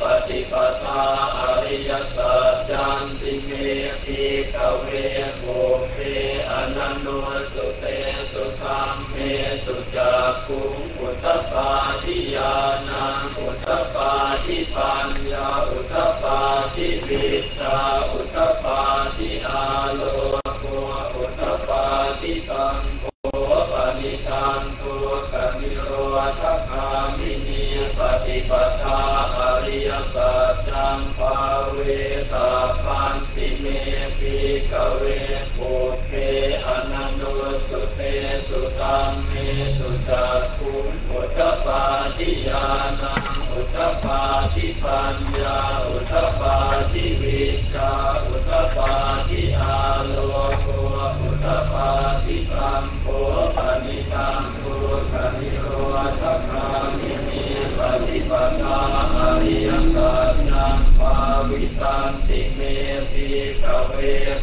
ปฏิปทาอริยสัจจันติเมติกเวโมเปอนันโนสุเตสุธรรมเมสุจักขุงอุตตปาทิยานังอุตตปาทิปัญญาอุตตปาทิวิชาอุ eh,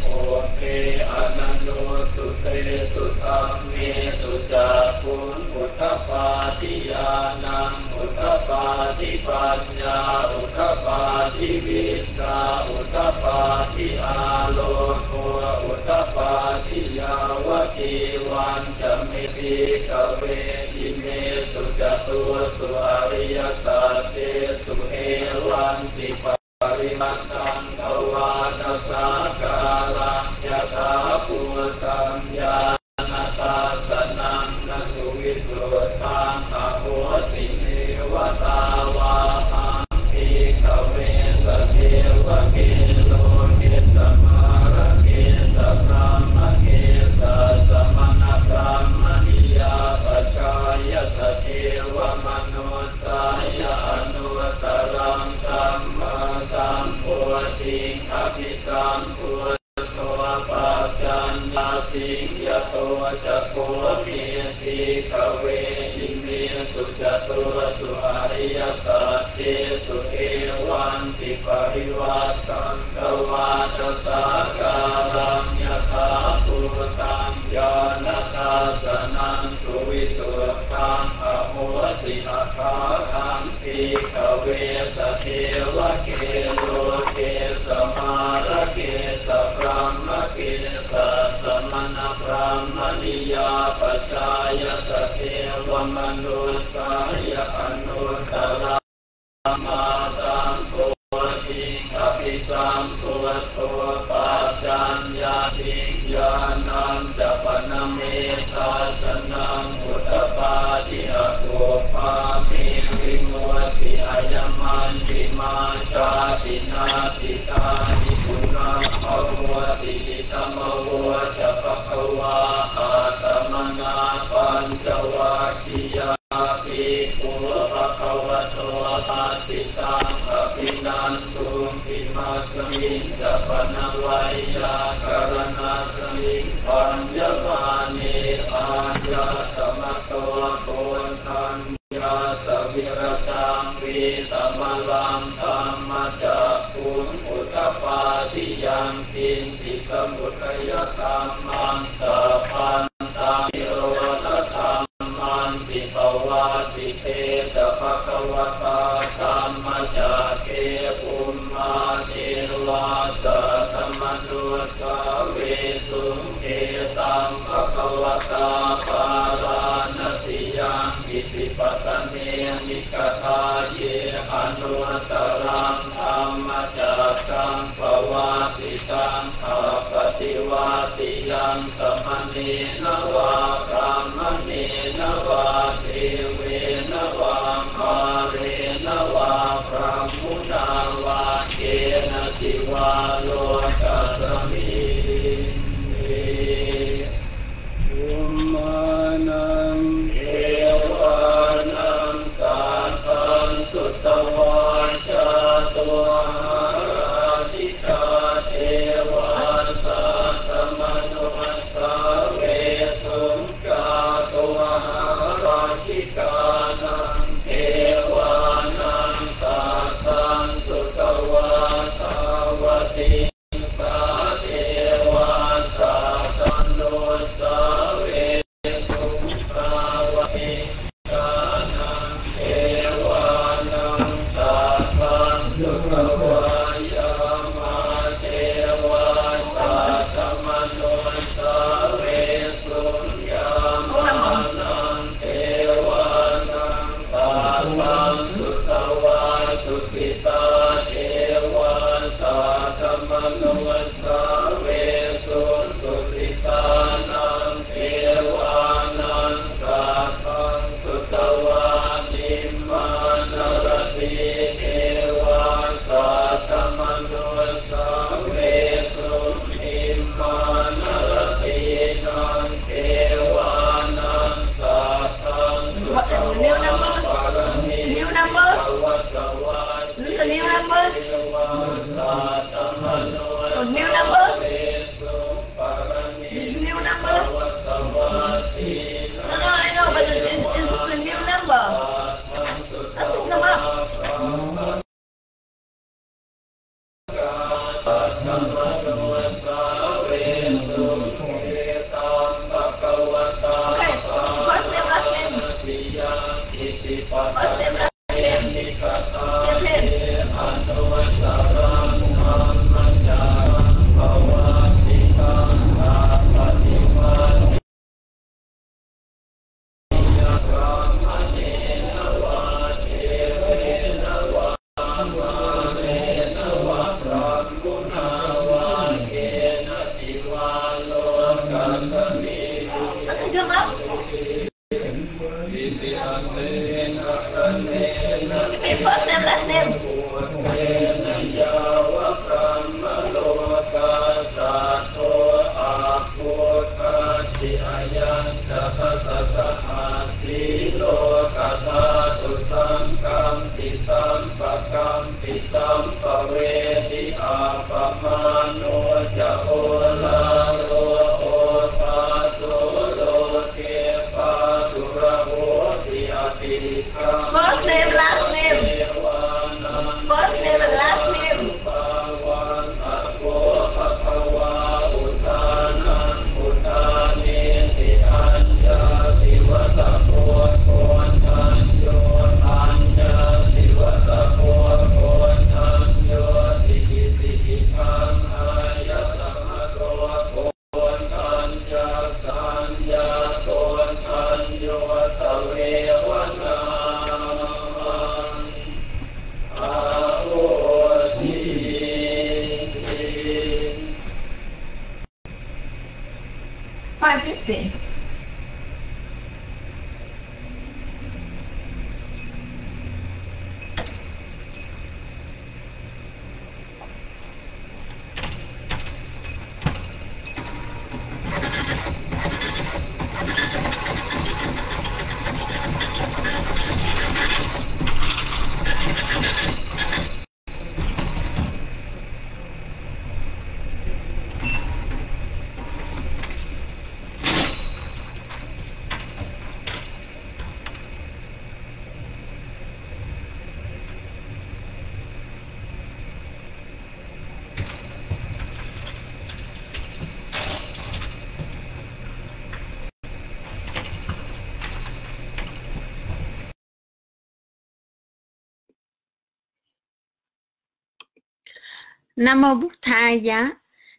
Nam Mô Bút Tha Giá.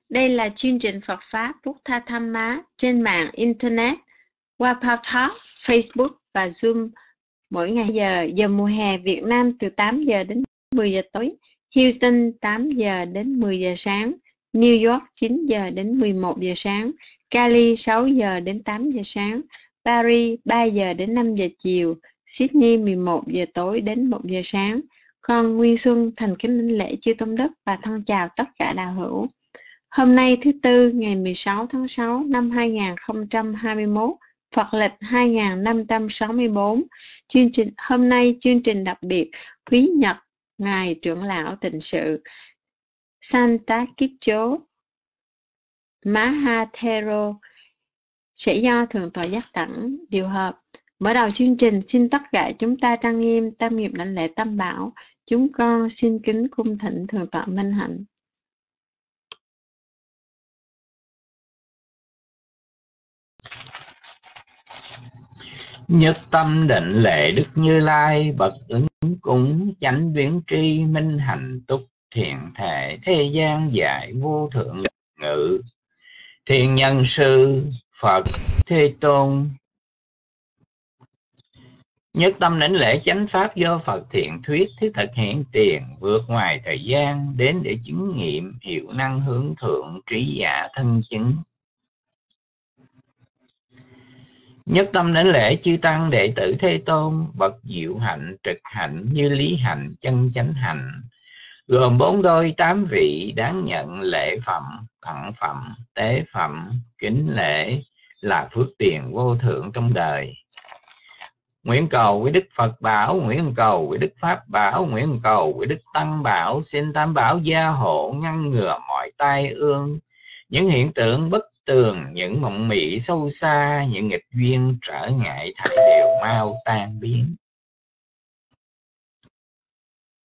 Đây là chương trình Phật Pháp Bút Tha Tham Má trên mạng Internet qua Paltalk, Facebook và Zoom. Mỗi ngày giờ giờ mùa hè Việt Nam từ 8 giờ đến 10 giờ tối Houston 8 giờ đến 10 giờ sáng New York 9 giờ đến 11 giờ sáng Cali 6 giờ đến 8 giờ sáng Paris 3 giờ đến 5 giờ chiều Sydney 11 giờ tối đến 1 giờ sáng con Nguyên Xuân thành kính linh lễ chư tôn đức và thân chào tất cả đạo hữu. Hôm nay thứ Tư ngày 16 tháng 6 năm 2021, Phật lịch 2564. Chương trình hôm nay chương trình đặc biệt quý nhật ngài trưởng lão tịnh sự Santa Kicho Mahathero sẽ do thượng tọa giác đẳng điều hợp Mở đầu chương trình, xin tất cả chúng ta trang nghiêm tam nghiệp lãnh lễ tam bảo. Chúng con xin kính cung thỉnh thường tọa Minh Hạnh. Nhất tâm định lệ Đức Như Lai, bậc ứng cúng chánh viễn tri minh hạnh túc thiện thể thế gian dạy vô thượng ngữ thiền nhân sư Phật Thế Tôn nhất tâm đảnh lễ chánh pháp do Phật thiện thuyết thiết thực hiện tiền vượt ngoài thời gian, đến để chứng nghiệm hiệu năng hướng thượng trí giả thân chứng. Nhất tâm đến lễ chư tăng đệ tử thế tôn, bậc diệu hạnh, trực hạnh như lý hạnh, chân chánh hạnh, gồm bốn đôi tám vị đáng nhận lễ phẩm, thẳng phẩm, tế phẩm, kính lễ là phước tiền vô thượng trong đời nguyện cầu với đức phật bảo, nguyện cầu với đức pháp bảo, nguyện cầu với đức tăng bảo. Xin tam bảo gia hộ ngăn ngừa mọi tai ương. Những hiện tượng bất tường, những mộng mị sâu xa, những nghịch duyên trở ngại thảy đều mau tan biến.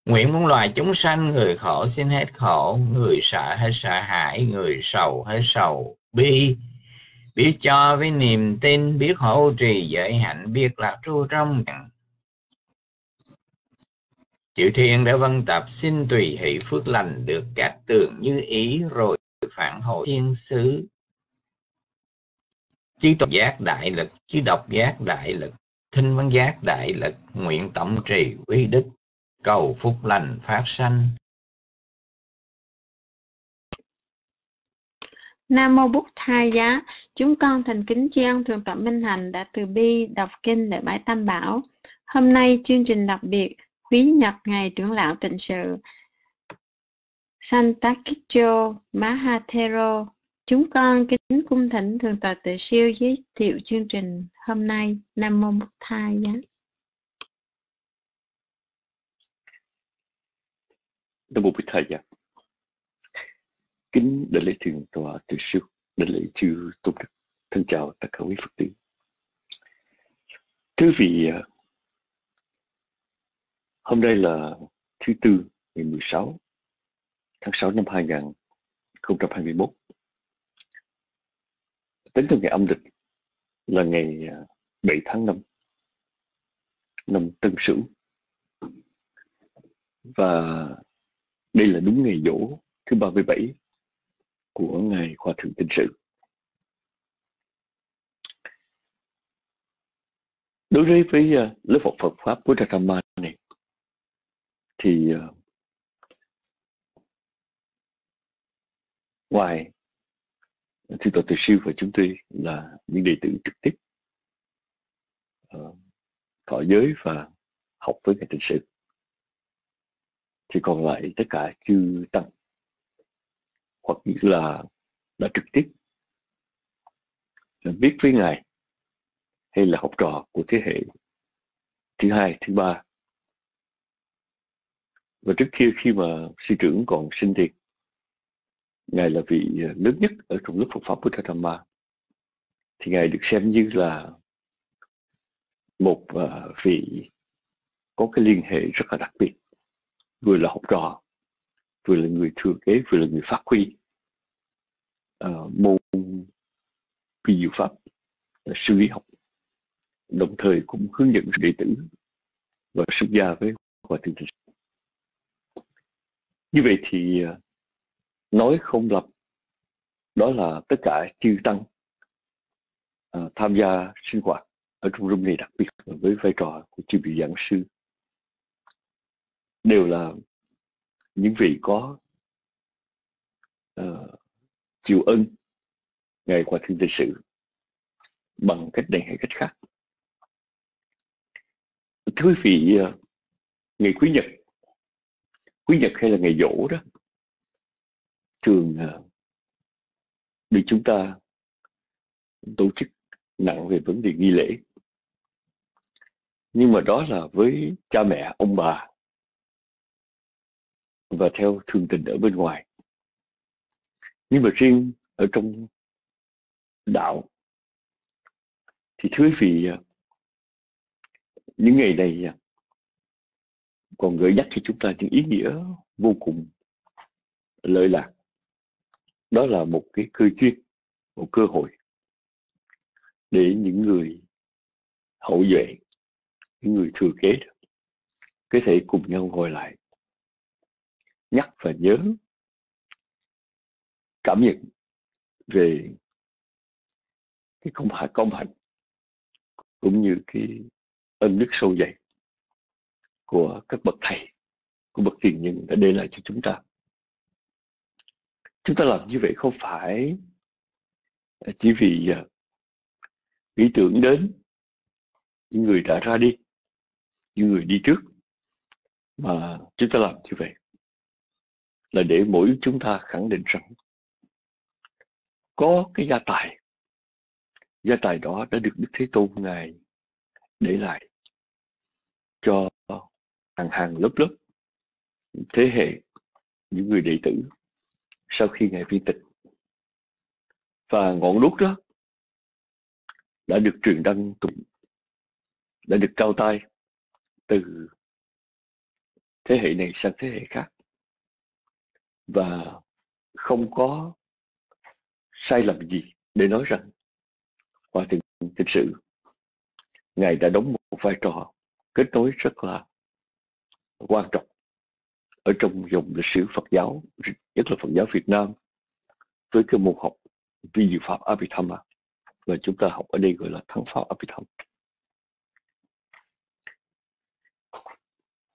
Nguyện muôn loài chúng sanh, người khổ xin hết khổ, người sợ hết sợ hãi, người sầu hết sầu bi biết cho với niềm tin, biết hỗ trì giới hạnh, biết lạc tru trong chữ thiên đã vân tập, xin tùy hỷ phước lành được các tường như ý rồi phản hồi thiên sứ. Chứ độc giác đại lực chứ độc giác đại lực, thinh văn giác đại lực, nguyện tổng trì quý đức, cầu phúc lành phát sanh. Nam mô Bút Thai giá, chúng con thành kính tri ân thượng tọa Minh Hành đã từ bi đọc kinh lễ bái tam bảo. Hôm nay chương trình đặc biệt quý nhật ngày trưởng lão tịnh sự Santakicho Mahathero. Chúng con kính cung thỉnh thượng tọa tự siêu giới thiệu chương trình hôm nay. Nam mô Bút Thai giá. Nam mô Bút Thai giá kính đại lễ thượng Tòa từ siêu đại lễ chư tôn đức. Thân chào tất cả quý phật tử. Thưa vị à, hôm nay là thứ tư, ngày 16 tháng 6 năm 2021 tính từ ngày âm lịch là ngày à, 7 tháng 5 năm Tân Sửu. Và đây là đúng ngày dỗ thứ 37 của ngài hòa thượng tinh sự. Đối với với à, lớp học Phật pháp của Dharma này, thì à, ngoài thư Tổ từ siêu và chúng tôi là những đệ tử trực tiếp ờ, thọ giới và học với ngài tinh sự, thì còn lại tất cả chư tăng hoặc là đã trực tiếp biết với ngài, hay là học trò của thế hệ thứ hai, thứ ba. Và trước kia khi mà sư trưởng còn sinh thì, ngài là vị lớn nhất ở trong lớp Phật pháp Buddha Dhamma thì ngài được xem như là một à, vị có cái liên hệ rất là đặc biệt, vừa là học trò vừa là người thừa kế vừa là người phát huy. Uh, môn phi diệu pháp sư lý học đồng thời cũng hướng dẫn đệ tử và xuất gia với hòa thượng thực như vậy thì ờ, nói không lập đó là tất cả chư tăng uh, tham gia sinh hoạt ở trong tâm này đặc biệt với vai trò của chư vị giảng sư đều là những vị có ờ, uh, chịu ân ngài qua thiên lịch sự bằng cách này hay cách khác. Thưa quý vị ờ, ngày quý nhật quý nhật hay là ngày dỗ đó thường ờ, được chúng ta tổ chức nặng về vấn đề nghi lễ. Nhưng mà đó là với cha mẹ ông bà và theo thường tình ở bên ngoài. Nhưng mà riêng ở trong đạo, thì thưa quý vị, những ngày này, còn gợi nhắc cho chúng ta những ý nghĩa vô cùng lợi lạc. Đó là một cái cơ duyên, một cơ hội để những người hậu duệ, những người thừa kế có thể cùng nhau ngồi lại nhắc và nhớ cảm nhận về cái công hạnh công hạnh cũng như cái ân đức sâu dày của các bậc thầy, của bậc tiền nhân đã để lại cho chúng ta. Chúng ta làm như vậy không phải chỉ vì à, nghĩ tưởng đến những người đã ra đi, những người đi trước mà chúng ta làm như vậy là để mỗi chúng ta khẳng định rằng có cái gia tài. Gia tài đó đã được đức thế tôn ngài để lại cho hàng hàng lớp lớp thế hệ những người đệ tử sau khi ngài viên tịch. Và ngọn đuốc đó đã được truyền đăng tụng, đã được cao tay từ thế hệ này sang thế hệ khác và không có sai lầm gì để nói rằng hòa thượng thực sự, ngài đã đóng một vai trò kết nối rất là quan trọng ở trong dòng lịch sử Phật giáo, nhất là Phật giáo Việt Nam, với cái môn học vi diệu pháp Abhidhamma và chúng ta học ở đây gọi là thắng pháp Abhidhamma.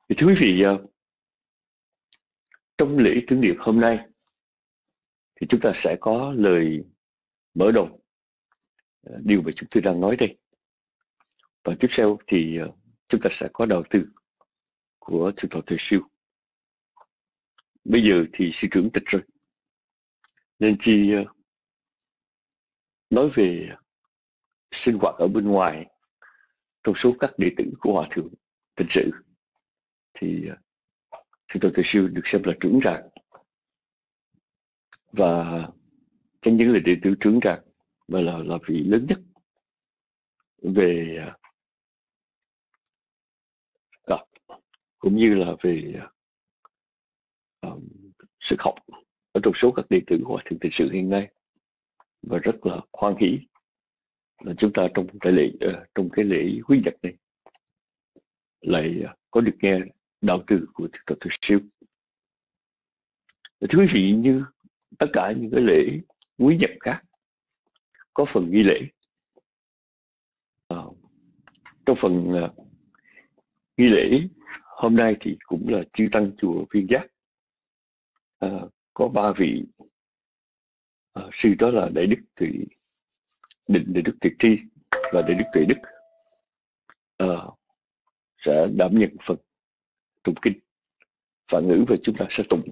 Thì thưa quý vị à, trong lễ tưởng niệm hôm nay, thì chúng ta sẽ có lời mở đầu ờ, điều mà chúng tôi đang nói đây. Và tiếp theo thì ờ, chúng ta sẽ có đầu tư của thượng tọa thầy siêu. Bây giờ thì sư trưởng tịch rồi. Nên chi ờ, nói về sinh hoạt ở bên ngoài trong số các đệ tử của hòa thượng tịnh sự, thì thì tôi siêu được xem là trưởng rạc và chắc những là đệ tử trưởng rạc và là là vị lớn nhất về à, à cũng như là về um, sức học ở trong số các đệ tử của thượng thực sự hiện nay. Và rất là khoan hỷ là chúng ta trong cái lễ uh, trong cái lễ quý nhật này lại có được nghe đạo từ của Đức Phật Thực Siêu. Thưa quý vị, như tất cả những cái lễ quý nhật khác có phần nghi lễ. À, trong phần uh, nghi lễ hôm nay thì cũng là chư tăng chùa Viên Giác. À, có ba vị à, sư đó là Đại Đức Thủy Định, Đại Đức Tuyệt Tri và Đại Đức Tuệ Đức à, sẽ đảm nhận phần tụng kinh và ngữ và chúng ta sẽ tụng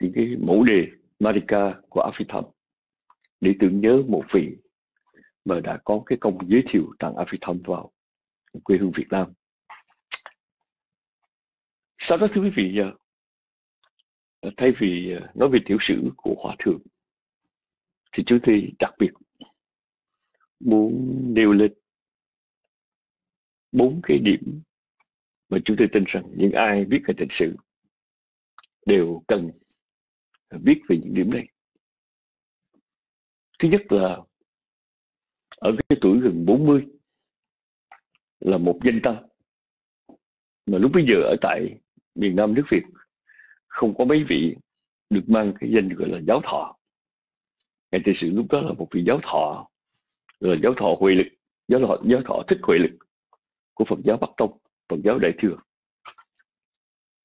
những cái mẫu đề Marika của Aphitam để tưởng nhớ một vị mà đã có cái công giới thiệu tặng Aphitam vào quê hương Việt Nam. Sau đó thưa quý vị, à, thay vì à, nói về tiểu sử của Hòa Thượng, thì chúng tôi đặc biệt muốn nêu lên bốn cái điểm mà chúng tôi tin rằng những ai biết về lịch sử đều cần biết về những điểm này. Thứ nhất là ở cái tuổi gần 40 là một danh tăng mà lúc bây giờ ở tại miền Nam nước Việt không có mấy vị được mang cái danh gọi là giáo thọ. Ngài tiền sự lúc đó là một vị giáo thọ là giáo thọ huệ lực, giáo thọ, giáo thọ thích huệ lực của Phật giáo Bắc Tông. Phật giáo Đại Thừa.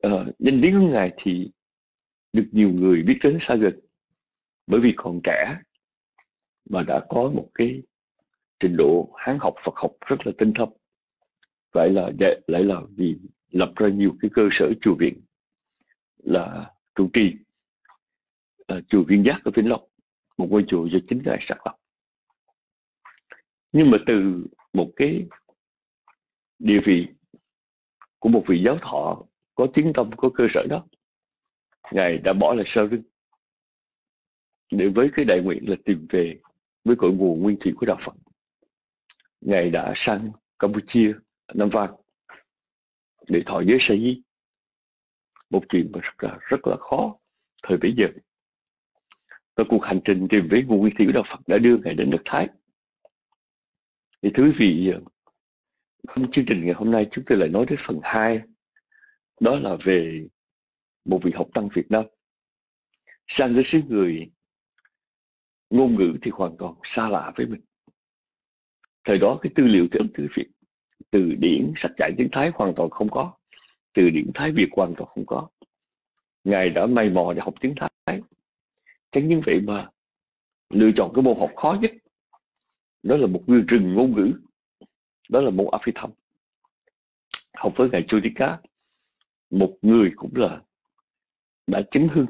À, danh tiếng của Ngài thì được nhiều người biết đến xa gần bởi vì còn trẻ mà đã có một cái trình độ hán học Phật học rất là tinh thâm vậy là lại là vì lập ra nhiều cái cơ sở chùa viện là trụ trì à, chùa Viên Giác ở Vĩnh Long một ngôi chùa do chính ngài sáng lập nhưng mà từ một cái địa vị của một vị giáo thọ có tiếng tâm, có cơ sở đó. Ngài đã bỏ lại sau lưng. Để với cái đại nguyện là tìm về với cội nguồn nguyên thủy của đạo Phật. Ngài đã sang Campuchia, Nam Vang để thọ giới sa di. Một chuyện mà rất là rất là khó thời bấy giờ. Và cuộc hành trình tìm về nguồn nguyên thủy của đạo Phật đã đưa ngài đến nước Thái. Thì thưa quý vị chương trình ngày hôm nay chúng tôi lại nói đến phần 2 đó là về một vị học tăng Việt Nam. Sang cái xứ người ngôn ngữ thì hoàn toàn xa lạ với mình. Thời đó cái tư liệu tiếng ấn Việt, từ điển, sách giải tiếng Thái hoàn toàn không có. Từ điển Thái Việt hoàn toàn không có. Ngài đã may mò để học tiếng Thái. Chẳng những vậy mà lựa chọn cái môn học khó nhất, đó là một người rừng ngôn ngữ đó là môn Aphitam. Học với ngài Chodika một người cũng là đã chứng hưng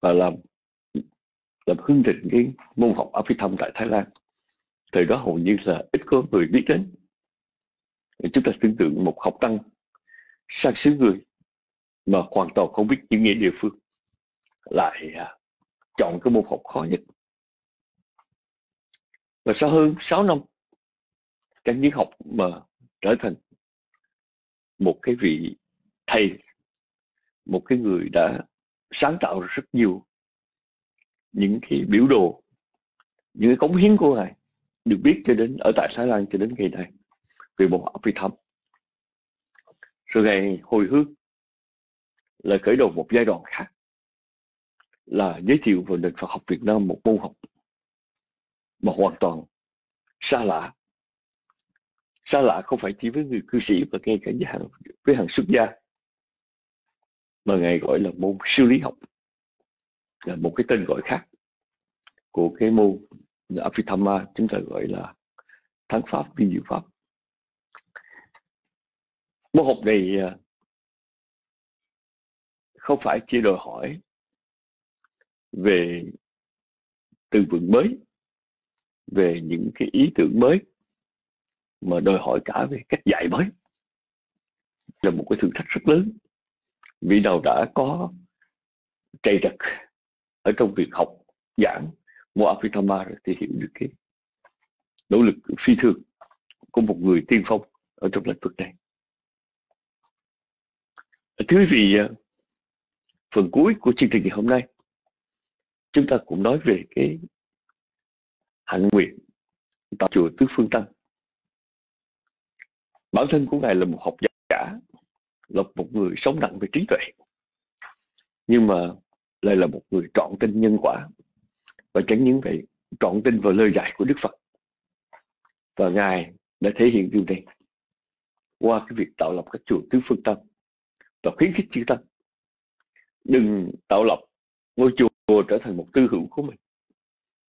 và làm làm hưng thịnh cái môn học Aphitam tại Thái Lan. Thời đó hầu như là ít có người biết đến. Chúng ta tưởng tượng một học tăng sang xứ người mà hoàn toàn không biết những nghĩa địa phương lại à, chọn cái môn học khó nhất. Và sau hơn 6 năm các nhiên học mà trở thành một cái vị thầy, một cái người đã sáng tạo rất nhiều những cái biểu đồ, những cái cống hiến của ngài được biết cho đến ở tại Thái Lan cho đến ngày nay về một Abhidham rồi ngày hồi hướng là khởi đầu một giai đoạn khác, là giới thiệu về nền Phật học Việt Nam một môn học mà hoàn toàn xa lạ xa lạ không phải chỉ với người cư sĩ và ngay cả với hàng, với hàng xuất gia? Mà ngài gọi là môn siêu lý học là một cái tên gọi khác của cái môn Abhidhamma chúng ta gọi là thắng pháp vi diệu pháp. Môn học này à, không phải chỉ đòi hỏi về từ vựng mới về những cái ý tưởng mới mà đòi hỏi cả về cách dạy mới là một cái thử thách rất lớn vì nào đã có trầy trật ở trong việc học giảng mô Apitama thì hiểu được cái nỗ lực phi thường của một người tiên phong ở trong lĩnh vực này. Thưa quý vị, phần cuối của chương trình ngày hôm nay, chúng ta cũng nói về cái hạnh nguyện tại chùa Tứ Phương Tăng. Bản thân của Ngài là một học giả, là một người sống nặng về trí tuệ. Nhưng mà lại là một người trọn tin nhân quả. Và chẳng những vậy, trọn tin vào lời dạy của Đức Phật. Và Ngài đã thể hiện điều này qua cái việc tạo lập các chùa Tứ Phương Tăng và khuyến khích chư Tăng. Đừng tạo lập ngôi chùa trở thành một tư hữu của mình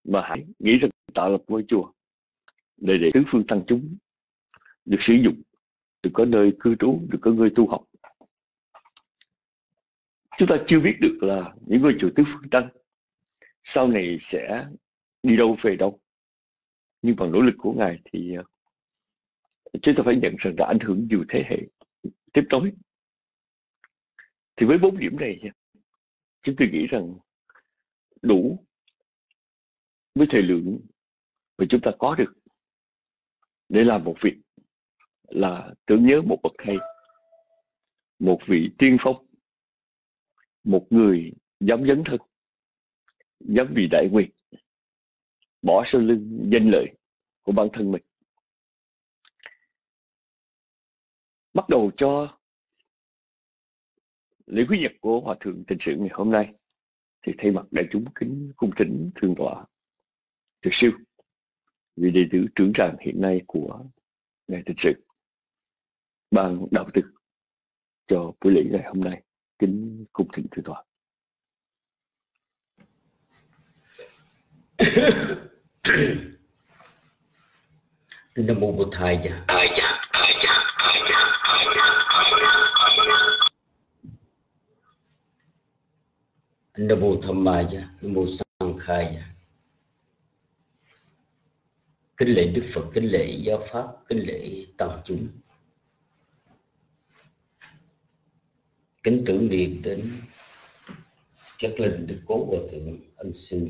mà hãy nghĩ rằng tạo lập ngôi chùa để để tứ phương tăng chúng được sử dụng được có nơi cư trú được có nơi tu học. Chúng ta chưa biết được là những ngôi chùa tứ phương tăng sau này sẽ đi đâu, về đâu. Nhưng bằng nỗ lực của ngài thì ờ, chúng ta phải nhận rằng đã ảnh hưởng nhiều thế hệ tiếp nối. Thì với bốn điểm này chúng tôi nghĩ rằng đủ với thời lượng mà chúng ta có được để làm một việc là tưởng nhớ một bậc thầy, một vị tiên phong, một người dám dấn thân, dám vì đại nguyện, bỏ sau lưng danh lợi của bản thân mình. Bắt đầu cho lễ quý nhật của hòa thượng tình sự ngày hôm nay thì thay mặt đại chúng kính cung kính thương tọa thực siêu vị đệ tử trưởng tràng hiện nay của ngài tình sự ban đạo đức cho buổi lễ ngày hôm nay kính cung thỉnh thượng tọa Nam mô Bụt Thầy dạ. Nam mô Tham Ma dạ. Nam mô Sang Khai dạ. Kính lễ Đức Phật, kính lễ giáo pháp, kính lễ tăng chúng. Kính tưởng niệm đến chất linh đức cố hòa thượng ân sư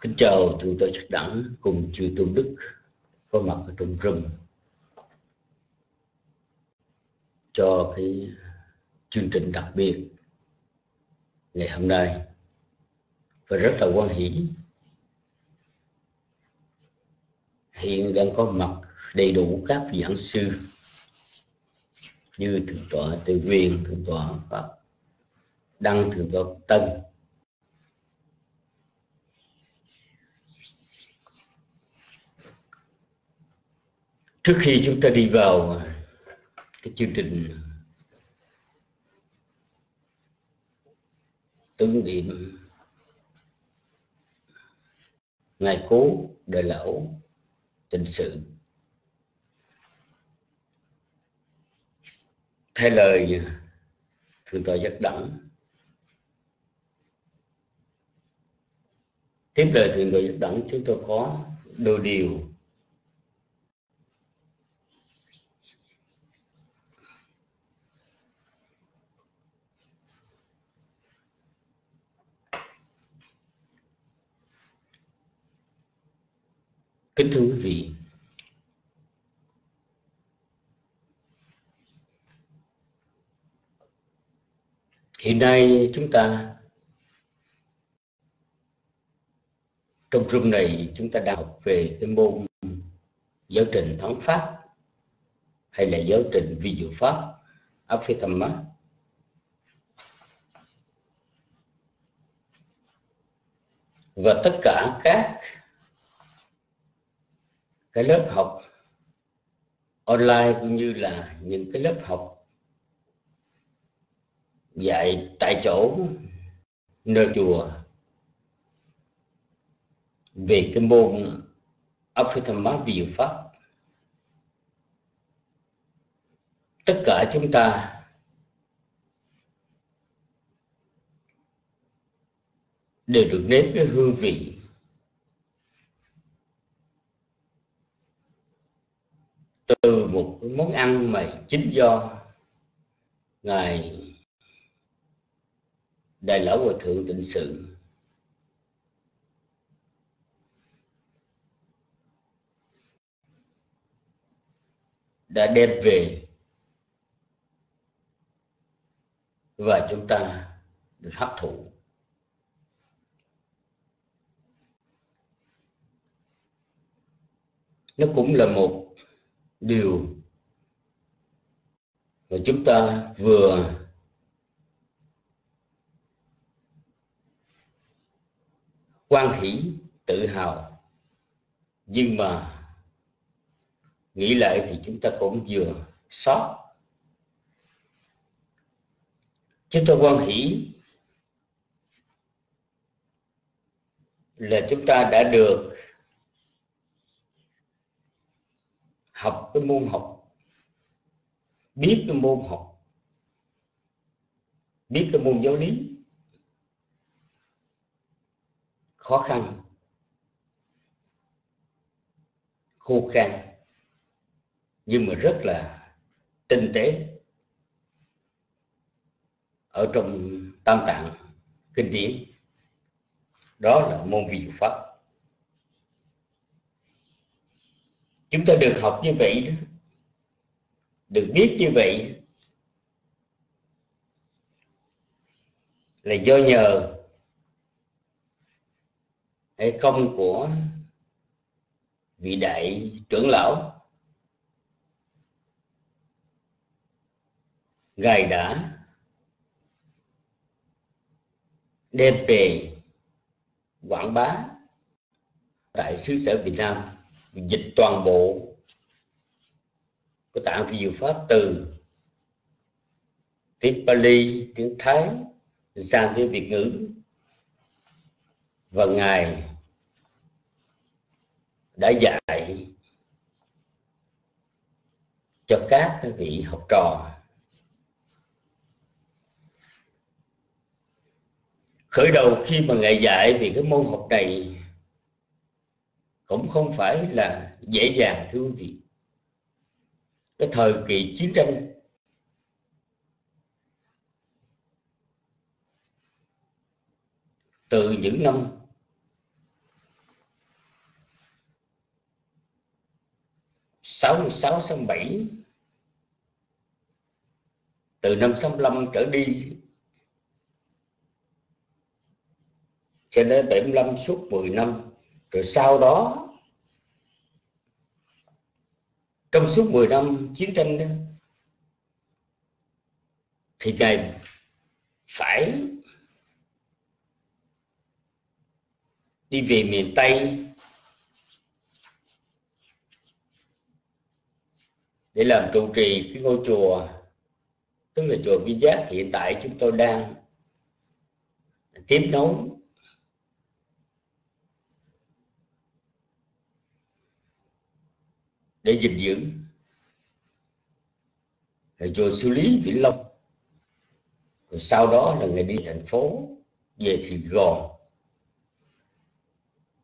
Kính chào thượng tọa chắc Đẳng cùng chư tôn đức có mặt ở trong rừng cho cái chương trình đặc biệt ngày hôm nay và rất là quan hỷ. Hiện đang có mặt đầy đủ các giảng sư như thượng tọa Từ Quyền, thượng tọa Pháp Đăng, thượng tọa Tân. Trước khi chúng ta đi vào cái chương trình tưởng niệm ngài cố đời lão tình sự thay lời thượng tọa giác đẳng. Tiếp lời thượng tọa giác đẳng, chúng tôi có đôi điều. Kính thưa quý vị hiện nay chúng ta, trong room này chúng ta đang học về cái môn giáo trình thống pháp hay là giáo trình vi diệu pháp Abhidhamma và tất cả các cái lớp học online cũng như là những cái lớp học dạy tại chỗ, nơi chùa. Về cái môn Abhidhamma vi diệu pháp. Tất cả chúng ta đều được nếm cái hương vị từ một món ăn mà chính do ngài đại lão hòa thượng tịnh sự. Đã đem về. Và chúng ta được hấp thụ. Nó cũng là một điều mà chúng ta vừa quan hỷ tự hào. Nhưng mà nghĩ lại thì chúng ta cũng vừa sót. Chúng ta quan hỷ là chúng ta đã được học cái môn học, biết cái môn học, biết cái môn giáo lý. Khó khăn khô khan, nhưng mà rất là tinh tế ở trong tam tạng kinh điển. Đó là môn vi diệu pháp. Chúng ta được học như vậy đó, được biết như vậy là do nhờ hay công của vị đại trưởng lão ngài đã đem về quảng bá tại xứ sở Việt Nam dịch toàn bộ của tạng phi diệu pháp từ tiếng Pali, tiếng Thái sang tiếng Việt ngữ và ngài đã dạy cho các vị học trò. Khởi đầu khi mà ngài dạy về cái môn học này cũng không phải là dễ dàng, thưa quý vị. Cái thời kỳ chiến tranh từ những năm sáu mươi sáu sáu bảy. Từ năm sáu mươi trở đi, cho đến 75 suốt 10 năm, rồi sau đó, trong suốt 10 năm chiến tranh đó, thì ngài phải đi về miền Tây để làm trụ trì cái ngôi chùa. Tức là chùa Vi Giác hiện tại chúng tôi đang tiếp nối. Để gìn giữ. Rồi chùa xử lý vĩnh long. Rồi sau đó là người đi thành phố về thì gòn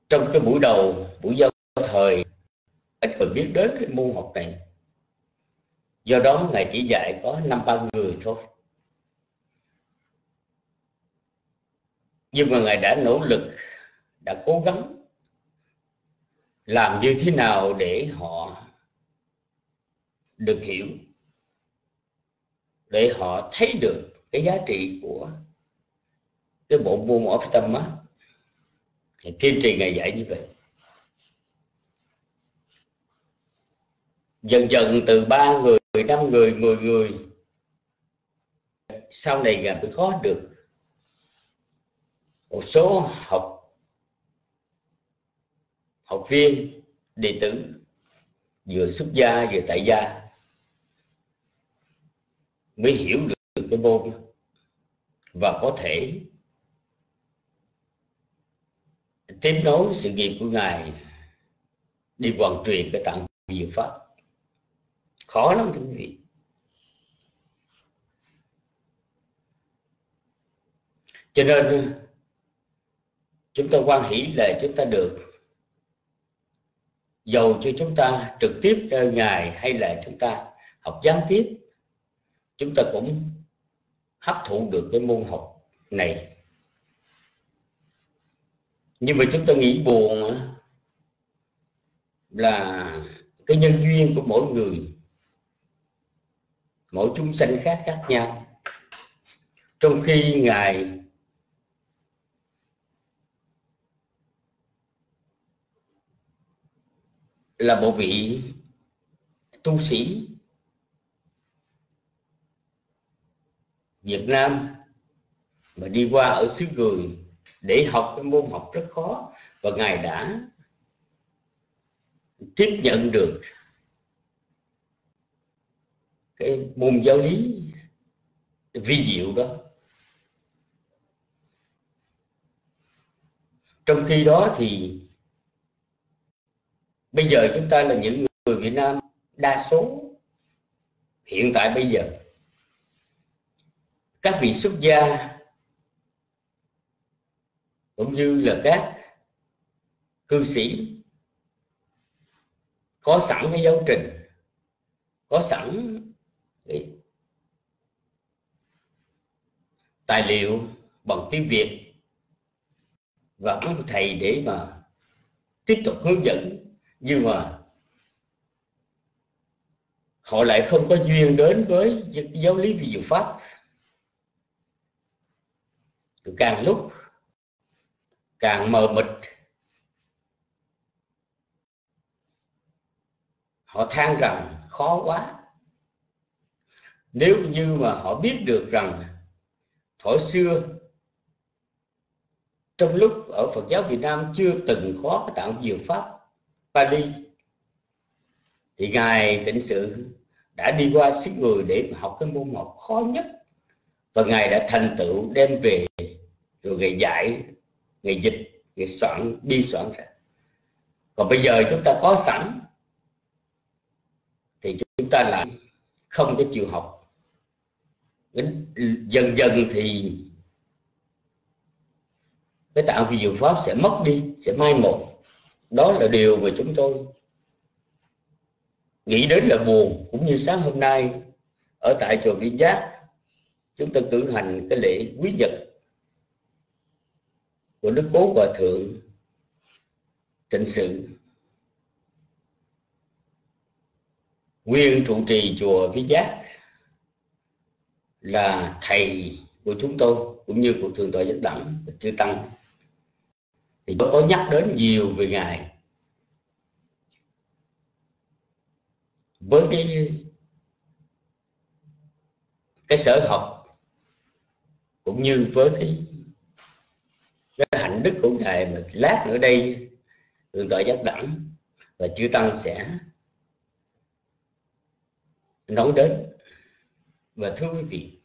trong cái buổi đầu, buổi giao thời, ít người biết đến cái môn học này do đó ngài chỉ dạy có năm, ba người thôi. Nhưng mà ngài đã nỗ lực, đã cố gắng làm như thế nào để họ được hiểu, để họ thấy được cái giá trị của cái bộ môn of tâm kiên trì ngày dạy như vậy. Dần dần từ ba người năm người, mười người. Sau này ngài mới có được. Một số học học viên, đệ tử, vừa xuất gia vừa tại gia, mới hiểu được cái môn và có thể tiếp nối sự nghiệp của ngài, đi hoàn truyền cái tạng diệu pháp khó lắm thưa quý vị. Cho nên, chúng ta quan hỷ là chúng ta được dầu cho chúng ta, trực tiếp theo ngài hay là chúng ta học gián tiếp, chúng ta cũng hấp thụ được cái môn học này. Nhưng mà chúng ta nghĩ buồn là cái nhân duyên của mỗi người mỗi chúng sanh khác khác nhau. Trong khi ngài là một vị tu sĩ Việt Nam mà đi qua ở xứ người để học cái môn học rất khó và ngài đã tiếp nhận được cái môn giáo lý vi diệu đó. Trong khi đó thì bây giờ chúng ta là những người Việt Nam đa số hiện tại bây giờ. Các vị xuất gia cũng như là các cư sĩ có sẵn cái giáo trình, có sẵn cái tài liệu bằng tiếng Việt. Và có thầy để mà tiếp tục hướng dẫn. Nhưng mà họ lại không có duyên đến với giáo lý về diệu pháp. Càng lúc, càng mờ mịt. Họ than rằng khó quá. Nếu như mà họ biết được rằng Hồi xưa, trong lúc ở Phật giáo Việt Nam chưa từng có cái tạng diệu pháp Pali, thì ngài tịnh sự đã đi qua xứ người để học cái môn học khó nhất. Và ngài đã thành tựu đem về, rồi ngài dạy ngài dịch, ngài soạn, đi soạn ra. Còn bây giờ chúng ta có sẵn, thì chúng ta lại không có chịu học dần dần thì cái tạo vi diệu pháp sẽ mất đi, sẽ mai một. Đó là điều mà chúng tôi nghĩ đến là buồn. Cũng như sáng hôm nay, ở tại chùa Viên Giác, chúng tôi cử hành cái lễ quý nhật của đức cố hòa thượng tịnh sự. Nguyên trụ trì chùa Viên Giác là thầy của chúng tôi cũng như của thượng tọa giác đẳng chư tăng. Thì tôi có nhắc đến nhiều về ngài. Với cái cái sở học cũng như với cái cái hạnh đức của ngài mà lát nữa đây thượng tọa giác đẳng và chư tăng sẽ nói đến và thưa quý vị,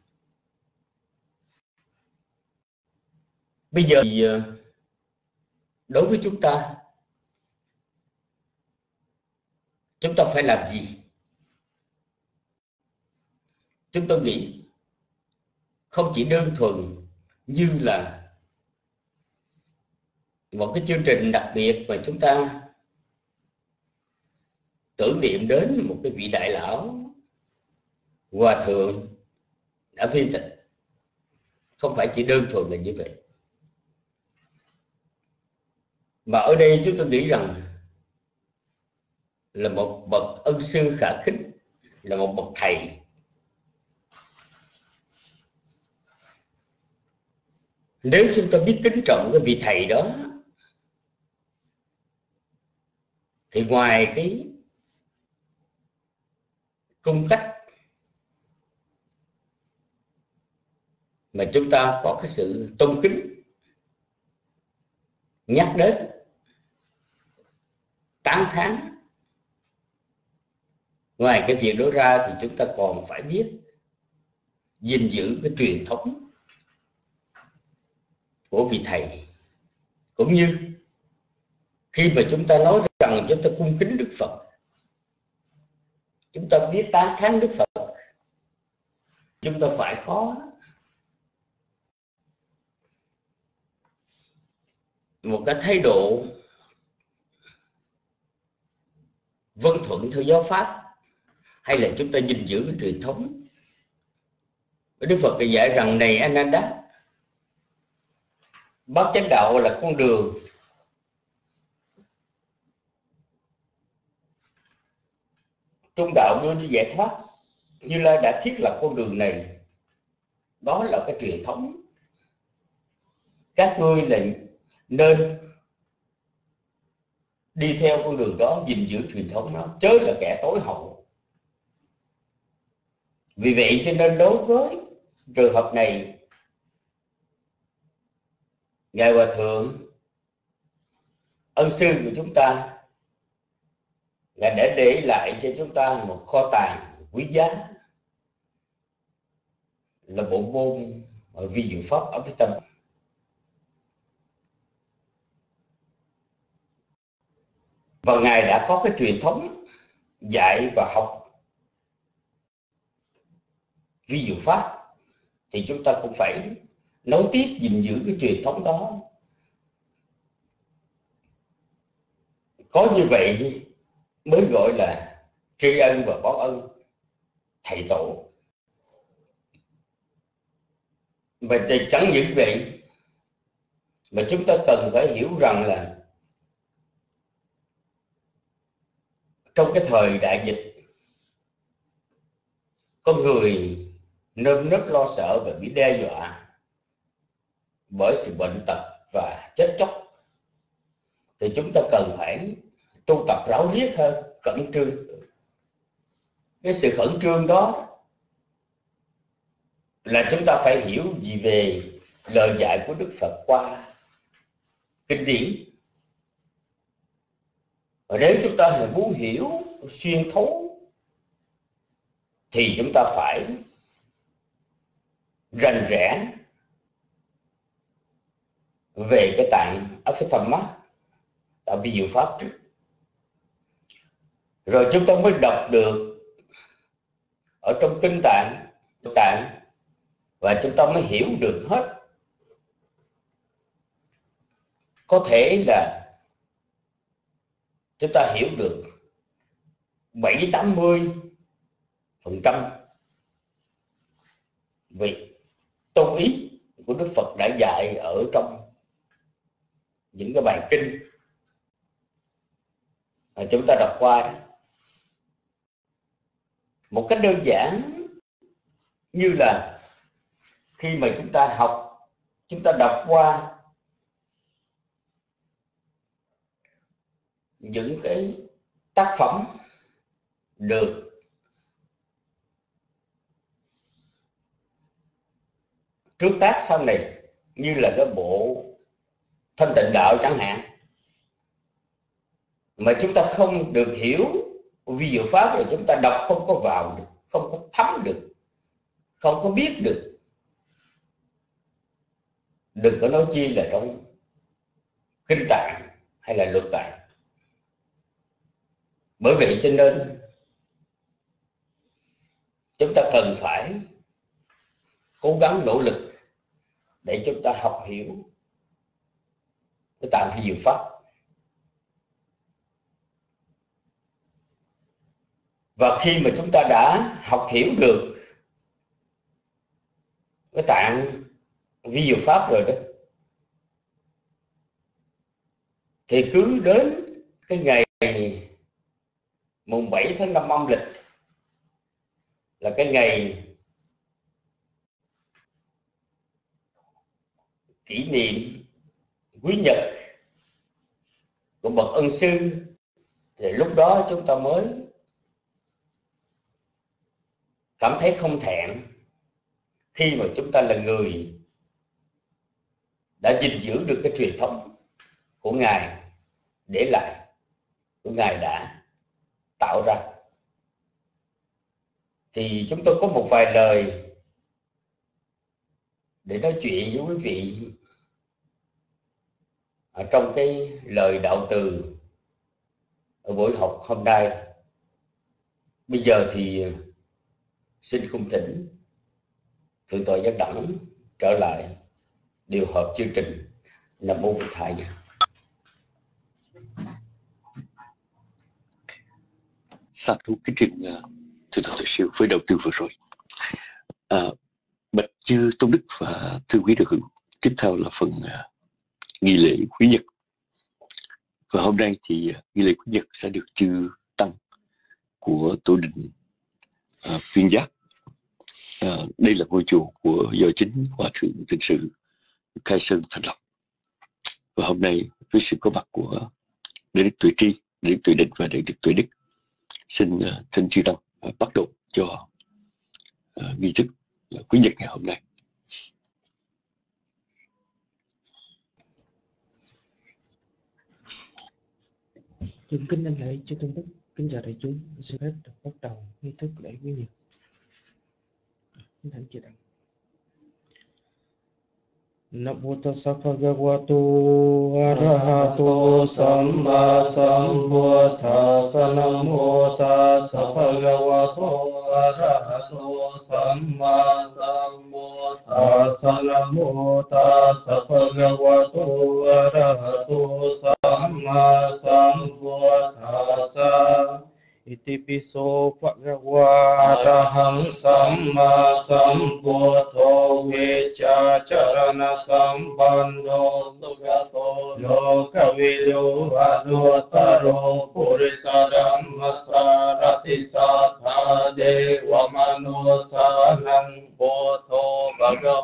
bây giờ thì ờ, đối với chúng ta chúng ta phải làm gì? Chúng tôi nghĩ không chỉ đơn thuần như là một cái chương trình đặc biệt mà chúng ta tưởng niệm đến một cái vị đại lão hòa thượng đã viên tịch. Không phải chỉ đơn thuần là như vậy. Mà ở đây chúng tôi nghĩ rằng là một bậc ân sư khả khích, là một bậc thầy. Nếu chúng ta biết kính trọng cái vị thầy đó, thì ngoài cái cung cách mà chúng ta có cái sự tôn kính, nhắc đến tán thán ngoài cái việc đó ra thì chúng ta còn phải biết gìn giữ cái truyền thống của vị thầy, cũng như khi mà chúng ta nói rằng chúng ta cung kính đức phật, chúng ta biết tán thán đức phật, chúng ta phải có một cái thái độ vân thuận theo giáo pháp, hay là chúng ta gìn giữ cái truyền thống? Đức Phật thì dạy rằng này, Ananda Bác chánh đạo là con đường trung đạo đưa đi giải thoát. Như lai đã thiết lập con đường này, đó là cái truyền thống. Các ngươi là nên đi theo con đường đó, gìn giữ truyền thống đó. Chớ là kẻ tối hậu. Vì vậy cho nên đối với trường hợp này, ngài hòa thượng, ân sư của chúng ta, ngài đã để lại cho chúng ta một kho tàng quý giá. Là bộ môn vi diệu pháp ở phía tâm. Và ngài đã có cái truyền thống dạy và học. Ví dụ pháp, thì chúng ta cũng phải nối tiếp, gìn giữ cái truyền thống đó. Có như vậy mới gọi là tri ân và báo ân thầy tổ. Và chẳng những vậy, mà chúng ta cần phải hiểu rằng là trong cái thời đại dịch con người nơm nớp lo sợ và bị đe dọa bởi sự bệnh tật và chết chóc, thì chúng ta cần phải tu tập ráo riết hơn khẩn trương. Cái sự khẩn trương đó là chúng ta phải hiểu gì về lời dạy của Đức Phật qua kinh điển và nếu chúng ta muốn hiểu xuyên thấu, thì chúng ta phải rành rẽ về cái tạng Aphthamma tại vi diệu pháp trước. Rồi chúng ta mới đọc được ở trong kinh tạng tạng, và chúng ta mới hiểu được hết. Có thể là chúng ta hiểu được bảy tám mươi phần trăm về tôn ý của Đức Phật đã dạy ở trong những cái bài kinh mà chúng ta đọc qua một cách đơn giản như là khi mà chúng ta học, chúng ta đọc qua những cái tác phẩm được trước tác sau này, như là cái bộ thanh tịnh đạo chẳng hạn, mà chúng ta không được hiểu vi diệu pháp rồi, chúng ta đọc không có vào được, không có thấm được, không có biết được. Đừng có nói chi là trong kinh tạng hay là luật tạng bởi vậy cho nên chúng ta cần phải cố gắng nỗ lực để chúng ta học hiểu cái tạng phi diệu pháp. Và khi mà chúng ta đã học hiểu được cái tạng vi diệu pháp rồi đó, thì cứ đến cái ngày mùng 7 tháng 5 âm lịch là cái ngày kỷ niệm quý nhật của bậc ân sư. Thì lúc đó chúng ta mới cảm thấy không thẹn khi mà chúng ta là người đã gìn giữ được cái truyền thống của ngài để lại, của ngài đã tạo ra. Thì chúng tôi có một vài lời để nói chuyện với quý vị ở trong cái lời đạo từ ở buổi học hôm nay. Bây giờ thì ờ, xin cung thỉnh thượng tọa giác đẳng trở lại điều hợp chương trình là mô thoại nha. Sa thú kính trình uh, thưa thượng siêu với đầu tư vừa rồi. À, bạch chư tôn đức và thư quý được hữu tiếp theo là phần uh, nghi lễ quý nhật. Và hôm nay thì uh, nghi lễ quý nhật sẽ được chư tăng của tổ đình à, uh, viên giác. Uh, đây là ngôi chùa của do chính hòa thượng thực sự khai sơn thành lập. Và hôm nay với sự có mặt của đệ đức tuệ tri đệ đức tuệ định và đệ đức tuệ đức xin ờ, xin chư tăng ờ, bắt đầu cho ờ, nghi thức quý nhật ngày hôm nay Chúng kính anh lễ chư tôn đức, kính chào đại chúng, xin phép được bắt đầu nghi thức lễ quý nhật. Kính chư tăng. Nabuta saka gawatu arahatu sama sambuta sanamu ta saka gawatu arahatu sama sambuta sanamu ta saka gawatu arahatu sama sambuta sanamu อิติปิโสภะคะวะระหังสัมมาสัมพุทโธเวชาจารณะสัมปันโนสุขโตโลกวิโยอนตารโรปุริสดัมมสารติสัทธาเดวมโนุสานังโพโทภะคะ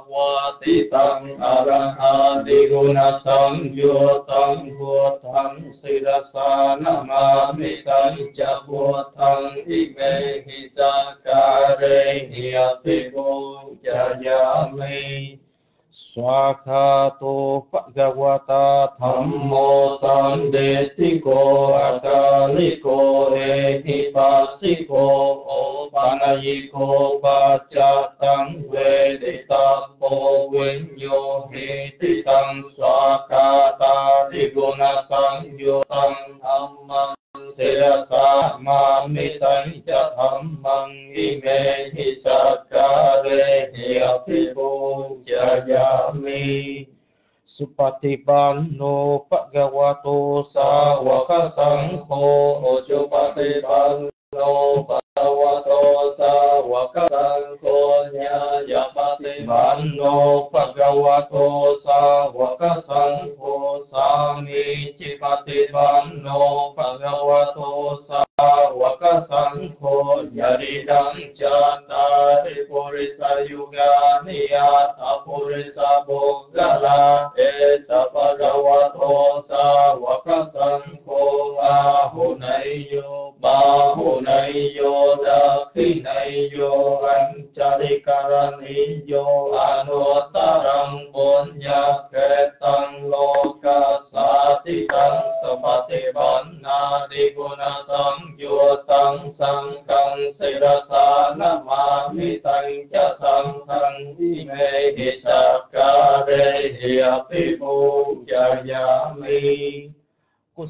ติตังอรหันติกุณสังโยตังหัวธังสิรสานามามิตังจะโพธังอิเมหิสังการเรหิอภิโมจายามิ Swakato Bhagavata Dhammo Sandetiko Akaliko Ehipasiko Opanayiko Pachatang Veditapo Vinyo Hititang Swakata Tiguna Sangyutang Dhammang ภูจายามิ สวะโตสาวกสังโฆญาญาปฏิบันโนภะควะโตสาวกสังโฆสามิจิปฏิบันโนภะควะโตสาวกสังโฆญาริดังจาตาริปุริสายุกานิยาตาปุริสบุกลาเอสะภะควะโตสาวกสังโฆอาหุไนโยบาหุไนโย đa khi này vô anh cha đi karani vô anu tarang bốn nhà khe tăng lô ca sa ti tăng sa pa ti ban na di guna sang vô tăng sang khăn si ra sa na ma mi tăng cha sang khăn y me hi sa ca re hi a phi mu cha ya mi.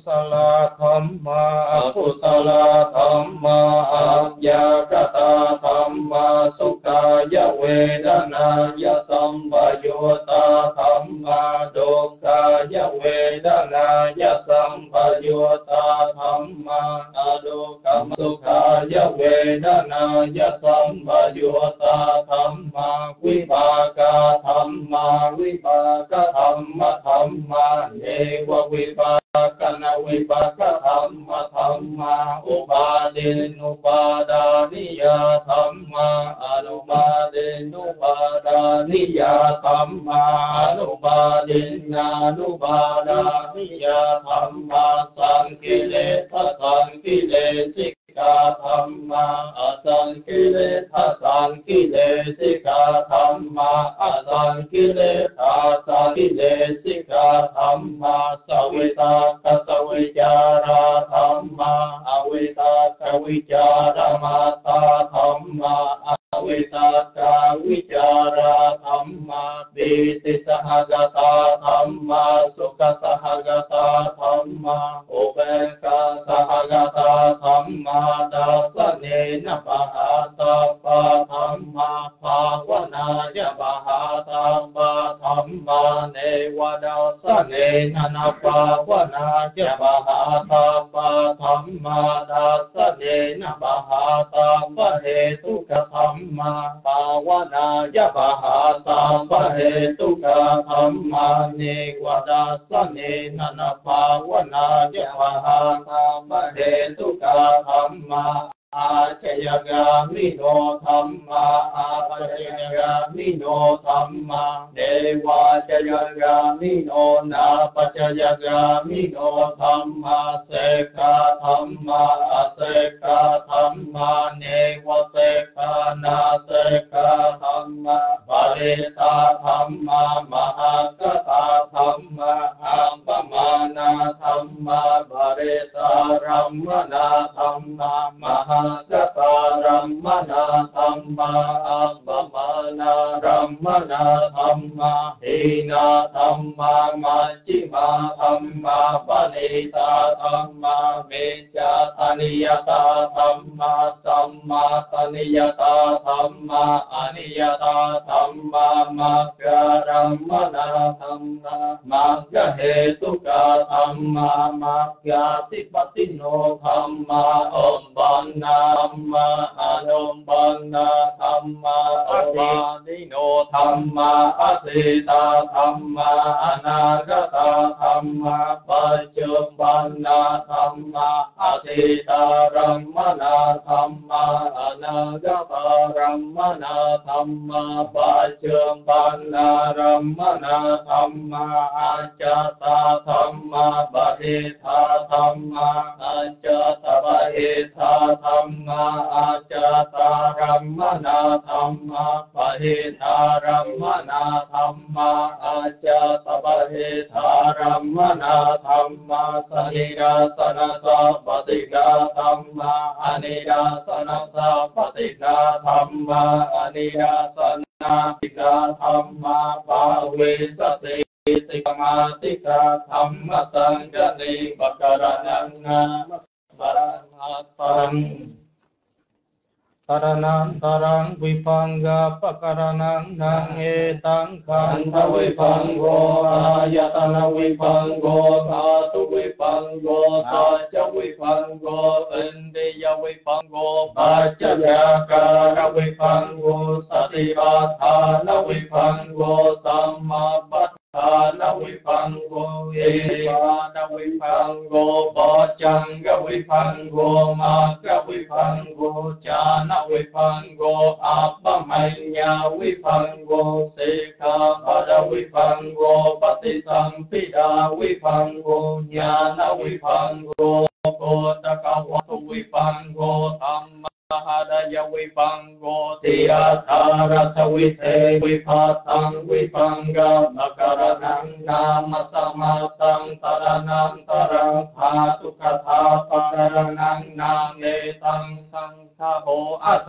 ศลธรรมา อกุศลธรรมาอัพยากตาธรรมาสุขายเวทนายสัมปโยตาธรรมาดุขายเวทนายสัมปโยตาธรรมาอดุขมสุขายเวทนายสัมปโยตาธรรมาวิปากาธรรมาวิปากธรรมธรรมาเนววิปา ก นวิปากธรรมธรรมาอุปาดินุปาดานิยธรรมาอนุปาดินุปาดานิยธรรมาอนุปาดินานุปาดานิยธรรมาสังกิเลสสังกิเลสิ กาธรรมาอสังกิเลสสังกิเลสิกาธรรมาอสังกิเลสอสังกิเลสิกาธรรมาสวิตากสวิจาราธรรมาอวิตากวิจารมาตาธรรมาอวิตากาวิจาราธรรมาปิติสหกตาธรรมาสุขสหกตาธรรมาอุเบกขาสหกตาธรรมา ดัสเนนะปะหาตาปะธรรมาภาวนายะปะหาตาปะธรรมาเนวดัสเนนะนะภาวนายะปะหาตาปะธรรมาดัสเนนะปะหาตาปะเหตุกธรรมาภาวนายะปะหาตาปะเหตุกธรรมาเนวดัสเนนะนะภาวนายะปะหาตาปะเหตุกธร รมาอาชยกามิโนธรรมาอาปัจจยกามิโนธรรมาเดวาจยกามิโนนาปัจจยกามิโนธรรมาเสกาธรรมาอาเสกาธรรมาเนวเสกานาเสกาธรรมาปริตาธรรมามหากตาธรรมา ปมานาธรรมาปริตารัมมนาธรรมามหากตารัมมนาธรรมาอัป na ram na tham ma hi na tham ma ma chi ma tham ma ba ni ta tham ma me cha ta ni ya ta tham ma sam ma ta ni ya ta tham ma ani ya ta tham ma ma ga ram na tham ma ma ga he tu ka tham ma ma ga ti pa ti no tham ma om ban na tham ma anom ban na tham ma om นิยตาธรรมามักการัมมนาธรรมามักกะเหตุกาธรรมามักกาติปติโนธรรมาอมบันนาธรรมาอนุมบันนาธรรมาอวานิโนธรรมาอธิตาธรรมาอนาคตาธรรมาปัจจุบันนาธรรมาอธิตารัมมนาธรรมาอนาคตารัมมนาธรรมาปัจจุบันนารัมมนาธรรมาอาจตาธรรมาปฏิทาธรรมาอาจตปฏิทาธรรมาอาจตารัมมนาธรรมา ปฏิทารัมมนาธรรมาอาจตปฏิทารัมมนาธรรมาสนิดาสนะสัพปติกาธรรมาอนิดาสนะสัพปติกาธรรมาอนิดาสนาติกาธรรมาภาเวสติติกมาติกาธรรมสังกติปะการนังนามสมาตัง ตรนันตรังวิพังกาปะการนังนังเอตังขั ขั น น ธ ธวิพังโกอายตนะวิพังโกธาตุวิพังโกสัจจวิพังโกอินเดียวิพังโกปัจจยาการวิพังโกสติปัฏฐานวิพังโกสัมมาปัฏ na quy phật vô y na quy phật vô bo chân ga quy phật vô ma ga quy phật vô cha na quy phật vô a ba mai nha quy phật vô si kha ba da quy phật vô bát ti sam pi đa quy phật vô nha na quy phật vô cô ta ca vô tu quy phật vô tham Mahadaya Vipango Tiyatara Savite Vipatang Vipanga Makaranang Nama Samatang Taranang Tarang Hatu Katha Pakaranang Name Tang Sanghaho na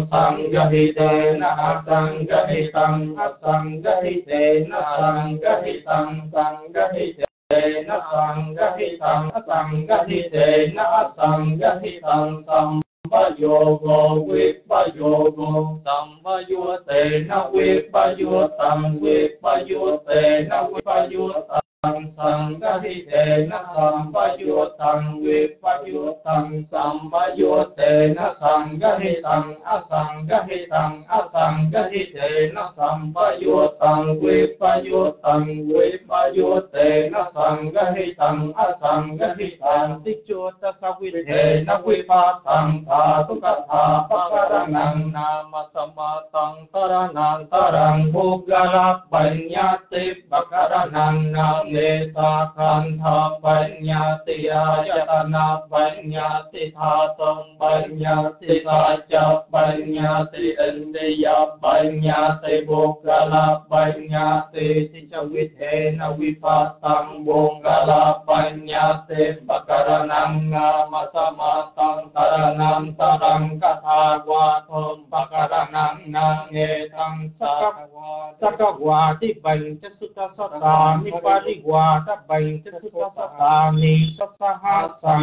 Sanghahitena Asangahitang Asangahitena Sanghahitang Sanghahitena Sanghahitang Sanghahitena Sanghahitang Sam ปโยโกวิปโยโกสัมปยเตนะวิปยุตังวิปยเตนะวิปยุตัง ตังสังกทิเตนะสัมปยุตตังวิปยุตตังสัมปยุตเตนะสังกทิตังอสังกทิตังอสังกทิเตนะสัมปยุตตังวิปยุตตังวิปยุตเตนะสังกทิตังอสังกทิตังติจุตสวิเตนะวิปตังธาตุกะถาปะการังนามสมาตังตระนันตรังบุกกลัปัญญาติปะการังนามyu tăng vi pa yu tăng vi pa yu te na sang ca hi tăng a sang ca hi tăng tích chu ta sa vi te na vi pa tăng tha tu ka tha pa ka ra năng na ma sama tăng ta ra năng ta rang bu ga la ban ya te pa ka ra năng na เนสาคันธาปัญญาติยายตนาปัญญาติธาตุปัญญาติสัจจปัญญาติอินเดียปัญญาติบุคลาปัญญาติทิจวิเทนวิปัตตังบุคลาปัญญาติปกรณังงามสมาตังตรนังตรังกถาวาทมปกรณังนางเอตังสักวาสักวาติปัญจสุตตสตานิปาริ วาตบัยจะสุตสตานิตสหัสสัง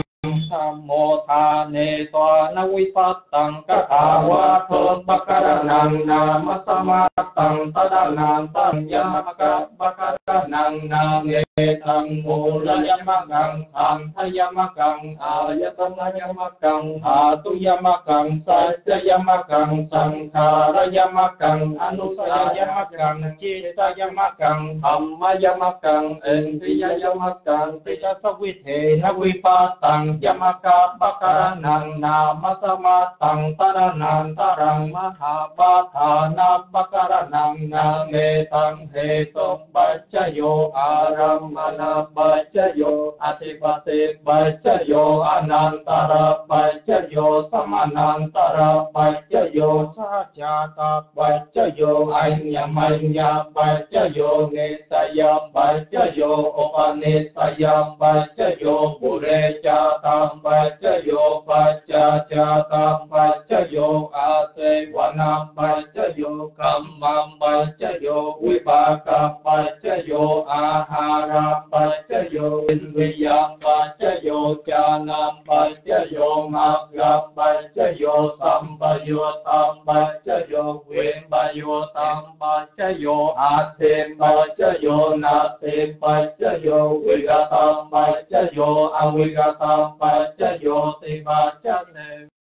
สัมโมทาเนตวนวิปัตตังกตาวาโทปกรณังนามสมาตังตดานันตัญญมกะปกรณังนาเนตังมูลยมกังขันทยมกังอายตนะยมกังอาตุยมกัง tăng bồ la ya ma cần thành tha ya ma cần à ya ta ya ma cần à tu ya ma cần sa cha ya ma cần sang kha ra ya ma cần anusaya ya ma cần chi ta ya ma cần hầm ma ya ma cần en pi ya ya ma cần ti ta sa vi thể na vi pa tăng ya ma ka ba ka ra na ma sa ma tăng ta ra nang ta rang ma ha ba tha na ba ka ra na me tăng he to ba cha yo aram งนาเมตังเหตุปัจจโยอารัมมณปัจจโยอธิปติปัจจโยอนันตระปัจจโยสมานันตระปัจจโยสัจจตปัจจโยอัญญมัญญปัจจโยเนสยปัจจโยอุปนิสยปัจจโยปุเรจาตัมปัจจโยปัจจจาตัมปัจจโยอาเสวนาปัจจโยกัมมัมปัจจโยวิปากปัจจโยอาหาร าปัจจโยวินวิยาปัจจโยจานาปัจจโยมักกปัจจโยสัมปโยตัมปัจจโยเวนปโยตัมปัจจโยอาเทนปัจจโยนาเทนปัจจโยวิกตัมปัจจโยอวิกตัมปัจจโยติปัจจเส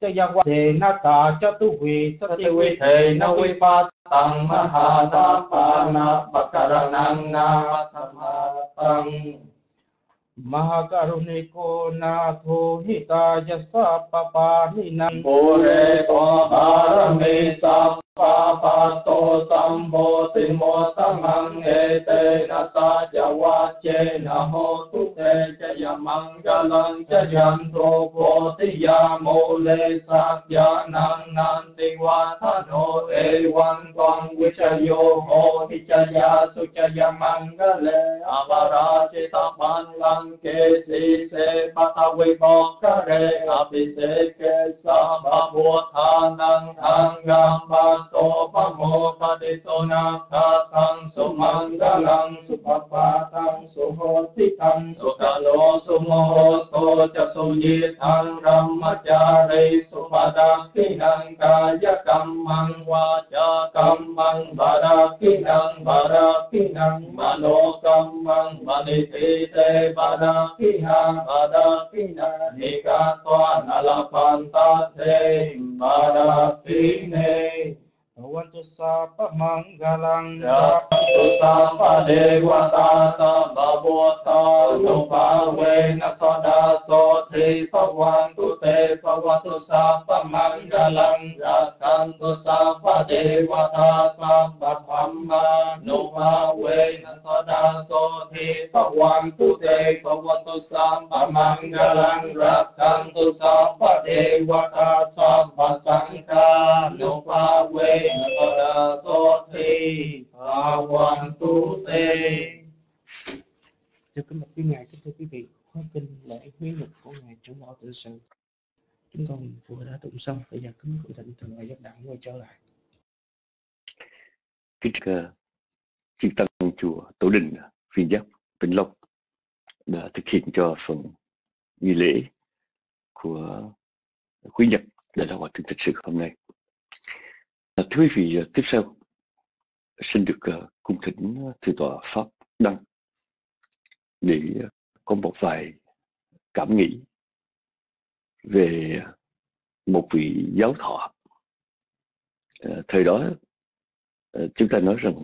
cho yang wa se na ta cho tu vi sa ti vi the na vi pa tăng ma ha ta ta na ba ka ra nang na sa ma tăng. महाकरुणिको नाथो हिताय स पपानि नो रे त्वा भारमे सा สมาตังมหากรุณิโกนาโทหิตายสัพปปานินังโพเรโตบารมีสัพปะปะโตสัมโพธิโมตมังเอเตนะสาจวะเจนะโหตุเตจยมังกลังจยันโตโพธิยาโมเลสักยานังนันติวาทโนเอวันกังวิชโยโหทิจยาสุจยมังกเลอปาราชิตปันลังเกสีเสปะตะวิบอกคะเรอภิเสกเกสัมภะทานังทังกัมปัน โตปะโมปฏิโสนาคาตังสุมังกลังสุภฟาตังสุโหติตังสุขโลสุโมโหโตจะสุยิทังรัมมจาริสุปดาคินังกายกรรมังวาจากรรมังบาราคินังบาราคินังมโนกรรมังมณิทิเตบาราคินาบาราคินานิกาตวานาลปันตาเทบาราคิเน Bhavantu sapa manggalang Bhavantu sapa dewata sapa bhota Nupa vena sada soti Bhavantu te bhavantu sapa manggalang Rakantu sapa dewata sapa dhamma Nupa vena sada soti Bhavantu te bhavantu sapa manggalang Rakantu sapa dewata sapa sangha Nupa vena sada soti ภาวันตุเต thưa kính bạch quý ngài kính thưa quý vị khóa kinh lễ quý nhật của ngài trưởng lão tự sự chúng con vừa đã tụng xong bây giờ kính cử thịnh thường ngày giác đặng quay trở lại kính uh, chư tăng chùa tổ đình phiên giác vĩnh long đã thực hiện cho phần nghi lễ của quý nhật để là hòa thượng thực sự hôm nay à, thưa quý vị à, tiếp theo, xin được à, cung thỉnh à, thượng tọa pháp đăng để có một vài cảm nghĩ về một vị giáo thọ. Thời đó chúng ta nói rằng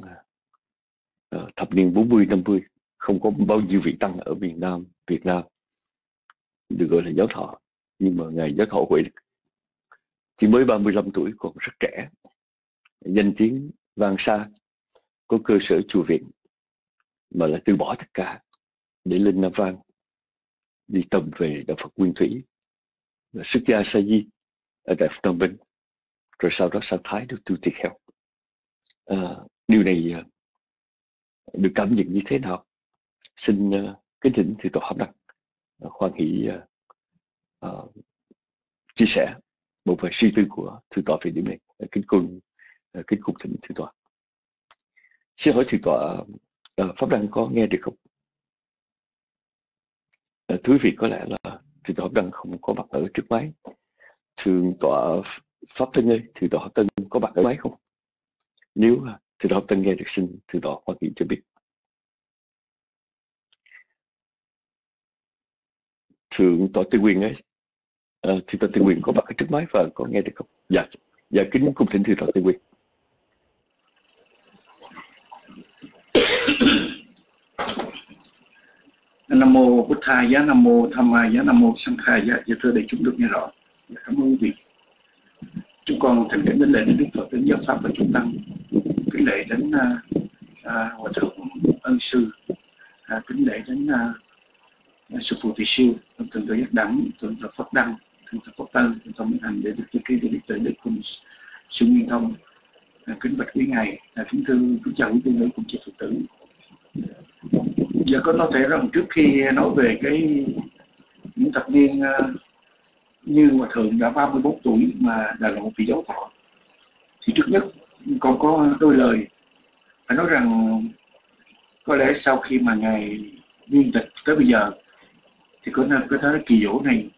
thập niên 40 50 không có bao nhiêu vị tăng ở miền Nam, Việt Nam được gọi là giáo thọ, nhưng mà ngài giáo thọ Huệ chỉ mới 35 tuổi, còn rất trẻ danh tiếng vang xa có cơ sở chùa viện mà là từ bỏ tất cả để lên Nam Vang đi tầm về đạo Phật Nguyên Thủy và xuất gia Sa Di ở tại Phnom Penh rồi sau đó sang Thái được tu tỳ kheo. À, điều này à, được cảm nhận như thế nào? Xin uh, kính thỉnh thì tọa pháp đăng à, uh, khoan hỷ uh, uh, chia sẻ một vài suy tư của thư tọa về điểm này. Kính cung Ờ, kính cung thỉnh thượng tọa xin hỏi thượng tọa ờ, pháp đăng có nghe được không? Ờ, Thưa quý vị có lẽ là thượng tọa pháp đăng không có mặt ở trước máy. Thượng tọa pháp tân ơi thượng tọa pháp tân có mặt ở máy không? Nếu thượng tọa pháp tân nghe được xin thượng tọa hoa kỳ cho biết. Thượng tọa tư quyền ấy à, thì tọa tư quyền có mặt ở trước máy và có nghe được không? Dạ dạ kính cung thỉnh thượng tọa tư quyền nam mô Bụt thầy giá nam mô tham Ma giá nam mô sanh khai giá. Dạ thưa đại chúng được nghe rõ. Dạ, cảm ơn quý vị. Chúng con thành kính đến lễ đến đức phật đến giáo pháp và chúng tăng. Kính lễ đến uh, uh, hòa thượng ân sư. Uh, kính lễ đến uh, sư phụ tỳ siêu thượng tọa giác đẳng thượng thượng pháp đăng thượng thượng pháp tân thượng thượng minh hành để được tư tri để đức tuệ đức cùng sư nguyên thông à, kính bạch quý ngài. À, kính thưa kính chào quý tiên nữ cùng chư phật tử giờ có nói thể rằng trước khi nói về cái những thập niên à, như hòa thượng đã 34 tuổi mà đã là một vị giáo thọ thì trước nhất còn có đôi lời phải nói rằng có lẽ sau khi mà ngài viên tịch tới bây giờ thì có nên có thấy kỳ dỗ này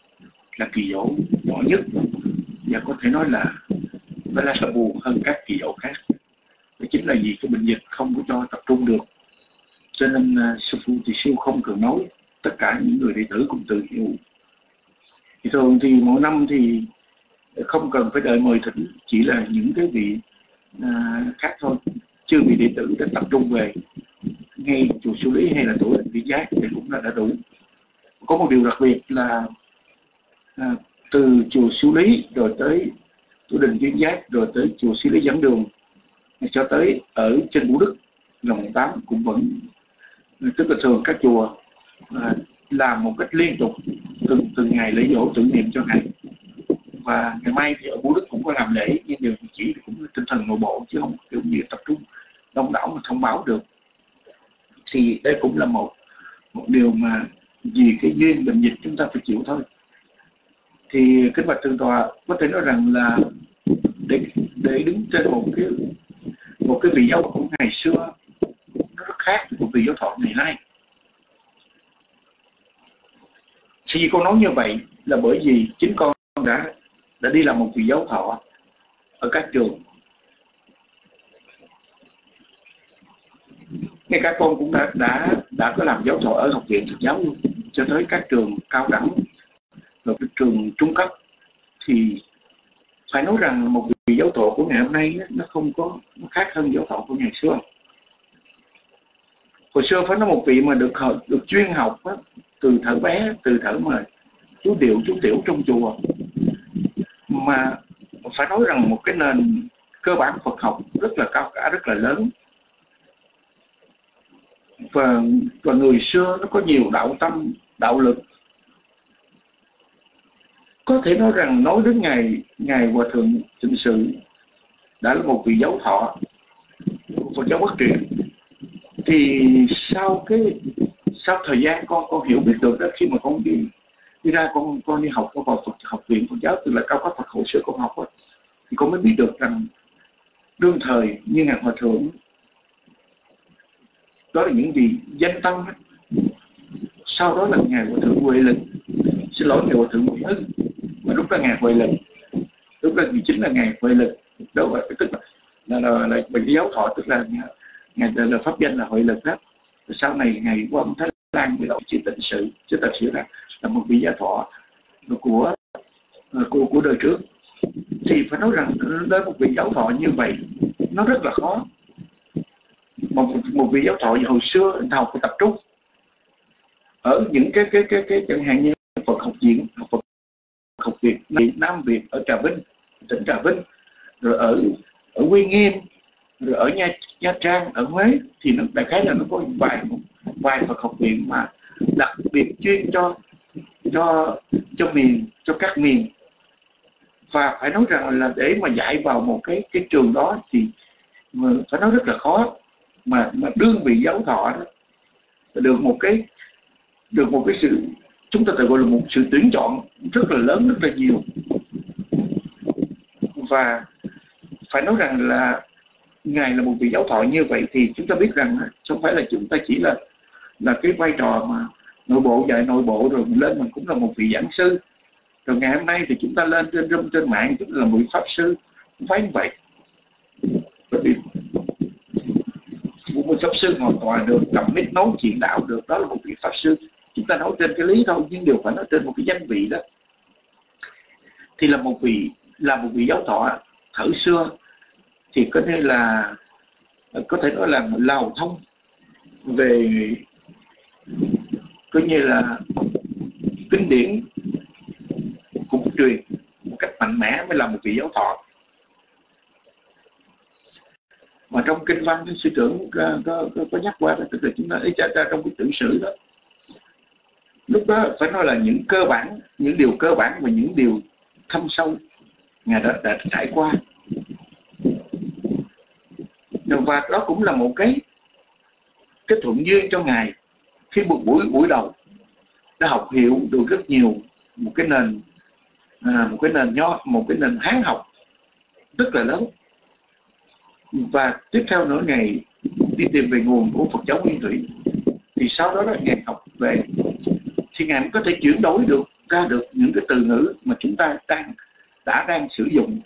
là kỳ dỗ nhỏ nhất và có thể nói là nó là buồn hơn các kỳ dỗ khác. Đó chính là vì cái bệnh dịch không có cho tập trung được cho nên uh, sư phụ thì siêu không cần nói tất cả những người đệ tử cũng tự hiểu. Thì thường thì mỗi năm thì không cần phải đợi mời thỉnh chỉ là những cái vị uh, khác thôi. Chưa bị đệ tử đã tập trung về ngay chùa xử lý hay là tổ định vị giác thì cũng là đã đủ. Có một điều đặc biệt là à, từ chùa Siêu Lý rồi tới tu đình Viên Giác rồi tới chùa Siêu Lý dẫn đường cho tới ở trên Vũ Đức lòng tám cũng vẫn tức là thường các chùa à, làm một cách liên tục từng từng ngày lễ dỗ tưởng niệm cho ngài. Và ngày mai thì ở Bú Đức cũng có làm lễ nhưng điều chỉ cũng tinh thần nội bộ chứ không kiểu như tập trung đông đảo mà thông báo được. Thì đây cũng là một một điều mà vì cái duyên bệnh dịch chúng ta phải chịu thôi. Thì kính bạch thượng tọa có thể nói rằng là để để đứng trên một cái một cái vị giáo của ngày xưa khác của vị giáo thọ ngày nay khi con nói như vậy là bởi vì chính con đã đã đi làm một vị giáo thọ ở các trường. Ngay cả con cũng đã đã đã có làm giáo thọ ở học viện Phật giáo luôn, cho tới các trường cao đẳng và trường trung cấp. Thì phải nói rằng một vị giáo thọ của ngày hôm nay nó không có, nó khác hơn giáo thọ của ngày xưa hồi xưa phải nói một vị mà được được chuyên học đó, từ thở bé từ thở mà chú điệu chú tiểu trong chùa. Mà phải nói rằng một cái nền cơ bản Phật học rất là cao cả rất là lớn. Và và người xưa nó có nhiều đạo tâm đạo lực. Có thể nói rằng nói đến ngày ngày hòa thượng tịnh sự đã là một vị giáo thọ Phật giáo bất truyền thì sau cái sau thời gian con con hiểu biết được đó khi mà con đi đi ra con con đi học con vào Phật học viện Phật giáo từ là cao cấp Phật hội sự con học đó, thì con mới biết được rằng đương thời như ngài hòa thượng đó là những vị danh tăng đó. sau đó là ngài hòa thượng huệ lực. Xin lỗi ngài hòa thượng huệ ức mà lúc đó ngài huệ lực lúc đó thì chính là ngài huệ lực. Đó là tức là là, là, là, là giáo thọ tức là ngài là pháp danh là hội lực đó sau này ngài ông thái lan với ông chỉ tịnh sự. Chứ thật sự là là một vị gia thọ của ờ, của của đời trước. Thì phải nói rằng đến một vị giáo thọ như vậy, nó rất là khó. Một một vị giáo thọ hồi xưa học phải tập trung. Ở những cái cái cái cái chẳng hạn như Phật học viện Phật học viện Nam Việt, ở Trà Vinh, tỉnh Trà Vinh, rồi ở ở Quy Nghiêm rồi ở Nha Nha Trang, ở Huế thì nó đại khái là nó có vài vài Phật học viện mà đặc biệt chuyên cho cho cho miền, cho các miền. Và phải nói rằng là để mà dạy vào một cái cái trường đó thì phải nói rất là khó. Mà mà đương vị giáo thọ đó, được một cái, được một cái sự, chúng ta tự gọi là một sự tuyển chọn rất là lớn, rất là nhiều. Và phải nói rằng là ngài là một vị giáo thọ như vậy thì chúng ta biết rằng không phải là chúng ta chỉ là là cái vai trò mà nội bộ dạy nội bộ rồi mình lên mình cũng là một vị giảng sư. Rồi ngày hôm nay thì chúng ta lên trên trên, trên mạng chúng ta là một vị pháp sư. Không phải như vậy. Bởi vì một pháp sư hoàn toàn được cầm mic nói chuyện đạo được đó là một vị pháp sư. Chúng ta nói trên cái lý thôi nhưng đều phải nói trên một cái danh vị đó. Thì là một vị là một vị giáo thọ thở xưa thì có thể là có thể nói là lào thông về coi như là kinh điển cũng truyền một cách mạnh mẽ mới là một vị giáo thọ. Mà trong kinh văn cái sư trưởng có, có, có, nhắc qua đó, tức là chúng ta ấy ra trong cái tự sử đó. Lúc đó phải nói là những cơ bản những điều cơ bản và những điều thâm sâu ngài đã, đã trải qua và đó cũng là một cái cái thuận duyên cho ngài khi một buổi buổi đầu đã học hiểu được rất nhiều một cái nền à, một cái nền nho một cái nền hán học rất là lớn. Và tiếp theo nữa ngày đi tìm về nguồn của Phật giáo Nguyên Thủy thì sau đó là ngày học về thì ngài mới có thể chuyển đổi được ra được những cái từ ngữ mà chúng ta đang đã đang sử dụng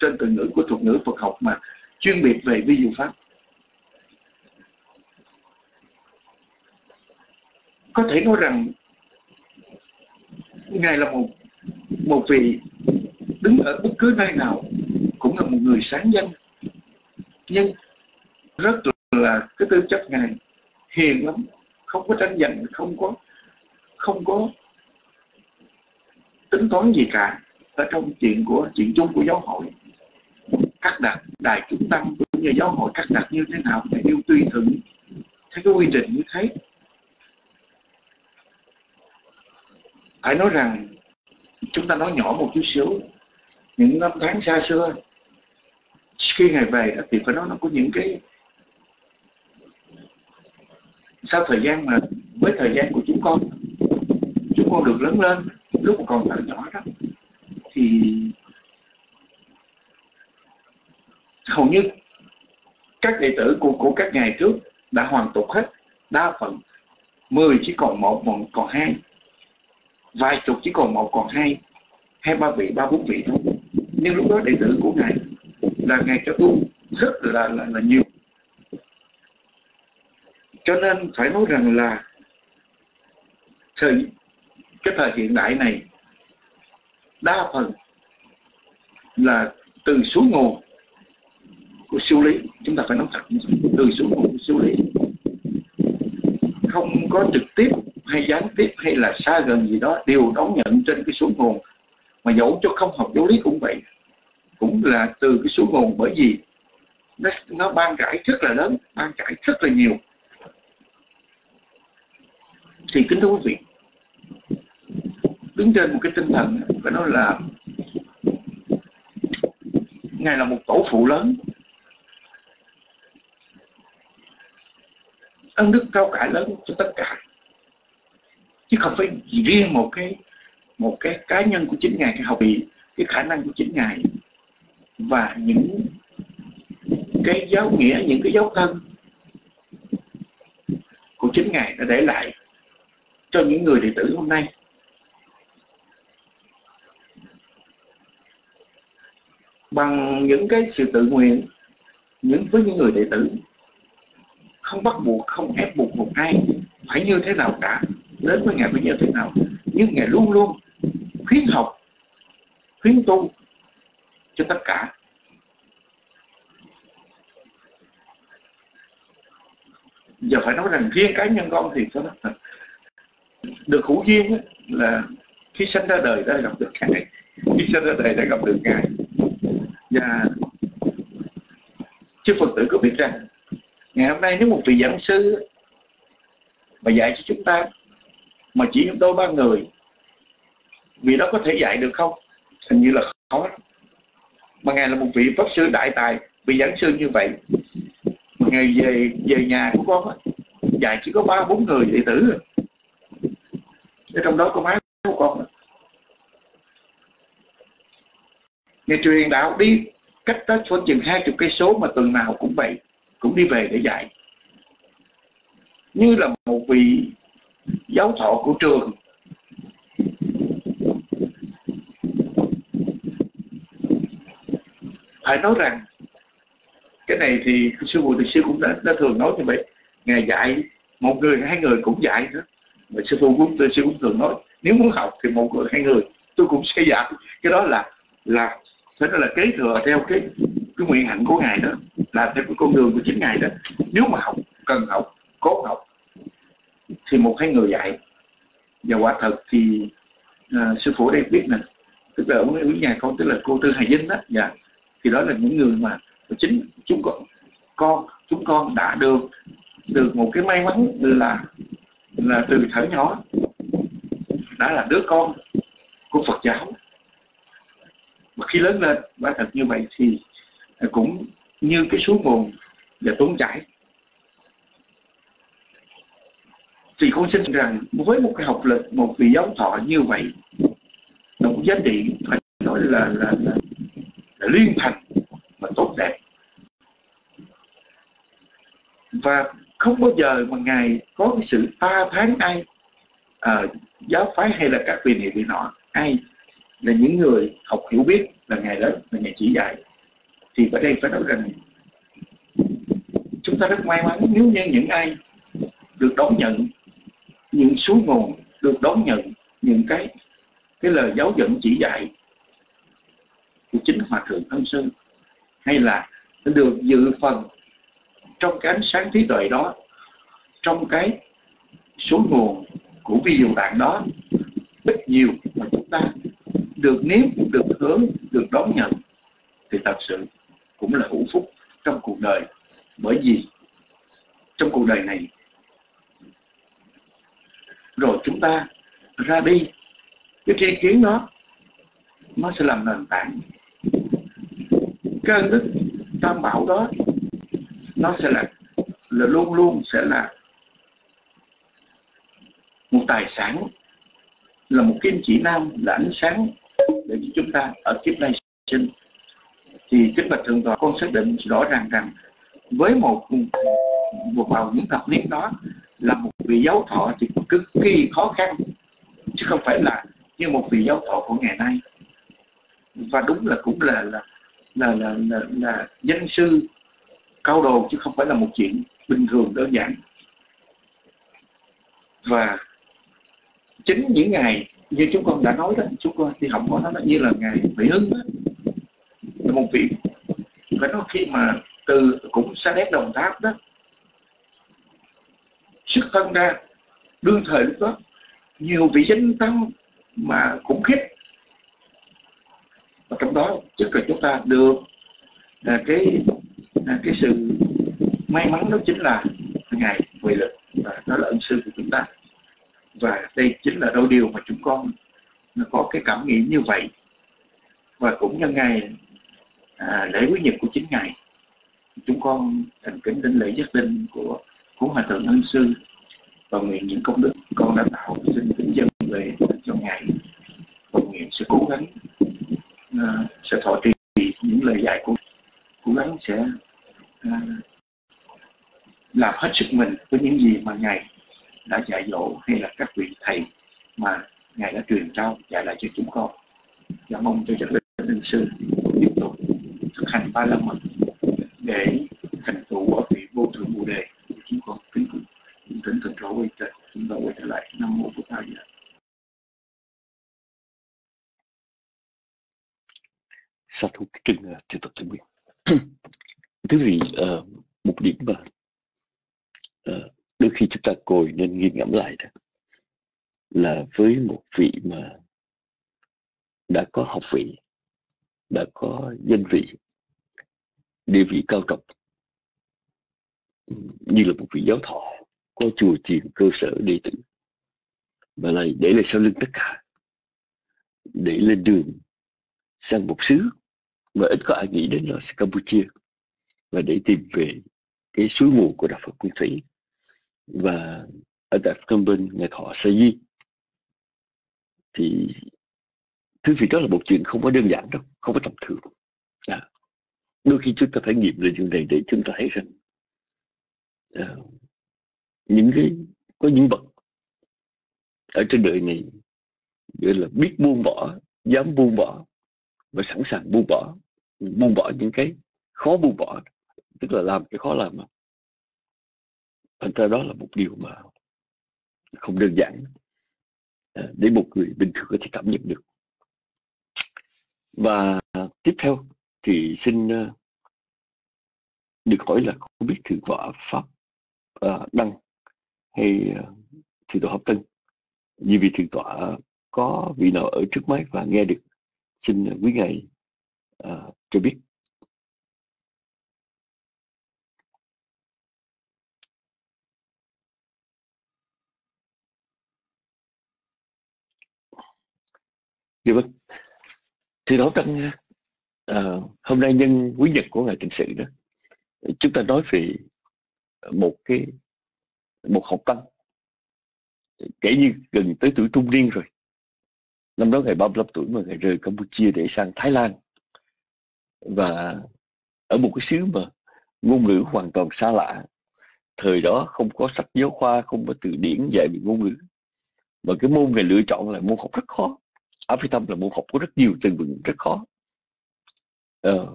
trên từ ngữ của thuật ngữ Phật học mà chuyên biệt về vi diệu pháp. Có thể nói rằng, ngài là một một vị đứng ở bất cứ nơi nào cũng là một người sáng danh. Nhưng rất là cái tư chất ngài hiền lắm, không có tranh giành, không có không có tính toán gì cả ở trong chuyện của, chuyện chung của giáo hội cắt đặt, đài chúng tăng cũng như giáo hội cắt đặt như thế nào thì đều tùy thuận theo cái quy trình như thế. Phải nói rằng, chúng ta nói nhỏ một chút xíu, những năm tháng xa xưa, khi ngày về thì phải nói nó có những cái sau thời gian mà với thời gian của chúng con chúng con được lớn lên, lúc còn là nhỏ đó, thì hầu như các đệ tử của của các ngày trước đã hoàn tục hết đa phần. 10 chỉ còn một còn còn hai. Vài chục chỉ còn một còn hai. Hai ba vị ba bốn vị thôi. Nhưng lúc đó đệ tử của ngài là ngài cho tu rất là là, là nhiều. Cho nên phải nói rằng là thời cái thời hiện đại này đa phần là từ xuống nguồn của siêu lý. Chúng ta phải nói thật. Từ xuống nguồn của siêu lý. Không có trực tiếp hay gián tiếp hay là xa gần gì đó đều đón nhận trên cái số nguồn mà dẫu cho không học giáo lý cũng vậy. Cũng là từ cái số nguồn bởi vì nó, nó ban trải rất là lớn ban trải rất là nhiều. Thì kính thưa quý vị đứng trên một cái tinh thần phải nói là ngài là một tổ phụ lớn. Ân đức cao cả lớn cho tất cả. Chứ không phải riêng một cái một cái cá nhân của chính ngài cái học vị cái khả năng của chính ngài. Và những cái giáo nghĩa, những cái giáo thân của chính ngài đã để lại cho những người đệ tử hôm nay. Bằng những cái sự tự nguyện, những với những người đệ tử không bắt buộc, không ép buộc một ai, phải như thế nào cả, đến với ngài phải như thế nào. Nhưng ngài luôn luôn khuyến học, khuyến tu cho tất cả. Giờ phải nói rằng riêng cá nhân con thì có được hữu duyên là khi sinh ra đời đã gặp được ngài, khi sinh ra đời đã gặp được ngài. Và chư phật tử có biết rằng ngày hôm nay nếu một vị giảng sư mà dạy cho chúng ta mà chỉ chúng tôi ba người vì đó có thể dạy được không? Hình như là khó. Mà ngài là một vị pháp sư đại tài, vị giảng sư như vậy. Mà ngày về về nhà của con dạy chỉ có ba, bốn người đệ tử. Ở trong đó có má của con. Ngày truyền đạo đi cách đó khoảng chừng hai chục cây số mà tuần nào cũng vậy cũng đi về để dạy. Như là một vị giáo thọ của trường. Phải nói rằng cái này thì sư phụ thực sư cũng đã, đã thường nói như vậy. Ngài dạy một người hai người cũng dạy nữa. Mà sư phụ cũng tôi sư cũng thường nói nếu muốn học thì một người hai người tôi cũng sẽ dạy. Cái đó là là phải nói là kế thừa theo cái cái nguyện hạnh của ngài đó là theo cái con đường của chính ngài đó. Nếu mà học cần học cố học thì một hai người dạy. Và quả thật thì uh, sư phụ đây biết nè tức là ở nhà con tức là cô tư hà dinh đó dạ. Thì đó là những người mà chính chúng con con chúng con đã được được một cái may mắn là là từ thở nhỏ đã là đứa con của Phật giáo. Mà khi lớn lên quả thật như vậy thì cũng như cái suối nguồn và tuôn chảy thì con xin rằng với một cái học lực một vị giáo thọ như vậy là một giá trị phải nói là là, là, là liên thành và tốt đẹp. Và không bao giờ mà ngài có cái sự ta tháng ai à, giáo phái hay là các vị này vị nọ. Ai là những người học hiểu biết là ngài đó là ngài chỉ dạy thì ở đây phải nói rằng, chúng ta rất may mắn nếu như những ai được đón nhận những suối nguồn được đón nhận những cái cái lời giáo dẫn chỉ dạy của chính hòa thượng ân sư, hay là được dự phần trong cái ánh sáng trí tuệ đó, trong cái số nguồn của vi dụ tạng đó, ít nhiều mà chúng ta được nếm, được hướng được đón nhận, thì thật sự cũng là hữu phúc trong cuộc đời. Bởi vì trong cuộc đời này rồi chúng ta ra đi cái tri kiến đó nó sẽ làm nền tảng. Cái ơn đức tam bảo đó nó sẽ là, là luôn luôn sẽ là một tài sản là một kim chỉ nam là ánh sáng để cho chúng ta ở kiếp này sinh thì kính bạch thượng tọa con xác định rõ ràng rằng với một, một vào những thập niên đó là một vị giáo thọ thì cực kỳ khó khăn chứ không phải là như một vị giáo thọ của ngày nay. Và đúng là cũng là là là là, là, là danh sư cao đồ chứ không phải là một chuyện bình thường đơn giản. Và chính những ngày như chúng con đã nói đó chúng con thì học có nó như là ngày bị hưng đó một vị phải nói khi mà từ cũng xa đét đồng tháp đó, xuất thân ra, đương thời lúc đó, nhiều vị danh tăng mà khủng khiếp và trong đó chắc là chúng ta được là cái là cái sự may mắn đó chính là ngài huệ lực, và đó là ân sư của chúng ta. Và đây chính là đôi điều mà chúng con có cái cảm nghĩ như vậy. Và cũng nhân ngày à, lễ quý nhật của chính ngài. Chúng con thành kính đến lễ giác đinh của của hòa thượng ân sư và nguyện những công đức con đã tạo xin kính dân về cho ngài. Và nguyện sẽ cố gắng à, sẽ thọ trì những lời dạy của cố gắng sẽ à, làm hết sức mình với những gì mà ngài đã dạy dỗ hay là các vị thầy mà ngài đã truyền trao dạy lại cho chúng con. Và mong cho giác linh sư hành ba la mật để thành tựu ở vị vô thượng bồ đề. Chúng con kính cùng tỉnh thần trở quay trở chúng ta quay trở lại năm mô bổn thầy sa thú trưng à, tiếp tục thỉnh nguyện thưa vị uh, một điểm mà uh, đôi khi chúng ta ngồi nên nghiêng ngẫm lại đó là với một vị mà đã có học vị đã có danh vị địa vị cao trọng như là một vị giáo thọ có chùa chiền cơ sở đệ tử. Và lại để lại sau lưng tất cả để lên đường sang một xứ mà ít có ai nghĩ đến là Campuchia và để tìm về cái suối nguồn của đạo Phật Nguyên Thủy và ở tại Phnom Penh ngày thọ Sa Di. Thì thứ vị đó là một chuyện không có đơn giản đâu không có tầm thường. À, đôi khi chúng ta phải nghiệm lên chuyện này để chúng ta thấy rằng à, những cái có những bậc ở trên đời này gọi là biết buông bỏ dám buông bỏ và sẵn sàng buông bỏ buông bỏ những cái khó buông bỏ tức là làm cái khó làm mà. Thành ra đó là một điều mà không đơn giản à, để một người bình thường có thể cảm nhận được. Và tiếp theo thì xin ờ, được hỏi là không biết thượng tọa pháp ờ, đăng hay ờ, thượng tọa hợp tân như vị thượng tọa có vị nào ở trước máy và nghe được xin quý ngài uh, cho biết Dạ vâng. Thì đó Trân uh, hôm nay nhân quý nhật của ngài tình sự đó, chúng ta nói về một cái một học tăng kể như gần tới tuổi trung niên rồi. Năm đó ngày 35 tuổi mà ngài rời Campuchia để sang Thái Lan. Và ở một cái xứ mà ngôn ngữ hoàn toàn xa lạ thời đó không có sách giáo khoa không có từ điển dạy về ngôn ngữ. Mà cái môn ngài lựa chọn là môn học rất khó. Ở phi tâm là môn học có rất nhiều từ vựng rất khó ờ,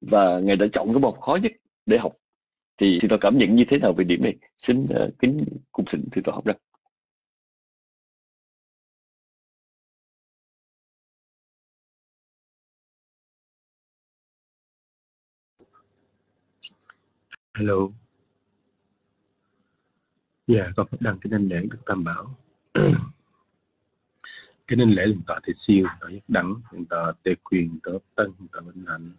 và ngài đã chọn cái môn khó nhất để học thì thì tôi cảm nhận như thế nào về điểm này xin uh, kính cung thỉnh thì tôi học ra Hello. Dạ, yeah, con đăng cái anh để được tam bảo. cái nên lễ liền tọa thì siêu tọa nhất đẳng liền tọa tề quyền tọa tân tọa vinh hạnh.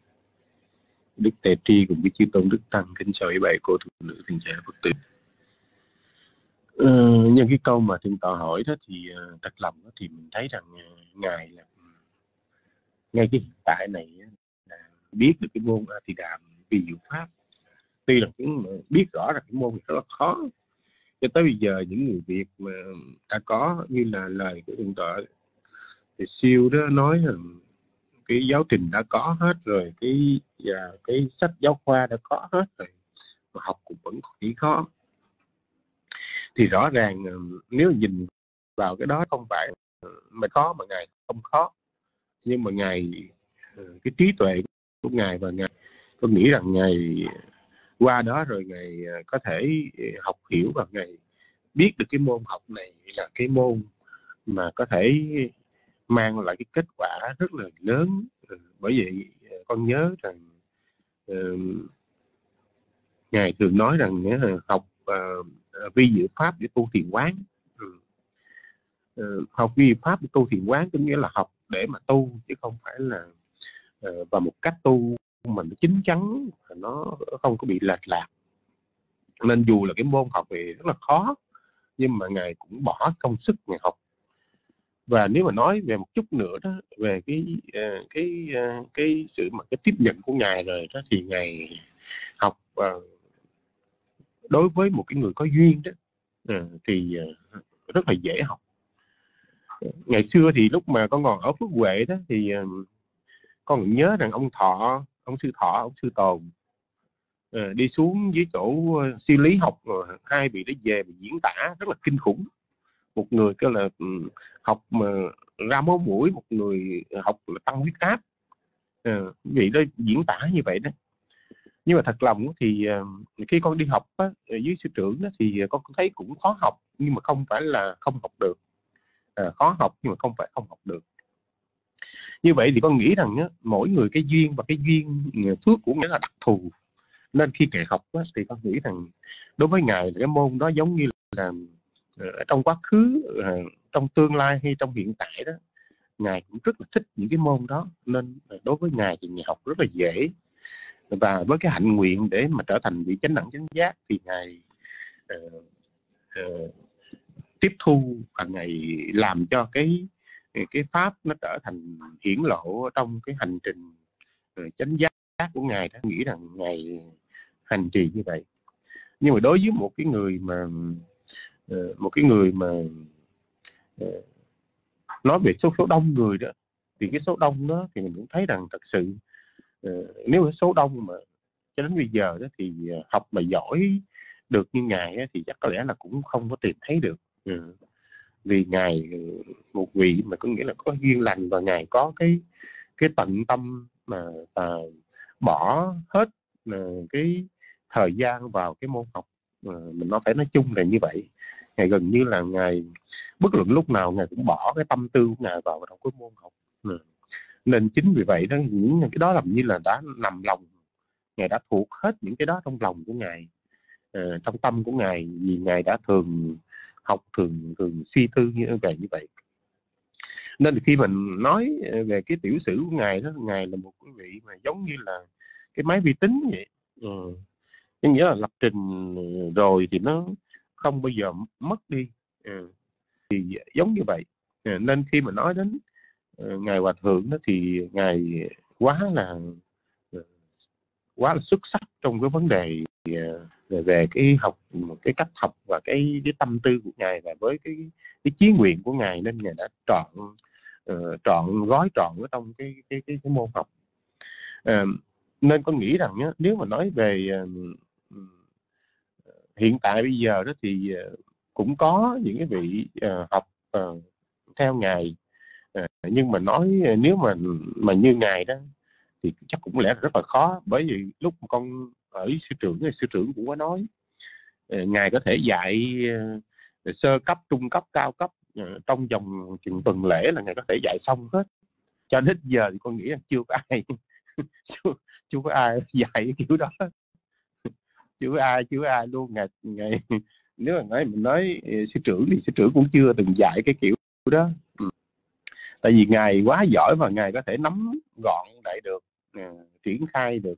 Đức tề tri cùng với chư tôn đức tăng kính chào ý bài cô thuộc nữ thiền trẻ phật tử. Ờ, nhân cái câu mà thiên tọa hỏi đó thì ờ, thật lòng đó, thì mình thấy rằng ờ, ngài là ngay cái hiện tại này là biết được cái môn a thì đàm vì diệu pháp. Tuy là cũng biết rõ là cái môn này rất là khó cho tới bây giờ, những người Việt mà đã có như là lời của thượng tọa thì siêu đó nói là cái giáo trình đã có hết rồi, cái và cái sách giáo khoa đã có hết rồi, mà học cũng vẫn chỉ khó. Thì rõ ràng à, nếu nhìn vào cái đó không phải mà khó mà ngài không khó, nhưng mà ngài à, cái trí tuệ của ngài và ngài, tôi nghĩ rằng ngài qua đó rồi ngài ờ, có thể ờ, học hiểu và ngài biết được cái môn học này là cái môn mà có thể mang lại cái kết quả rất là lớn. Ừ, bởi vậy ờ, con nhớ rằng uh, ngài thường nói rằng uh, học uh, vi diệu pháp để tu thiền quán. Uh, học vi diệu pháp để tu thiền quán có nghĩa là học để mà tu chứ không phải là uh, và một cách tu mà nó chín chắn, nó không có bị lệch lạc. Nên dù là cái môn học thì rất là khó, nhưng mà ngài cũng bỏ công sức ngài học. Và nếu mà nói về một chút nữa đó, về cái ờ, cái ờ, cái sự mà cái tiếp nhận của ngài rồi đó, thì ngài học ờ, đối với một cái người có duyên đó thì rất là dễ học. Ngày xưa thì lúc mà con còn ở Phước Huệ đó, thì con cũng nhớ rằng ông Thọ ông sư Thọ ông sư Tồn. Ờ, đi xuống dưới chỗ ờ, siêu lý học rồi hai vị đó về và diễn tả rất là kinh khủng. Một người kêu là ừ, học mà ra máu mũi một người học là tăng huyết áp. Vị đó diễn tả như vậy đó. Nhưng mà thật lòng thì khi con đi học á, dưới sư trưởng đó, thì con thấy cũng khó học nhưng mà không phải là không học được. Khó học nhưng mà không phải không học được như vậy thì con nghĩ rằng á, mỗi người cái duyên và cái duyên ừ, phước của nghĩa là đặc thù. Nên khi kệ học á, thì con nghĩ rằng đối với ngài cái môn đó giống như là ờ, trong quá khứ ờ, trong tương lai hay trong hiện tại đó ngài cũng rất là thích những cái môn đó. Nên ờ, đối với ngài thì ngài học rất là dễ. Và với cái hạnh nguyện để mà trở thành vị chánh đẳng chánh giác thì ngài uh, uh, tiếp thu và ngài làm cho cái cái pháp nó trở thành hiển lộ trong cái hành trình ờ, chánh giác của ngài đã nghĩ rằng ngài hành trì như vậy nhưng mà đối với một cái người mà ờ, một cái người mà ờ, nói về số số đông người đó, thì cái số đông đó thì mình cũng thấy rằng thật sự nếu cái số đông mà cho đến bây giờ đó thì học mà giỏi được như ngài thì chắc có lẽ là cũng không có tìm thấy được Ừ vì ngài một vị mà có nghĩa là có duyên lành và ngài có cái cái tận tâm mà à, bỏ hết à, cái thời gian vào cái môn học à, mình nói phải nói chung là như vậy ngài gần như là ngài bất luận lúc nào ngài cũng bỏ cái tâm tư của ngài vào trong cái môn học à. nên chính vì vậy đó những cái đó làm như là đã nằm lòng ngài đã thuộc hết những cái đó trong lòng của ngài à, trong tâm của ngài vì ngài đã thường học thường thường suy tư như vậy như vậy nên khi mình nói ờ, về cái tiểu sử của ngài đó, ngài là một cái vị mà giống như là cái máy vi tính vậy ừ. có nghĩa là lập trình ờ, rồi thì nó không bao giờ mất đi ừ. thì giống như vậy ừ, nên khi mà nói đến ờ, ngài hòa thượng đó thì ngài quá là quá là xuất sắc trong cái vấn đề về, về cái học một cái cách học và cái cái tâm tư của ngài và với cái cái chí nguyện của ngài nên ngài đã trọn chọn trọn gói trọn ở trong cái cái cái, cái môn học. Uh, nên con nghĩ rằng nhá, nếu mà nói về uh, hiện tại bây giờ đó thì cũng có những cái vị uh, học uh, theo ngài. Uh, nhưng mà nói nếu mà mà như ngài đó thì chắc cũng lẽ rất là khó bởi vì lúc con ở sư trưởng thì sư trưởng cũng có nói ờ, ngài có thể dạy ờ, sơ cấp trung cấp cao cấp ờ, trong vòng chừng tuần lễ là ngài có thể dạy xong hết. Cho đến giờ thì con nghĩ là chưa có ai chưa, chưa có ai dạy cái kiểu đó. Chưa có ai chưa có ai luôn. Ngài ngài nếu mà nói mình nói sư trưởng thì sư trưởng cũng chưa từng dạy cái kiểu đó. Ừ. tại vì ngài quá giỏi và ngài có thể nắm gọn lại được triển khai được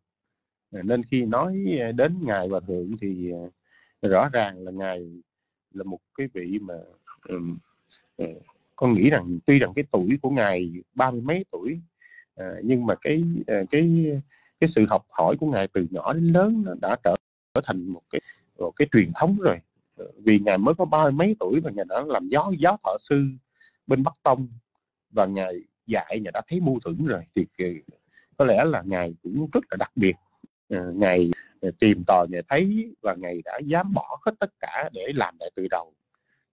nên khi nói ờ, đến ngài hòa thượng thì ờ, rõ ràng là ngài là một cái vị mà ờ, con nghĩ rằng tuy rằng cái tuổi của ngài ba mươi mấy tuổi nhưng mà cái cái cái sự học hỏi của ngài từ nhỏ đến lớn nó đã trở trở thành một cái một cái truyền thống rồi. Vì ngài mới có ba mươi mấy tuổi và ngài đã làm giáo giáo thọ sư bên Bắc Tông và ngài dạy, ngài đã thấy mưu tưởng rồi thì có lẽ là ngài cũng rất là đặc biệt Ờ, ngài ờ, tìm tòi ngài thấy và ngài đã dám bỏ hết tất cả để làm lại từ đầu.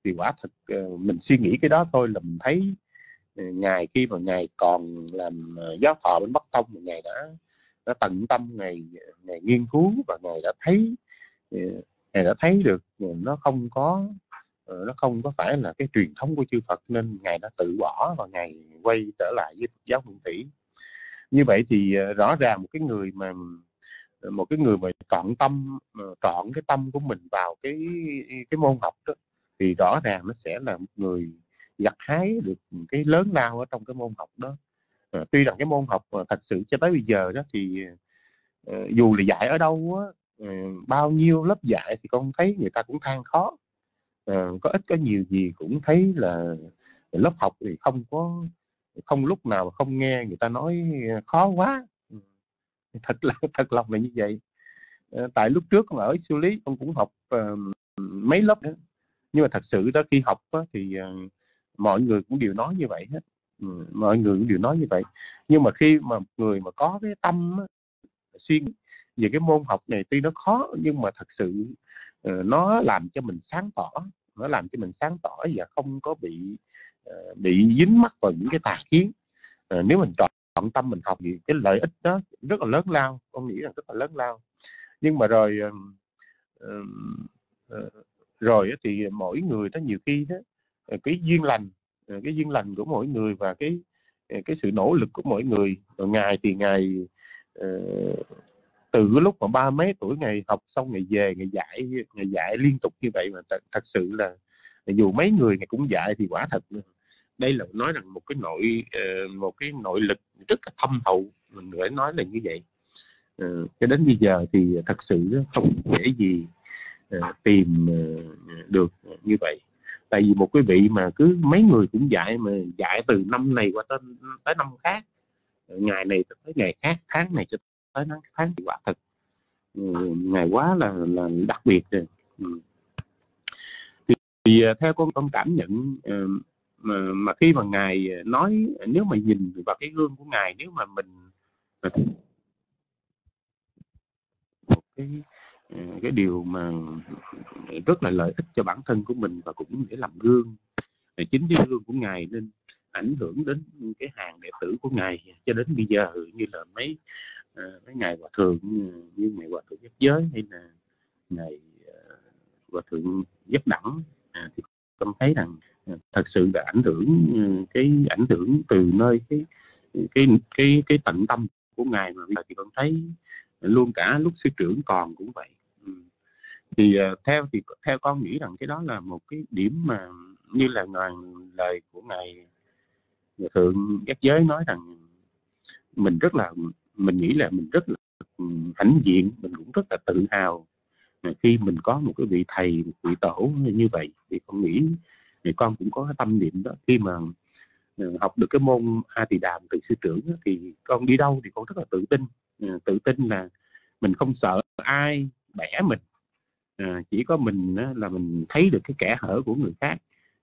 Thì quả thực ờ, mình suy nghĩ cái đó thôi là mình thấy ngài khi mà ngài còn làm giáo thọ bên Bắc Tông mà ngài đã đã tận tâm ngài ngài nghiên cứu và ngài đã thấy ngài đã thấy được nó không có nó không có phải là cái truyền thống của chư Phật nên ngài đã tự bỏ và ngài quay trở lại với Phật giáo nguyên thủy. Như vậy thì rõ ràng một cái người mà một cái người mà trọn tâm ờ, trọn cái tâm của mình vào cái cái môn học đó, thì rõ ràng nó sẽ là một người gặt hái được cái lớn lao ở trong cái môn học đó. Ờ, tuy rằng cái môn học thật sự cho tới bây giờ đó thì ờ, dù là dạy ở đâu á bao nhiêu lớp dạy thì con thấy người ta cũng than khó. Có ít có nhiều gì cũng thấy là lớp học thì không có, không lúc nào không nghe người ta nói khó quá thật là thật lòng là như vậy. Ờ, tại lúc trước con ở siêu lý con cũng học uh, mấy lớp nữa nhưng mà thật sự đó khi học đó, thì uh, mọi người cũng đều nói như vậy hết. Ừ, mọi người cũng đều nói như vậy. Nhưng mà khi mà người mà có cái tâm đó, suy nghĩ về cái môn học này tuy nó khó nhưng mà thật sự uh, nó làm cho mình sáng tỏ nó làm cho mình sáng tỏ và không có bị uh, bị dính mắc vào những cái tà kiến. Uh, nếu mình chọn tâm mình học thì cái lợi ích đó rất là lớn lao con nghĩ là rất là lớn lao. Nhưng mà rồi ờ, rồi thì mỗi người đó nhiều khi đó ờ, cái duyên lành ờ, cái duyên lành của mỗi người và cái cái sự nỗ lực của mỗi người. Rồi ngày thì ngày từ lúc mà ba mấy tuổi ngày học xong ngày về ngày dạy ngày dạy liên tục như vậy mà thật, thật sự là dù mấy người ngày cũng dạy thì quả thật đây là nói rằng một cái nội ờ, một cái nội lực rất là thâm hậu mình phải nói là như vậy. Ờ, cho đến bây giờ thì thật sự không dễ gì ờ, tìm được như vậy. Tại vì một cái vị mà cứ mấy người cũng dạy mà dạy từ năm này qua tới, tới năm khác ngày này tới ngày khác tháng này cho tới tháng thì quả thật ừ, ngày quá là là đặc biệt rồi. Ừ. Thì, theo con con cảm nhận mà, mà khi mà ngài ờ, nói ờ, nếu mà nhìn vào cái gương của ngài nếu mà mình một cái ờ, cái điều mà rất là lợi ích cho bản thân của mình và cũng để làm gương chính cái gương của ngài nên ảnh hưởng đến cái hàng đệ tử của ngài. Cho đến bây giờ như là mấy mấy ngày hòa thượng như ngày hòa thượng nhất giới hay là ngày hòa thượng nhất đẳng à, thì con thấy rằng ờ, thật sự là ảnh hưởng ừ, cái ảnh hưởng từ nơi cái cái cái cái tận tâm của ngài mà bây giờ thì con thấy luôn cả lúc sư trưởng còn cũng vậy. Ừ. Thì ờ, theo thì theo con nghĩ rằng cái đó là một cái điểm mà như là ngài, lời của ngài thượng giác giới nói rằng mình rất là mình nghĩ là mình rất là ừ, hãnh diện mình cũng rất là tự hào khi mình có một cái vị thầy một vị tổ như vậy thì con nghĩ thì con cũng có cái tâm niệm đó. Khi mà ờ, học được cái môn A Tỳ Đàm từ sư trưởng thì con đi đâu thì con rất là tự tin. Ờ, tự tin là mình không sợ ai bẻ mình. À, chỉ có mình là mình thấy được cái kẻ hở của người khác.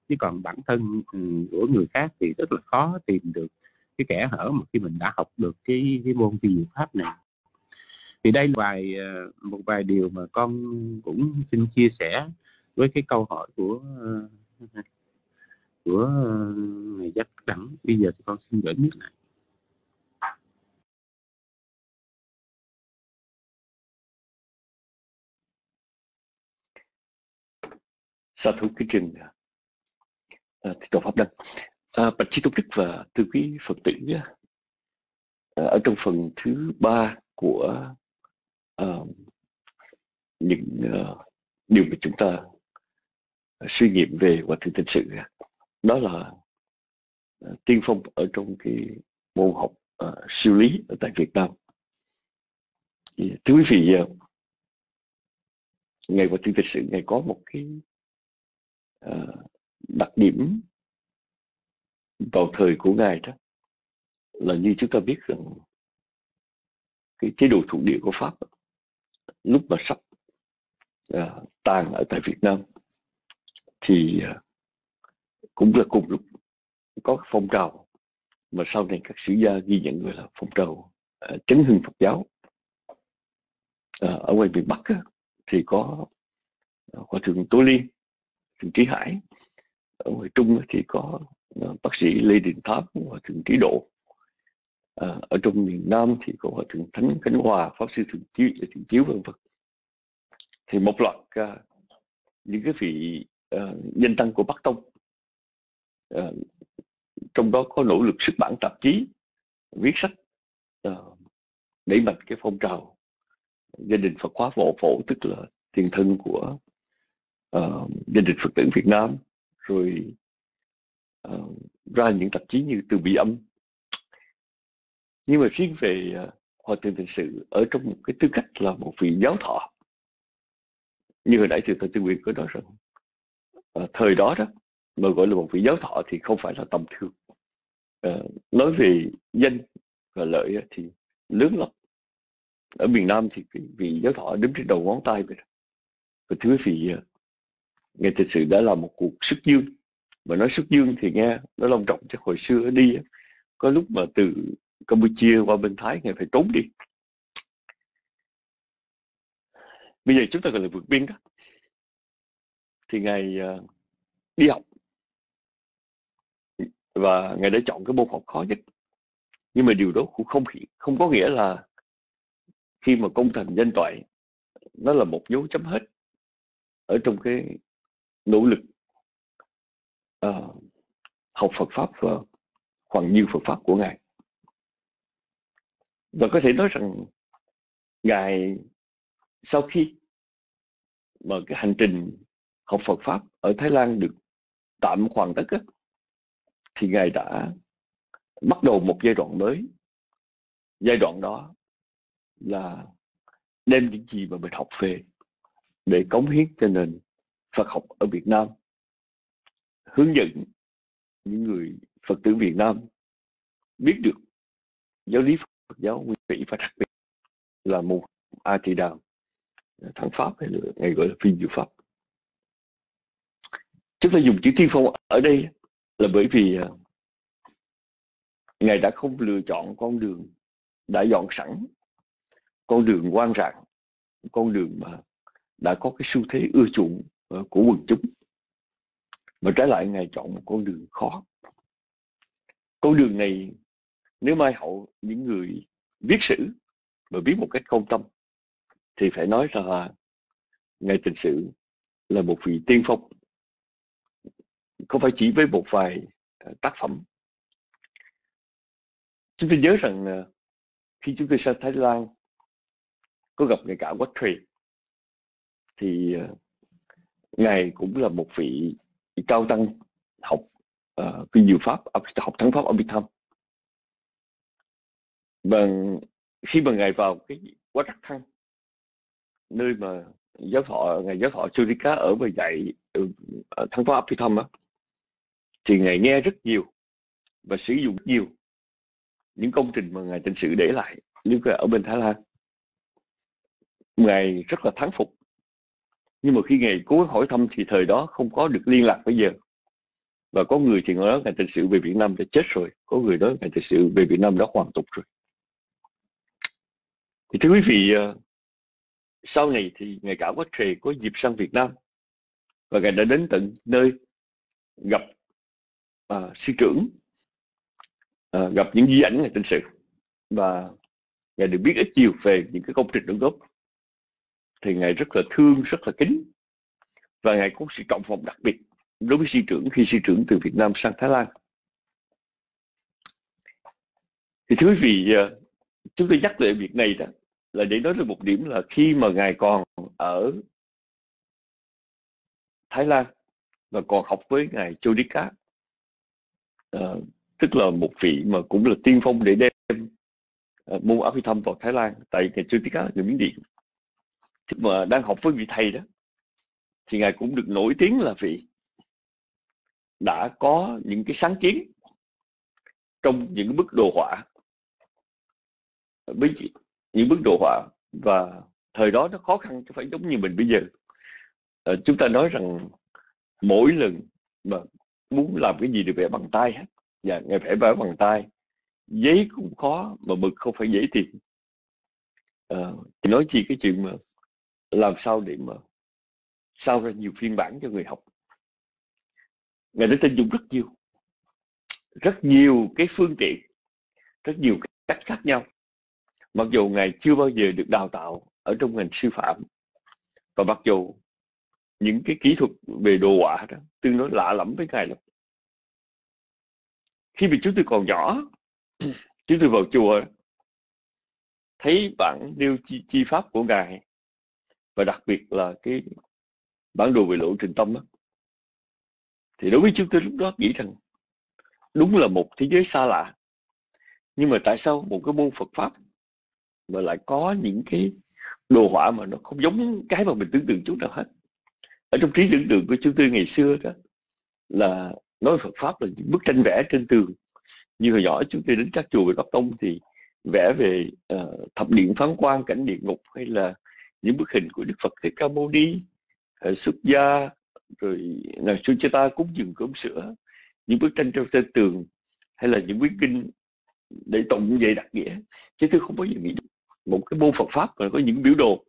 Chứ còn bản thân ừ, của người khác thì rất là khó tìm được cái kẻ hở mà khi mình đã học được cái cái môn phi diệu pháp này thì đây là vài ờ, một vài điều mà con cũng xin chia sẻ với cái câu hỏi của ờ, của ờ, người dắt đẳng. Bây giờ thì con xin gửi mic lại. Sa thú cái trình à, à thì tổ pháp đăng. À, bạch chi tôn đức và thưa quý phật tử à, ở trong phần thứ ba của Ờ, những uh, điều mà chúng ta ờ, suy nghiệm về hòa thượng thực sự đó là uh, tiên phong ở trong cái môn học uh, siêu lý ở tại Việt Nam. Thưa quý vị uh, ngày hòa thượng thực sự ngày có một cái uh, đặc điểm vào thời của ngài đó là như chúng ta biết rằng cái chế độ thuộc địa của pháp lúc mà sắp à, tàn ở tại Việt Nam thì à, cũng là cùng lúc có phong trào mà sau này các sử gia ghi nhận gọi là phong trào à, chấn hưng Phật giáo. À, ở ngoài miền Bắc á, thì có à, hòa thượng Tố Liên thượng Trí Hải. Ở ngoài Trung thì có à, bác sĩ Lê Đình Tháp hòa thượng Trí Độ à, ở trong miền Nam thì có hòa thượng Thánh Khánh Hòa pháp sư thượng chiếu thượng chiếu vân vân. Thì một loạt à, những cái vị à, danh tăng của Bắc Tông à, trong đó có nỗ lực xuất bản tạp chí viết sách à, đẩy mạnh cái phong trào gia đình Phật hóa võ phổ tức là tiền thân của uh, gia đình Phật tử Việt Nam. Rồi uh, ra những tạp chí như từ bị âm nhưng mà riêng về ờ, hòa thượng thực sự ở trong một cái tư cách là một vị giáo thọ. Như hồi nãy thì thầy tư quyền có nói rằng à, thời đó đó mà gọi là một vị giáo thọ thì không phải là tầm thường. À, nói về danh và lợi thì lớn lắm. Ở miền Nam thì vị giáo thọ đứng trên đầu ngón tay vậy và thưa quý vị ngày thực sự đã là một cuộc sức dương. Mà nói sức dương thì nghe nó long trọng cho hồi xưa đi có lúc mà từ Campuchia qua bên Thái ngài phải trốn đi. Bây giờ chúng ta gọi là vượt biên đó. Thì ngài à, đi học. Và ngài đã chọn cái môn học khó nhất. Nhưng mà điều đó cũng không không có nghĩa là khi mà công thành danh toại nó là một dấu chấm hết ở trong cái nỗ lực uh, học Phật pháp và hoàng diêu Phật pháp của ngài và có thể nói rằng ngài sau khi mà cái hành trình học Phật pháp ở Thái Lan được tạm hoàn tất á, thì ngài đã bắt đầu một giai đoạn mới. Giai đoạn đó là đem những gì mà mình học về để cống hiến cho nền Phật học ở Việt Nam. Hướng dẫn những người Phật tử Việt Nam biết được giáo lý Phật giáo, nguyên thủy và đặc biệt là một A Tỳ Đàm à, thắng Pháp hay là ngày gọi là phi diệu Pháp. Chúng ta dùng chữ tiên phong ở đây là bởi vì à, ngài đã không lựa chọn con đường đã dọn sẵn, con đường quan rạng con đường mà đã có cái xu thế ưa chuộng à, của quần chúng. Mà trái lại ngài chọn một con đường khó. Con đường này nếu mai hậu những người viết sử mà viết một cách công tâm thì phải nói là ngài tình sử là một vị tiên phong. Không phải chỉ với một vài à, tác phẩm? Chúng tôi nhớ rằng à, khi chúng tôi sang Thái Lan có gặp ngài cả Wattrey thì à, ngài cũng là một vị cao tăng học uh, nhiều pháp học thắng pháp Amitabha bằng khi mà ngài vào cái quá trắc thăng, nơi mà giáo thọ, ngài giáo thọ Churika ở và dạy ừ, ở thắng pháp Abhidham á, thì ngài nghe rất nhiều và sử dụng nhiều những công trình mà ngài tình sự để lại liên quan ở bên Thái Lan. Ngài rất là thắng phục. Nhưng mà khi ngài cố hỏi thăm thì thời đó không có được liên lạc bây giờ. Và có người thì nói ngài tình sự về Việt Nam đã chết rồi, có người nói ngài tình sự về Việt Nam đã hoàn tục rồi thì thưa quý vị ờ, sau này thì ngài cả quách trề có dịp sang Việt Nam và ngài đã đến tận nơi gặp à, sư trưởng à, gặp những di ảnh ngài tinh sự và ngài được biết ít nhiều về những cái công trình đóng góp. Thì ngài rất là thương rất là kính và ngài có sự trọng vọng đặc biệt đối với sư trưởng khi sư trưởng từ Việt Nam sang Thái Lan. Thì thưa quý vị chúng tôi nhắc lại việc này đó là để nói lên một điểm là khi mà ngài còn ở Thái Lan và còn học với ngài Chodika uh, ờ, tức là một vị mà cũng là tiên phong để đem uh, môn thâm vào Thái Lan tại ngài Chodika là người Miến Điện. Mà đang học với vị thầy đó thì ngài cũng được nổi tiếng là vị đã có những cái sáng kiến trong những bức đồ họa ờ, với những bức đồ họa. Và thời đó nó khó khăn chứ phải giống như mình bây giờ. À, chúng ta nói rằng mỗi lần mà muốn làm cái gì được vẽ bằng tay hết. Và ngài vẽ vẽ bằng tay. Giấy cũng khó mà mực không phải dễ tìm à, thì nói chi cái chuyện mà làm sao để mà sao ra nhiều phiên bản cho người học. Ngài đã tin dụng rất nhiều. Rất nhiều cái phương tiện rất nhiều cách khác nhau mặc dù ngài chưa bao giờ được đào tạo ở trong ngành sư phạm và mặc dù những cái kỹ thuật về đồ họa đó tương đối lạ lẫm với ngài lắm khi mà chúng tôi còn nhỏ chúng tôi vào chùa thấy bản nêu chi, chi pháp của ngài và đặc biệt là cái bản đồ về lộ trình tâm đó. thì đối với chúng tôi lúc đó nghĩ rằng đúng là một thế giới xa lạ nhưng mà tại sao một cái môn Phật pháp mà lại có những cái đồ họa mà nó không giống cái mà mình tưởng tượng chút nào hết. Ở trong trí tưởng tượng của chúng tôi ngày xưa đó là nói Phật pháp là những bức tranh vẽ trên tường. Như hồi nhỏ chúng tôi đến các chùa về Bắc Tông thì vẽ về uh, thập điện phán quan cảnh địa ngục hay là những bức hình của Đức Phật Thích Ca Mâu Ni ờ, xuất gia rồi là ta cúng dường cơm sữa những bức tranh trong trên tường hay là những quyển kinh để tụng về đặc nghĩa. Chứ tôi không bao giờ nghĩ một cái môn Phật pháp mà có những biểu đồ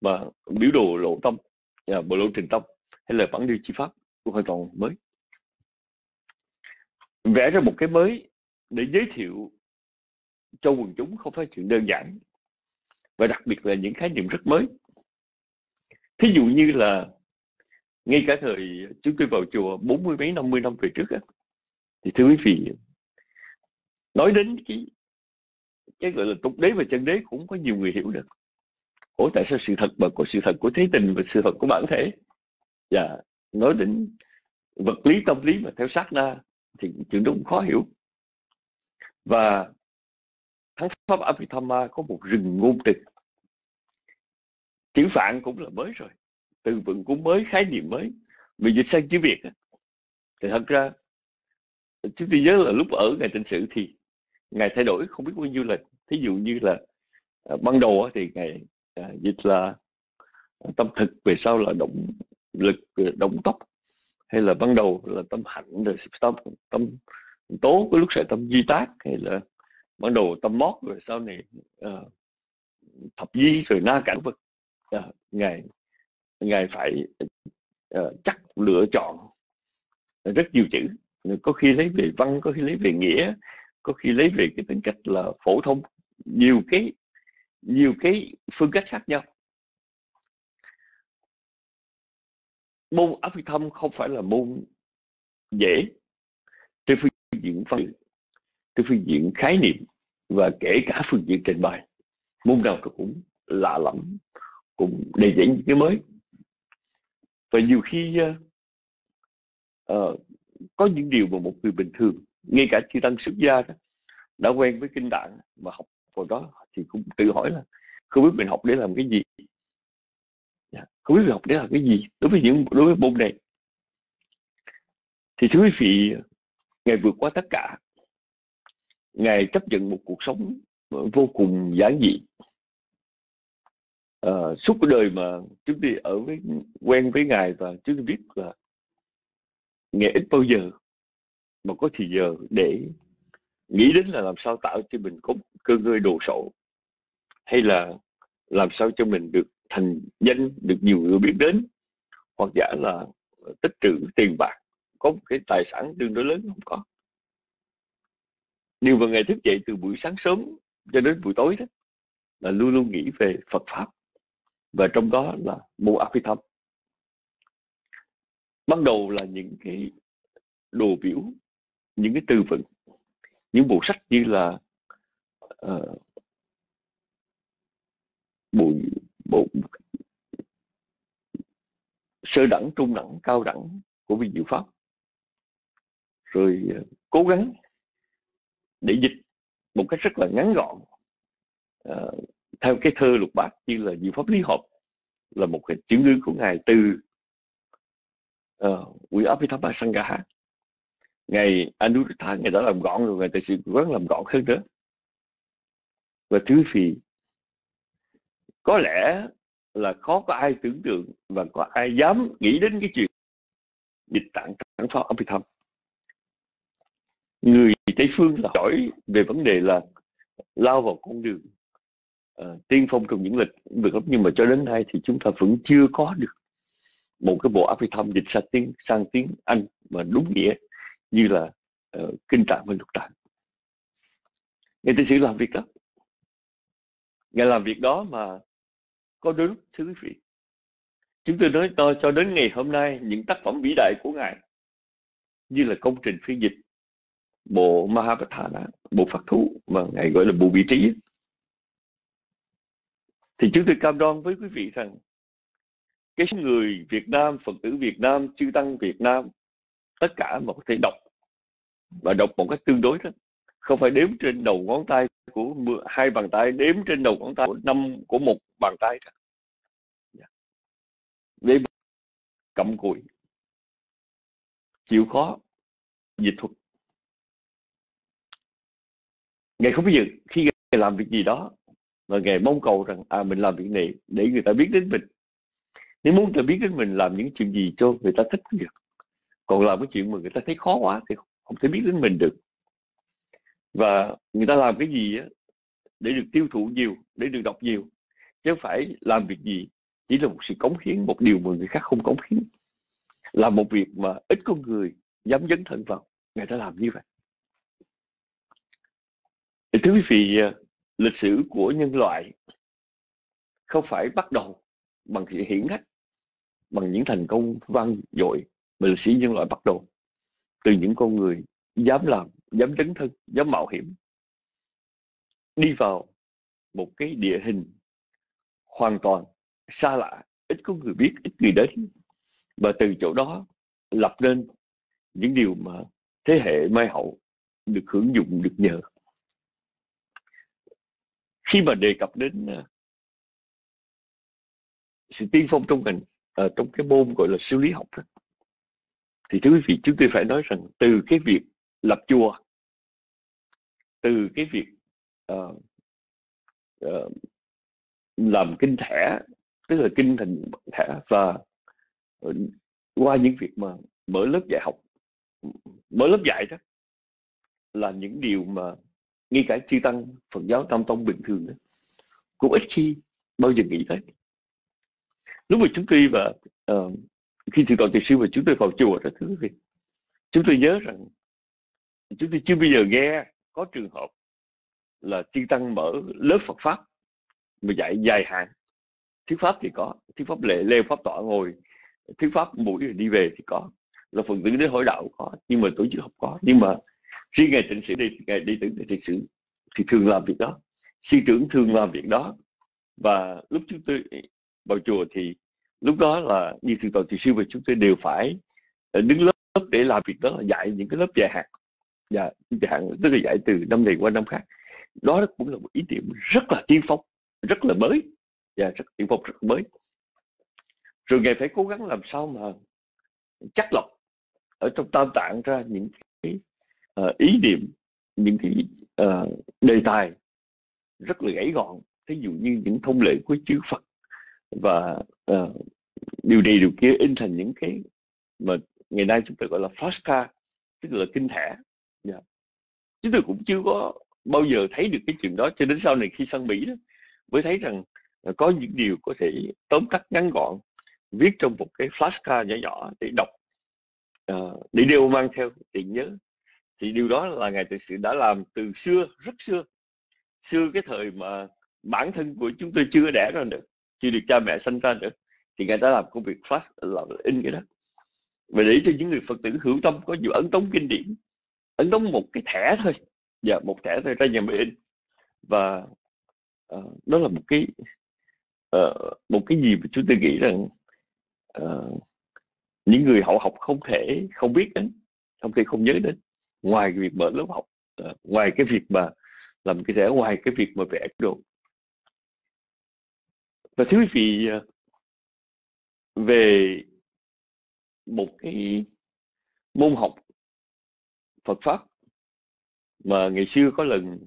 mà biểu đồ lộ tâm à, bộ lộ trình tâm hay là bản điều chi pháp cũng hoàn toàn mới. Vẽ ra một cái mới để giới thiệu cho quần chúng không phải chuyện đơn giản và đặc biệt là những khái niệm rất mới. Thí dụ như là ngay cả thời chúng tôi vào chùa bốn mươi mấy năm mươi năm về trước á, thì thưa quý vị nói đến cái cái gọi là tục đế và chân đế cũng có nhiều người hiểu được. Ủa, tại sao sự thật mà có sự thật của thế tình và sự thật của bản thể? Và nói đến vật lý, tâm lý mà theo sát na thì chuyện đó cũng khó hiểu. Và thắng pháp Abhidhamma có một rừng ngôn từ chữ phạn cũng là mới rồi. Từ vựng cũng mới, khái niệm mới. Vì dịch sang chữ việt thì thật ra, chúng tôi nhớ là lúc ở ngày tịnh sự thì ngày thay đổi không biết bao nhiêu lần. Thí dụ như là uh, ban đầu thì ngày uh, dịch là ờ, tâm thực về sau là động lực động tốc hay là ban đầu là tâm hạnh rồi tâm tâm tố có lúc sẽ tâm di tác hay là ban đầu tâm mót rồi sau này uh, thập di rồi na cảnh vật uh, ngài ngài phải uh, chắc lựa chọn rất nhiều chữ. Có khi lấy về văn có khi lấy về nghĩa có khi lấy về cái tính cách là phổ thông nhiều cái nhiều cái phương cách khác nhau. Môn áp phi thâm không phải là môn dễ. Trên phương diện văn trên phương diện khái niệm và kể cả phương diện trình bày môn nào cũng lạ lẫm cũng đầy dẫy những cái mới. Và nhiều khi uh, uh, có những điều mà một người bình thường ngay cả chư tăng xuất gia đó, đã quen với kinh tạng mà học hồi đó thì cũng tự hỏi là không biết mình học để làm cái gì. Dạ, không biết mình học để làm cái gì đối với những đối với môn này. Thì thưa quý vị ngài vượt qua tất cả. Ngài chấp nhận một cuộc sống vô cùng giản dị. À, suốt cuộc đời mà chúng tôi ở với quen với ngài và chúng tôi biết là ngài ít bao giờ mà có thì giờ để nghĩ đến là làm sao tạo cho mình có cơ ngơi đồ sộ, hay là làm sao cho mình được thành danh, được nhiều người biết đến, hoặc giả là tích trữ tiền bạc, có một cái tài sản tương đối lớn không có. Điều mà ngày thức dậy từ buổi sáng sớm cho đến buổi tối đó là luôn luôn nghĩ về Phật pháp, và trong đó là mô Abhidhamma ban đầu là những cái đồ biểu những cái từ vựng những bộ sách như là uh, bộ bộ sơ đẳng trung đẳng cao đẳng của vi diệu pháp. Rồi uh, cố gắng để dịch một cách rất là ngắn gọn uh, theo cái thơ lục bát như là diệu pháp lý hợp là một cái chữ ngữ của ngài từ uh, quỷ Abhidhamma Sangha ngày Anuruddha ngày đã làm gọn rồi ngày tại sự vẫn làm gọn hơn nữa. Và thứ phi có lẽ là khó có ai tưởng tượng và có ai dám nghĩ đến cái chuyện dịch tạng tạng pháp Abhidhamma người Tây phương là giỏi về vấn đề là lao vào con đường uh, tiên phong trong những lịch được lắm nhưng mà cho đến nay thì chúng ta vẫn chưa có được một cái bộ Abhidhamma dịch sang tiếng sang tiếng Anh mà đúng nghĩa như là uh, kinh tạng và lục tạng. Ngài tiến sĩ làm việc đó. Ngài làm việc đó mà có đôi lúc thưa quý vị. Chúng tôi nói to cho đến ngày hôm nay những tác phẩm vĩ đại của ngài như là công trình phiên dịch bộ Mahabharata bộ Phật thú mà ngài gọi là bộ vị trí thì chúng tôi cam đoan với quý vị rằng cái người Việt Nam Phật tử Việt Nam chư tăng Việt Nam tất cả mà có thể đọc và đọc một cách tương đối đó. Không phải đếm trên đầu ngón tay của hai bàn tay, đếm trên đầu ngón tay của năm, của một bàn tay đó. Dạ. để cầm cùi. Chịu khó. Dịch thuật. Ngài không bao giờ, khi ngài làm việc gì đó, mà ngài mong cầu rằng à mình làm việc này để người ta biết đến mình. Nếu muốn ta biết đến mình, làm những chuyện gì cho người ta thích việc còn làm cái chuyện mà người ta thấy khó quá thì không không thể biết đến mình được. Và người ta làm cái gì á, để được tiêu thụ nhiều, để được đọc nhiều, chứ không phải làm việc gì chỉ là một sự cống hiến, một điều mà người khác không cống hiến. Là một việc mà ít con người dám dấn thân vào, người ta làm như vậy. Thưa quý vị à, lịch sử của nhân loại không phải bắt đầu bằng sự hiển hách, bằng những thành công vang dội mà lịch sử nhân loại bắt đầu từ những con người dám làm dám dấn thân dám mạo hiểm đi vào một cái địa hình hoàn toàn xa lạ ít có người biết ít người đến. Và từ chỗ đó lập nên những điều mà thế hệ mai hậu được hưởng dụng được nhờ. Khi mà đề cập đến à, sự tiên phong trong ngành à, trong cái môn gọi là siêu lý học đó, thì thưa quý vị chúng tôi phải nói rằng từ cái việc lập chùa từ cái việc uh, uh, làm kinh thẻ tức là kinh thành thẻ và uh, qua những việc mà mở lớp dạy học mở lớp dạy đó là những điều mà ngay cả chư tăng Phật giáo Tam Tông bình thường đó, cũng ít khi bao giờ nghĩ tới. Lúc mà chúng tôi và uh, khi thượng tọa sư mà chúng tôi vào chùa đó, thưa quý vị. Chúng tôi nhớ rằng, chúng tôi chưa bao giờ nghe có trường hợp là chư tăng mở lớp Phật pháp mà dạy dài hạn. Thuyết pháp thì có, thuyết pháp lệ leo pháp tọa ngồi, thuyết pháp mũi rồi đi về thì có, là phần tử đến hỏi đạo có, nhưng mà tổ chức học có. Nhưng mà riêng ngày tịnh sử đi, ngày đi tử ngày tịnh sử thì thường làm việc đó. Sư trưởng thường làm việc đó. Và lúc chúng tôi vào chùa thì lúc đó là như sư tọa thì sư và chúng tôi đều phải ờ, đứng lớp để làm việc đó là dạy những cái lớp dài hạn. Và dài hạn tức là dạy từ năm này qua năm khác. Đó cũng là một ý điểm rất là tiên phong rất là mới. Và rất tiên phong rất mới. Rồi ngài phải cố gắng làm sao mà chắc lọc ở trong tam tạng ra những cái uh, ý niệm những cái uh, đề tài rất là gãy gọn. Ví dụ như những thông lệ của chư Phật và uh, điều này điều kia in thành những cái mà ngày nay chúng ta gọi là flashcard tức là kinh thẻ. Yeah. Chúng tôi cũng chưa có bao giờ thấy được cái chuyện đó cho đến sau này khi sang Mỹ đó mới thấy rằng có những điều có thể tóm tắt ngắn gọn viết trong một cái flashcard nhỏ nhỏ để đọc. Uh, để đều mang theo tiện nhớ. Thì điều đó là ngài thực sự đã làm từ xưa rất xưa. Xưa cái thời mà bản thân của chúng tôi chưa đẻ ra được chưa được cha mẹ sinh ra nữa thì ngài đã làm công việc phát làm in cái đó. Và để cho những người phật tử hữu tâm có nhiều ấn tống kinh điển ấn tống một cái thẻ thôi. Dạ một thẻ thôi ra nhà máy in. Và uh, đó là một cái uh, một cái gì mà chúng tôi nghĩ rằng uh, những người hậu học không thể không biết đến không thể không nhớ đến. Ngoài việc mở lớp học uh, ngoài cái việc mà làm cái thẻ ngoài cái việc mà vẽ đồ và thưa quý vị à, về một cái môn học Phật pháp mà ngày xưa có lần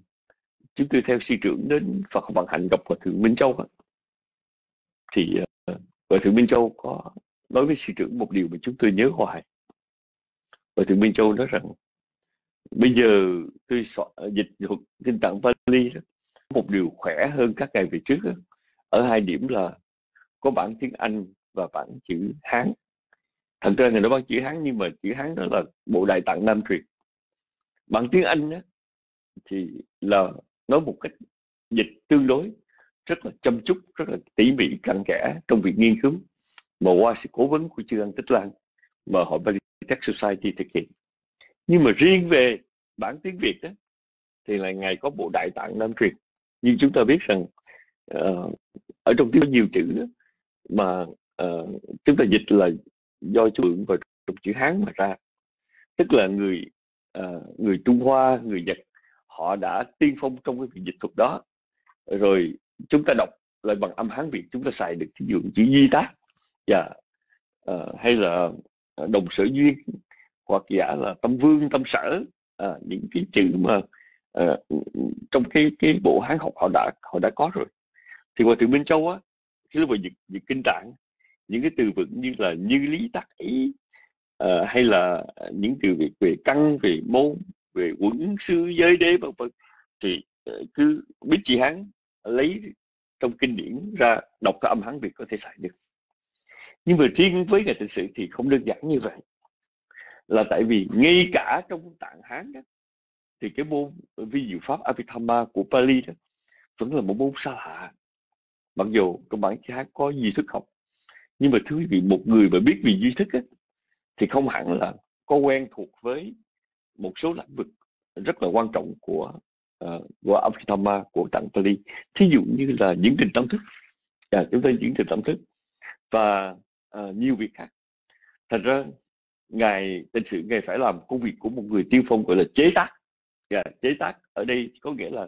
chúng tôi theo sư trưởng đến Phật học Bằng Hạnh gặp Hòa Thượng Minh Châu thì à, Hòa Thượng Minh Châu có nói với sư trưởng một điều mà chúng tôi nhớ hoài. Hòa Thượng Minh Châu nói rằng bây giờ tôi soạn, dịch thuật kinh tạng Pali đó, một điều khỏe hơn các ngày về trước đó, ở hai điểm là có bản tiếng Anh và bản chữ Hán. Thật ra thì nó bản chữ Hán nhưng mà chữ Hán đó là bộ đại tạng Nam truyền. Bản tiếng Anh đó, thì là nói một cách dịch tương đối rất là chăm chút rất là tỉ mỉ cặn kẽ trong việc nghiên cứu. Mà qua sự cố vấn của chương An Tích Lan mà hội Bali Tech Society thực hiện. Nhưng mà riêng về bản tiếng Việt đó, thì là ngày có bộ đại tạng Nam truyền. Nhưng chúng ta biết rằng uh, ở trong tiếng có nhiều chữ đó, mà uh, chúng ta dịch là do chú vượng vào trong chữ Hán mà ra. Tức là người uh, người Trung Hoa người Nhật họ đã tiên phong trong cái việc dịch thuật đó. Rồi chúng ta đọc lại bằng âm Hán Việt chúng ta xài được ví dụ chữ di tác và uh, hay là ờ, đồng sở duyên hoặc giả là tâm vương tâm sở uh, những cái chữ mà uh, trong cái cái bộ Hán học họ đã họ đã có rồi thì ngoài thượng Minh Châu á khi lúc mà dịch, dịch kinh tạng những cái từ vựng như là như lý tắc ý uh, hay là ờ, những từ về về căn về môn về quẩn sư giới đế vân vân thì uh, cứ biết chị hán lấy trong kinh điển ra đọc cái âm hán việt có thể xài được. Nhưng mà riêng với ngày thực sự thì không đơn giản như vậy. Là tại vì ngay cả trong tạng hán đó, thì cái môn vi diệu pháp Abhidhamma của Pali đó vẫn là một môn xa lạ mặc dù các bạn chữ có duy thức học nhưng mà thưa quý vị một người mà biết về duy thức á, thì không hẳn là có quen thuộc với một số lĩnh vực rất là quan trọng của uh, của Abhidhamma của tạng Pali. Thí dụ như là diễn trình tâm thức. À, chúng ta diễn trình tâm thức. Và uh, nhiều việc khác. Thành ra ngài tên sự ngài phải làm công việc của một người tiên phong gọi là chế tác. Yeah, chế tác ở đây có nghĩa là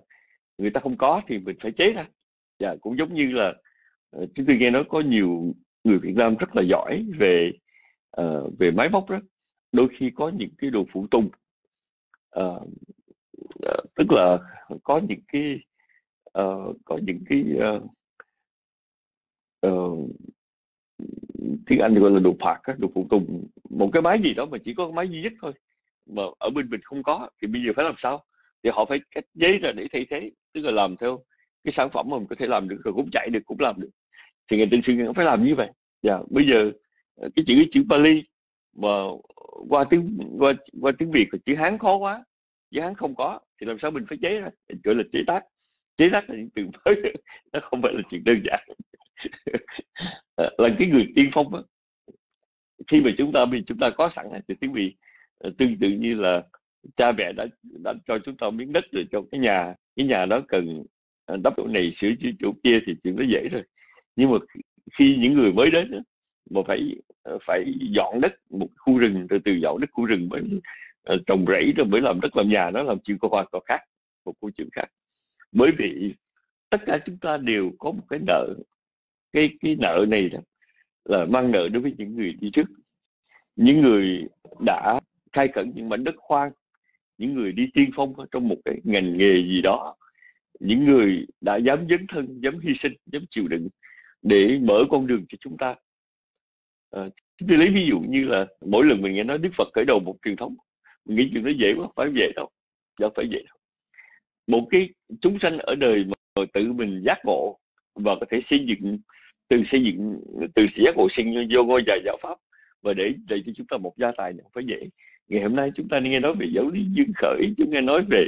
người ta không có thì mình phải chế ra dạ, cũng giống như là ờ, chúng tôi nghe nói có nhiều người Việt Nam rất là giỏi về uh, về máy móc đó. Đôi khi có những cái đồ phụ tùng uh, uh, tức là có những cái uh, có những cái uh, uh, tiếng Anh gọi là đồ phạt các đồ phụ tùng. Một cái máy gì đó mà chỉ có cái máy duy nhất thôi mà ở bên mình không có thì bây giờ phải làm sao? Thì họ phải cách giấy ra để thay thế tức là làm theo cái sản phẩm mà mình có thể làm được rồi cũng chạy được, cũng làm được. Thì ngành tinh sinh phải làm như vậy. Dạ bây giờ ờ, cái chữ chữ Pali mà qua tiếng, qua qua tiếng Việt là chữ Hán khó quá. Chữ Hán không có, thì làm sao mình phải chế ra? Gọi là chế tác. Chế tác là những từ mới, nó không phải là chuyện đơn giản. Ờ, là cái người tiên phong đó. khi mà chúng ta vì chúng ta có sẵn thì tiếng Việt ờ, tương tự như là cha mẹ đã đã cho chúng ta miếng đất rồi cho cái nhà cái nhà đó cần Ờ, đắp chỗ này sửa chữa chỗ kia thì chuyện nó dễ rồi nhưng mà khi những người mới đến mà phải ờ, phải dọn đất một khu rừng rồi từ dọn đất khu rừng mới ờ, trồng rẫy rồi mới làm đất làm nhà nó làm chuyện có hoàn toàn khác một câu chuyện khác. Bởi vì tất cả chúng ta đều có một cái nợ cái cái nợ này là, là mang nợ đối với những người đi trước. Những người đã khai cẩn những mảnh đất khoan những người đi tiên phong trong một cái ngành nghề gì đó những người đã dám dấn thân dám hy sinh dám chịu đựng để mở con đường cho chúng ta. À, tôi lấy ví dụ như là mỗi lần mình nghe nói Đức Phật khởi đầu một truyền thống mình nghĩ chuyện nó dễ quá phải dễ đâu đâu phải dễ đâu. Một cái chúng sanh ở đời mà tự mình giác ngộ và có thể xây dựng từ xây dựng từ giác ngộ sinh vô ngôi dài giáo pháp và để để cho chúng ta một gia tài không phải dễ. Ngày hôm nay chúng ta nghe nói về giáo lý dương khởi chúng nghe nói về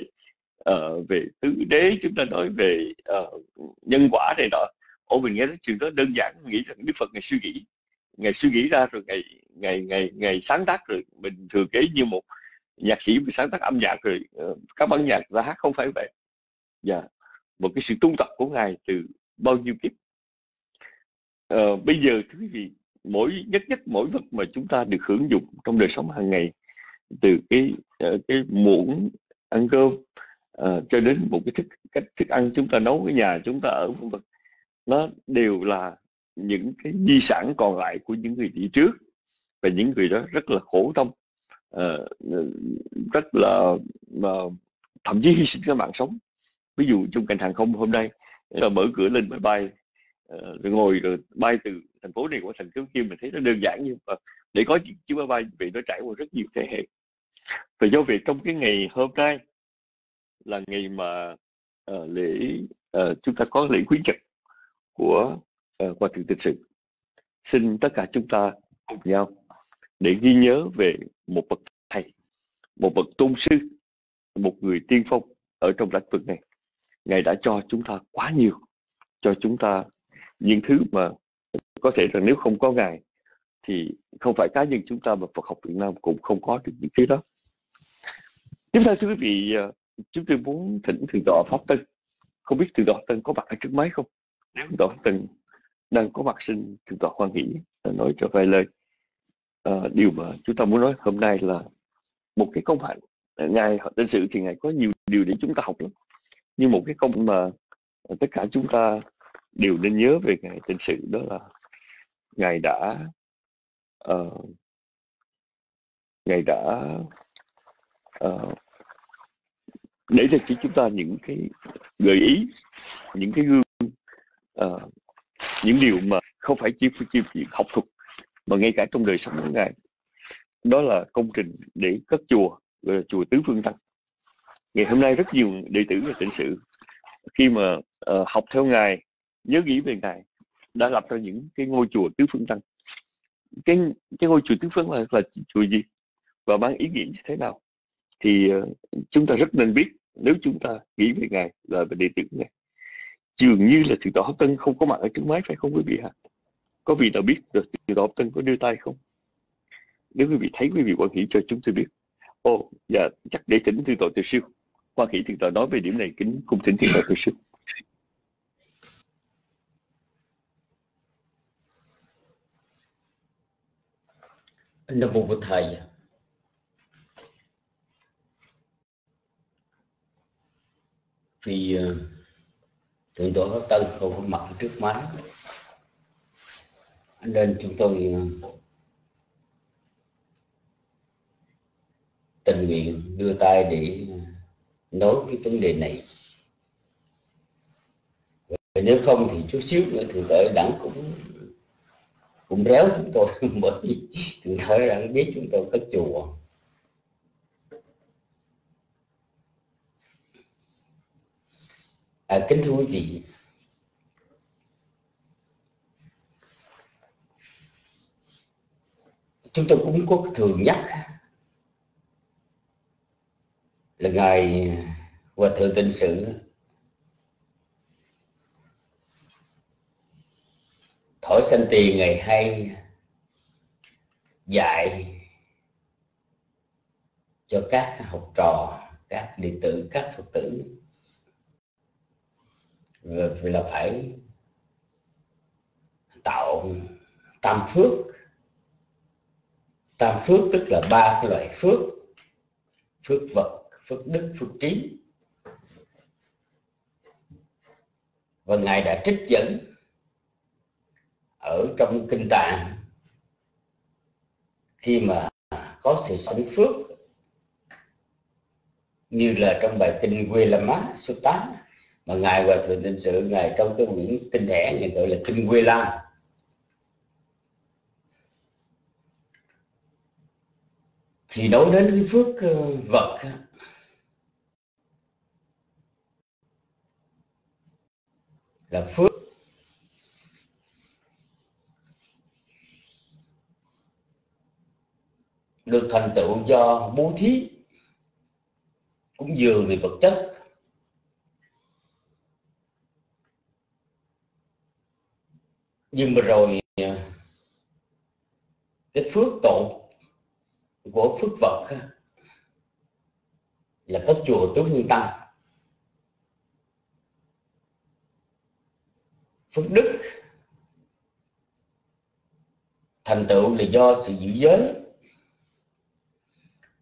uh, về tứ đế chúng ta nói về uh, nhân quả này đó ô mình nghe nói chuyện đó đơn giản nghĩ rằng đức phật ngày suy nghĩ ngày suy nghĩ ra rồi ngày ngày ngày ngày sáng tác rồi. Mình thừa kế như một nhạc sĩ bị sáng tác âm nhạc rồi uh, các bản nhạc ra hát không phải vậy. Dạ yeah. một cái sự tu tập của ngài từ bao nhiêu kiếp? Uh, bây giờ thưa quý vị mỗi nhất nhất mỗi vật mà chúng ta được hưởng dụng trong đời sống hàng ngày từ cái cái muỗng ăn cơm à, cho đến một cái thức cách thức ăn chúng ta nấu cái nhà chúng ta ở vân vân nó đều là những cái di sản còn lại của những người đi trước và những người đó rất là khổ tâm. Ờ, ờ, rất là mà thậm chí hy sinh cái mạng sống. Ví dụ trong ngành hàng không hôm nay là mở cửa lên máy bay rồi ngồi rồi bay từ thành phố này qua thành phố kia mình thấy nó đơn giản nhưng mà để có chiếc, chiếc máy bay vì nó trải qua rất nhiều thế hệ. Và do việc trong cái ngày hôm nay là ngày mà uh, lễ uh, chúng ta có lễ khuyến trực của uh, Hòa Thượng Tịch Sự. Xin tất cả chúng ta cùng nhau để ghi nhớ về một bậc thầy, một bậc tôn sư, một người tiên phong ở trong lĩnh vực này. Ngài đã cho chúng ta quá nhiều, cho chúng ta những thứ mà có thể là nếu không có Ngài thì không phải cá nhân chúng ta mà Phật học Việt Nam cũng không có được những thứ đó. Tiếp theo thưa quý vị, chúng tôi muốn thỉnh Thượng tọa Pháp Tân. Không biết Thượng tọa Tân có mặt ở trước máy không? nếu tọa từng đang có mặt xin thượng tọa khoan hỷ nói cho vài lời à, điều mà chúng ta muốn nói hôm nay là một cái công hạnh ngài tên sự thì ngài có nhiều điều để chúng ta học lắm nhưng một cái công mà tất cả chúng ta đều nên nhớ về ngài tên sự đó là ngài đã uh, ngài đã uh, để cho chúng ta những cái gợi ý những cái gương uh, những điều mà không phải chỉ chỉ chuyện học thuật mà ngay cả trong đời sống của ngài đó là công trình để cất chùa gọi là chùa tứ phương tăng ngày hôm nay rất nhiều đệ tử và tịnh sự khi mà uh, học theo ngài nhớ nghĩ về ngài đã lập ra những cái ngôi chùa tứ phương tăng cái cái ngôi chùa tứ phương là là chùa gì? Và mang ý nghĩa như thế nào? Thì ờ, chúng ta rất nên biết nếu chúng ta nghĩ về ngài là về đệ tử ngài dường như là thượng tọa hấp Tân không có mặt ở trước máy, phải không quý vị hả? Có vị nào biết được thượng tọa hấp Tân có đưa tay không? Nếu quý vị thấy, quý vị quan hỷ cho chúng tôi biết. Ồ dạ chắc để thỉnh thượng tọa từ siêu quan hỷ thượng tọa nói về điểm này, kính cung thỉnh thượng tọa từ siêu Nam mô Bụt thầy. Vì thượng tọa Pháp Tân không có mặt trước máy. Nên chúng tôi ờ, tình nguyện đưa tay để ờ, nói cái vấn đề này. Và nếu không thì chút xíu nữa thì tới đẳng cũng cũng réo chúng tôi. Bởi vì thượng tọa đẳng biết chúng tôi có chùa. À, kính thưa quý vị. Chúng tôi cũng có thường nhắc là ngài hòa thượng tịnh sự thổi sanh tiền ngày hay dạy cho các học trò các đệ tử các phật tử là phải tạo tam phước. Tam phước tức là ba cái loại phước. Phước vật, phước đức, phước trí. Và ngài đã trích dẫn ở trong kinh tạng. Khi mà có sự sanh phước, như là trong bài kinh Quê La má số 8 mà ngài hòa thượng tịnh sự ngài trong cái quyển kinh thẻ này gọi là kinh Quê lan thì nói đến cái phước ờ, vật là phước được thành tựu do bố thí cũng dường về vật chất. Nhưng mà rồi à, cái phước tổ của phước vật là có chùa tứ hương tăng. Phước đức thành tựu là do sự giữ giới.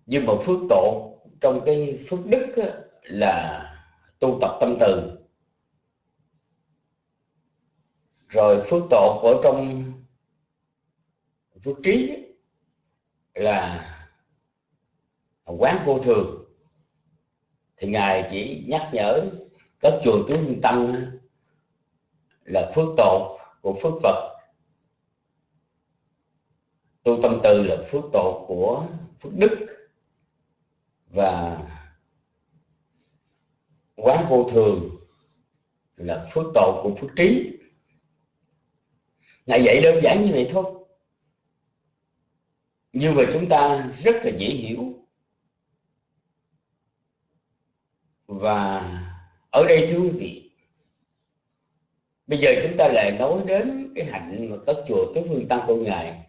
Nhưng mà phước tổ trong cái phước đức là tu tập tâm từ. Rồi phước tột ở trong phước trí là quán vô thường. Thì ngài chỉ nhắc nhở các chùa tướng tâm là phước tột của phước phật. Tu tâm từ là phước tột của phước đức. Và quán vô thường là phước tột của phước trí là dạy đơn giản như vậy thôi. Như vậy chúng ta rất là dễ hiểu. Và ở đây thưa quý vị, bây giờ chúng ta lại nói đến cái hạnh mà các chùa tứ phương tăng của ngài.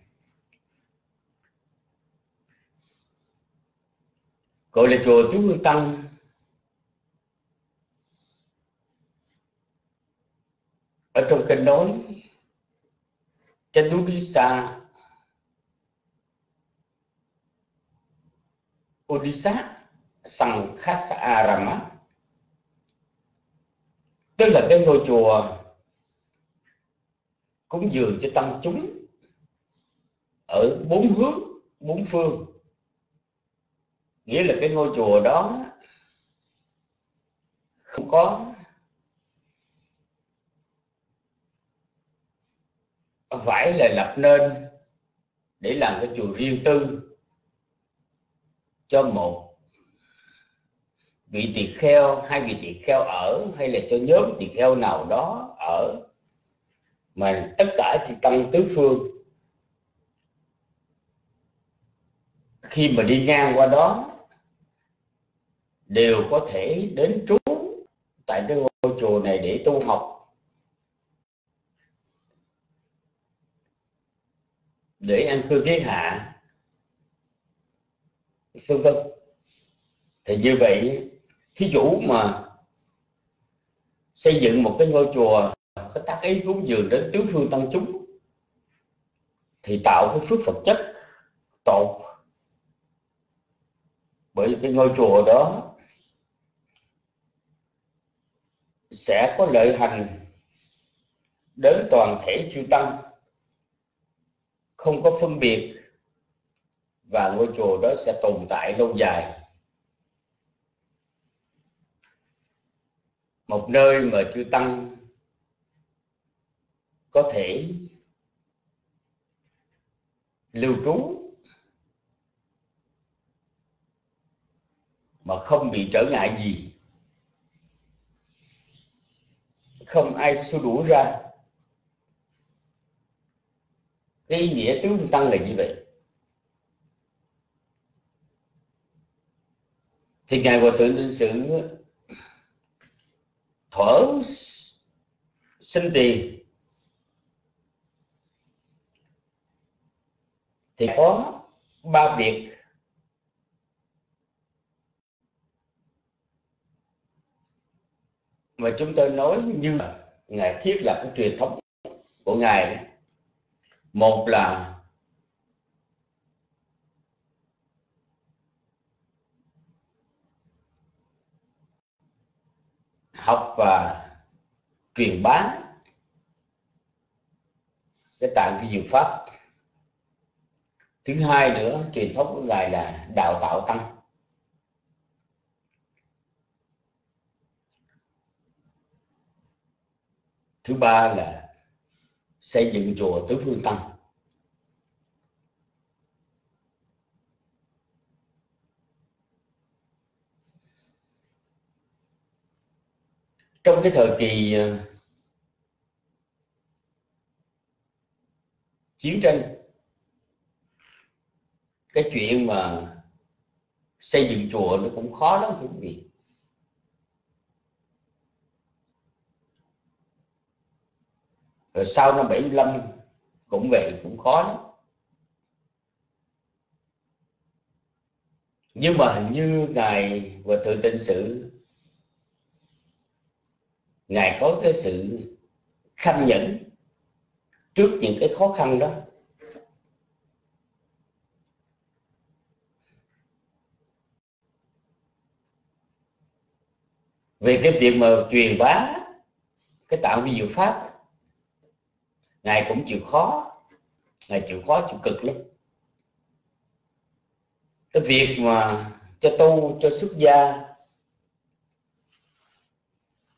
Gọi là chùa tứ phương tăng ở trong kinh nói Chanudisa Odisha Sankhasarama tức là cái ngôi chùa cúng dường cho tăng chúng ở bốn hướng, bốn phương. Nghĩa là cái ngôi chùa đó không có phải là lập nên để làm cái chùa riêng tư cho một vị tỳ kheo, hai vị tỳ kheo ở, hay là cho nhóm tỳ kheo nào đó ở mà tất cả thì tăng tứ phương? Khi mà đi ngang qua đó, đều có thể đến trú tại cái ngôi chùa này để tu học. Để ăn cư thiên hạ. Vân vân thì như vậy, thí dụ mà xây dựng một cái ngôi chùa có tác ý cúng dường đến tứ phương tăng chúng, thì tạo cái phước vật chất tốt. Bởi vì cái ngôi chùa đó sẽ có lợi hành đến toàn thể chư tăng không có phân biệt, và ngôi chùa đó sẽ tồn tại lâu dài. Một nơi mà chư tăng có thể lưu trú mà không bị trở ngại gì, không ai xua đuổi ra cái ý nghĩa tướng tăng là như vậy. Thì ngài hòa thượng tinh sự thở sinh tiền. Thì có ba việc. Mà chúng tôi nói như ngài thiết lập cái truyền thống của ngài đấy một là học và truyền bá cái tạng cái diệu pháp. Thứ hai nữa, truyền thống của ngài là đào tạo tăng. Thứ ba là xây dựng chùa tứ phương tăng trong cái thời kỳ ờ, chiến tranh, cái chuyện mà xây dựng chùa nó cũng khó lắm thưa quý vị. Rồi sau năm 75 cũng vậy cũng khó lắm. Nhưng mà hình như ngài và tự tin sự, ngài có cái sự khâm nhẫn trước những cái khó khăn đó. Về cái việc mà truyền bá cái tạo vi diệu pháp ngài cũng chịu khó. Ngài chịu khó, chịu cực lắm. Cái việc mà cho tu, cho xuất gia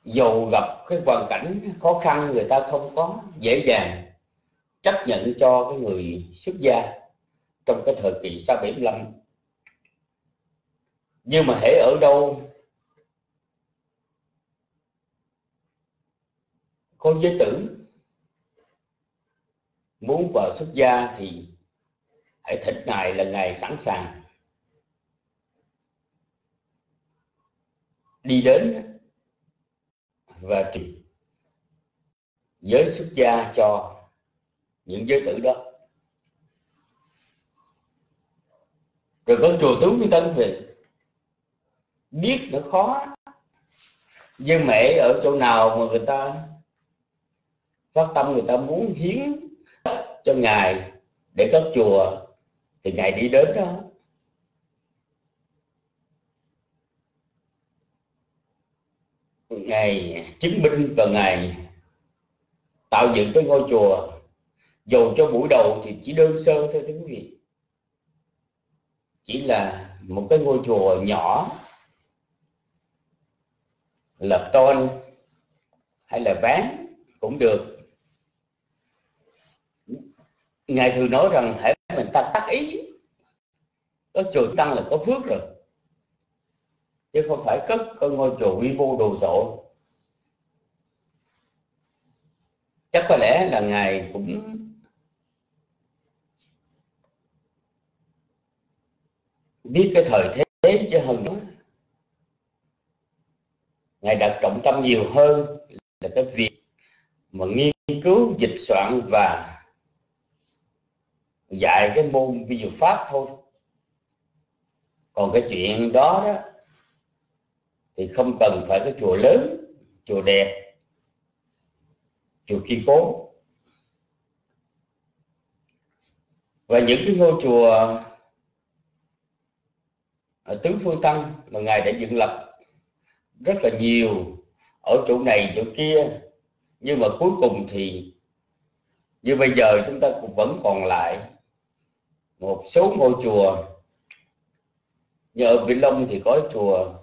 dù gặp cái hoàn cảnh khó khăn người ta không có, dễ dàng chấp nhận cho cái người xuất gia trong cái thời kỳ sau 75 nhưng mà hễ ở đâu, có giới tử muốn vào xuất gia thì hãy thỉnh ngài là ngài sẵn sàng. Đi đến và truyền giới xuất gia cho những giới tử đó. Rồi có chùa tướng như tân về. Biết nó khó, nhưng mẹ ở chỗ nào mà người ta phát tâm, người ta muốn hiến cho ngài để có chùa, thì ngài đi đến đó. Ngài chứng minh và ngài tạo dựng cái ngôi chùa. Dầu cho buổi đầu thì chỉ đơn sơ thôi thưa quý vị. Chỉ là một cái ngôi chùa nhỏ, lập tôn hay là ván cũng được ngài thường nói rằng hãy mình ta tắt ý, có chùa tăng là có phước rồi. Chứ không phải cất có ngôi chùa quy mô đồ sộ. Chắc có lẽ là ngài cũng biết cái thời thế chứ hơn nữa ngài đặt trọng tâm nhiều hơn là cái việc mà nghiên cứu, dịch soạn và dạy cái môn vi dụ pháp thôi. Còn cái chuyện đó đó, thì không cần phải cái chùa lớn, chùa đẹp, chùa kiên cố. Và những cái ngôi chùa ở tứ phương tăng mà ngài đã dựng lập rất là nhiều ở chỗ này, chỗ kia. Nhưng mà cuối cùng thì như bây giờ chúng ta cũng vẫn còn lại một số ngôi chùa như ở Vĩnh Long thì có chùa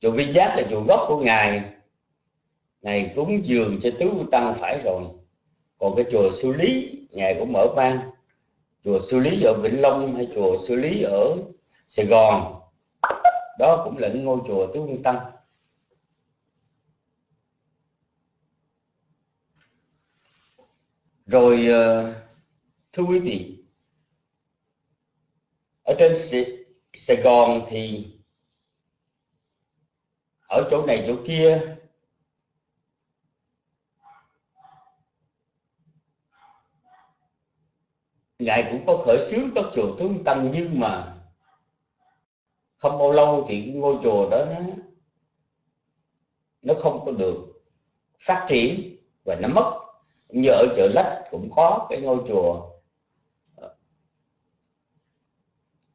chùa Vinh Giác là chùa gốc của ngài. Ngài cúng dường cho tứ tăng phải rồi. Còn cái chùa Sư Lý, ngài cũng mở mang. Chùa Sư Lý ở Vĩnh Long hay chùa Sư Lý ở Sài Gòn. Đó cũng là ngôi chùa tứ tăng. Rồi ờ, thưa quý vị ở trên Sài Gòn thì ở chỗ này chỗ kia ngài cũng có khởi xướng các chùa tướng tăng nhưng mà không bao lâu thì cái ngôi chùa đó nó nó không có được phát triển và nó mất. Như ở chợ lách cũng có cái ngôi chùa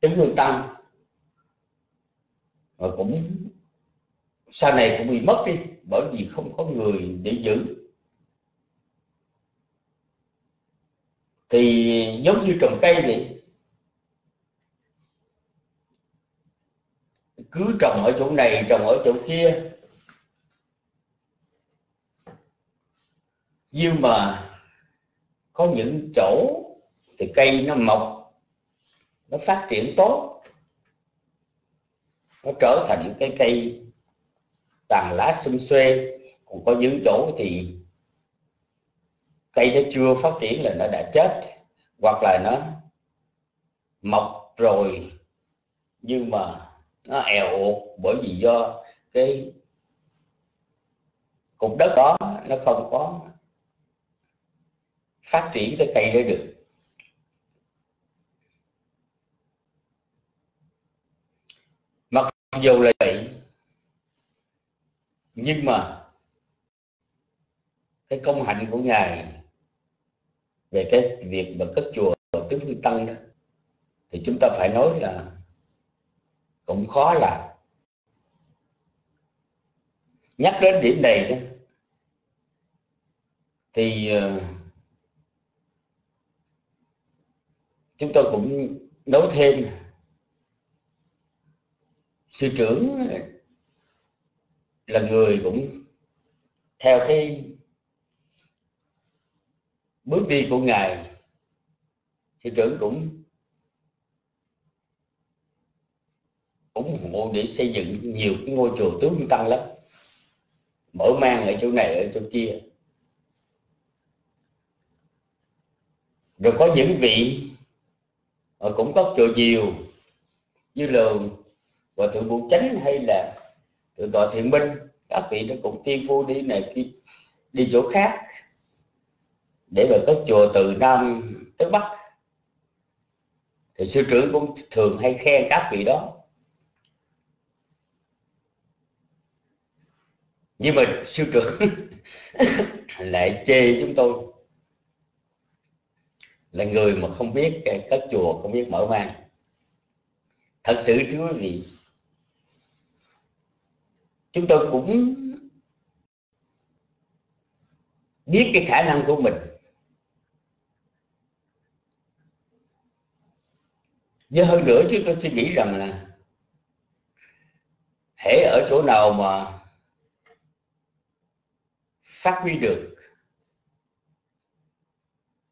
chứng hương tăng. Và cũng, sau này cũng bị mất đi, bởi vì không có người để giữ. Thì giống như trồng cây vậy, cứ trồng ở chỗ này, trồng ở chỗ kia. Nhưng mà có những chỗ thì cây nó mọc nó phát triển tốt. Nó trở thành cái cây tàn lá xum xuê. Còn có những chỗ thì cây nó chưa phát triển là nó đã chết. Hoặc là nó mọc rồi nhưng mà nó èo ụt bởi vì do cái cục đất đó nó không có phát triển cái cây đó được mặc dù là vậy, nhưng mà cái công hạnh của ngài về cái việc mà cất chùa tứ phương tăng đó, thì chúng ta phải nói là cũng khó làm nhắc đến điểm này đó, thì ờ, chúng tôi cũng nói thêm sư trưởng là người cũng theo cái bước đi của ngài. Sư trưởng cũng ủng hộ để xây dựng nhiều cái ngôi chùa tướng tăng lắm. Mở mang ở chỗ này, ở chỗ kia. Rồi có những vị ờ, cũng có chùa nhiều như là và thượng bộ chánh hay là thượng tọa thiện minh các vị nó cũng tiên phu đi này đi, đi chỗ khác để mà có chùa từ nam tới bắc. Thì sư trưởng cũng thường hay khen các vị đó. Nhưng mà sư trưởng lại chê chúng tôi là người mà không biết các chùa không biết mở mang. Thật sự thưa quý vị chúng tôi cũng biết cái khả năng của mình. Với hơn nữa, chúng tôi suy nghĩ rằng là hễ ở chỗ nào mà phát huy được,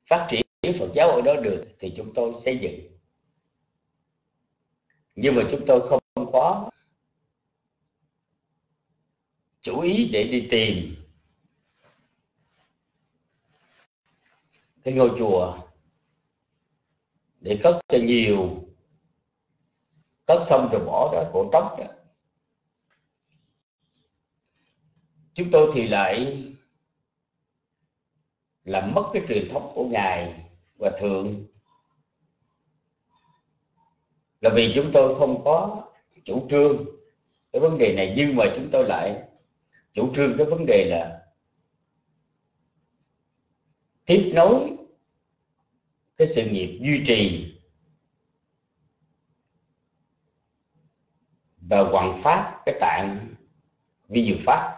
phát triển Phật giáo ở đó được thì chúng tôi xây dựng. Nhưng mà chúng tôi không có chú ý để đi tìm. Cái ngôi chùa để cất cho nhiều. Cất xong rồi bỏ đó cổ trống đó. Chúng tôi thì lại làm mất cái truyền thống của ngài và thượng. Là vì chúng tôi không có chủ trương cái vấn đề này, nhưng mà chúng tôi lại chủ trương cái vấn đề là tiếp nối cái sự nghiệp duy trì và hoàn pháp cái tạng vi dược pháp.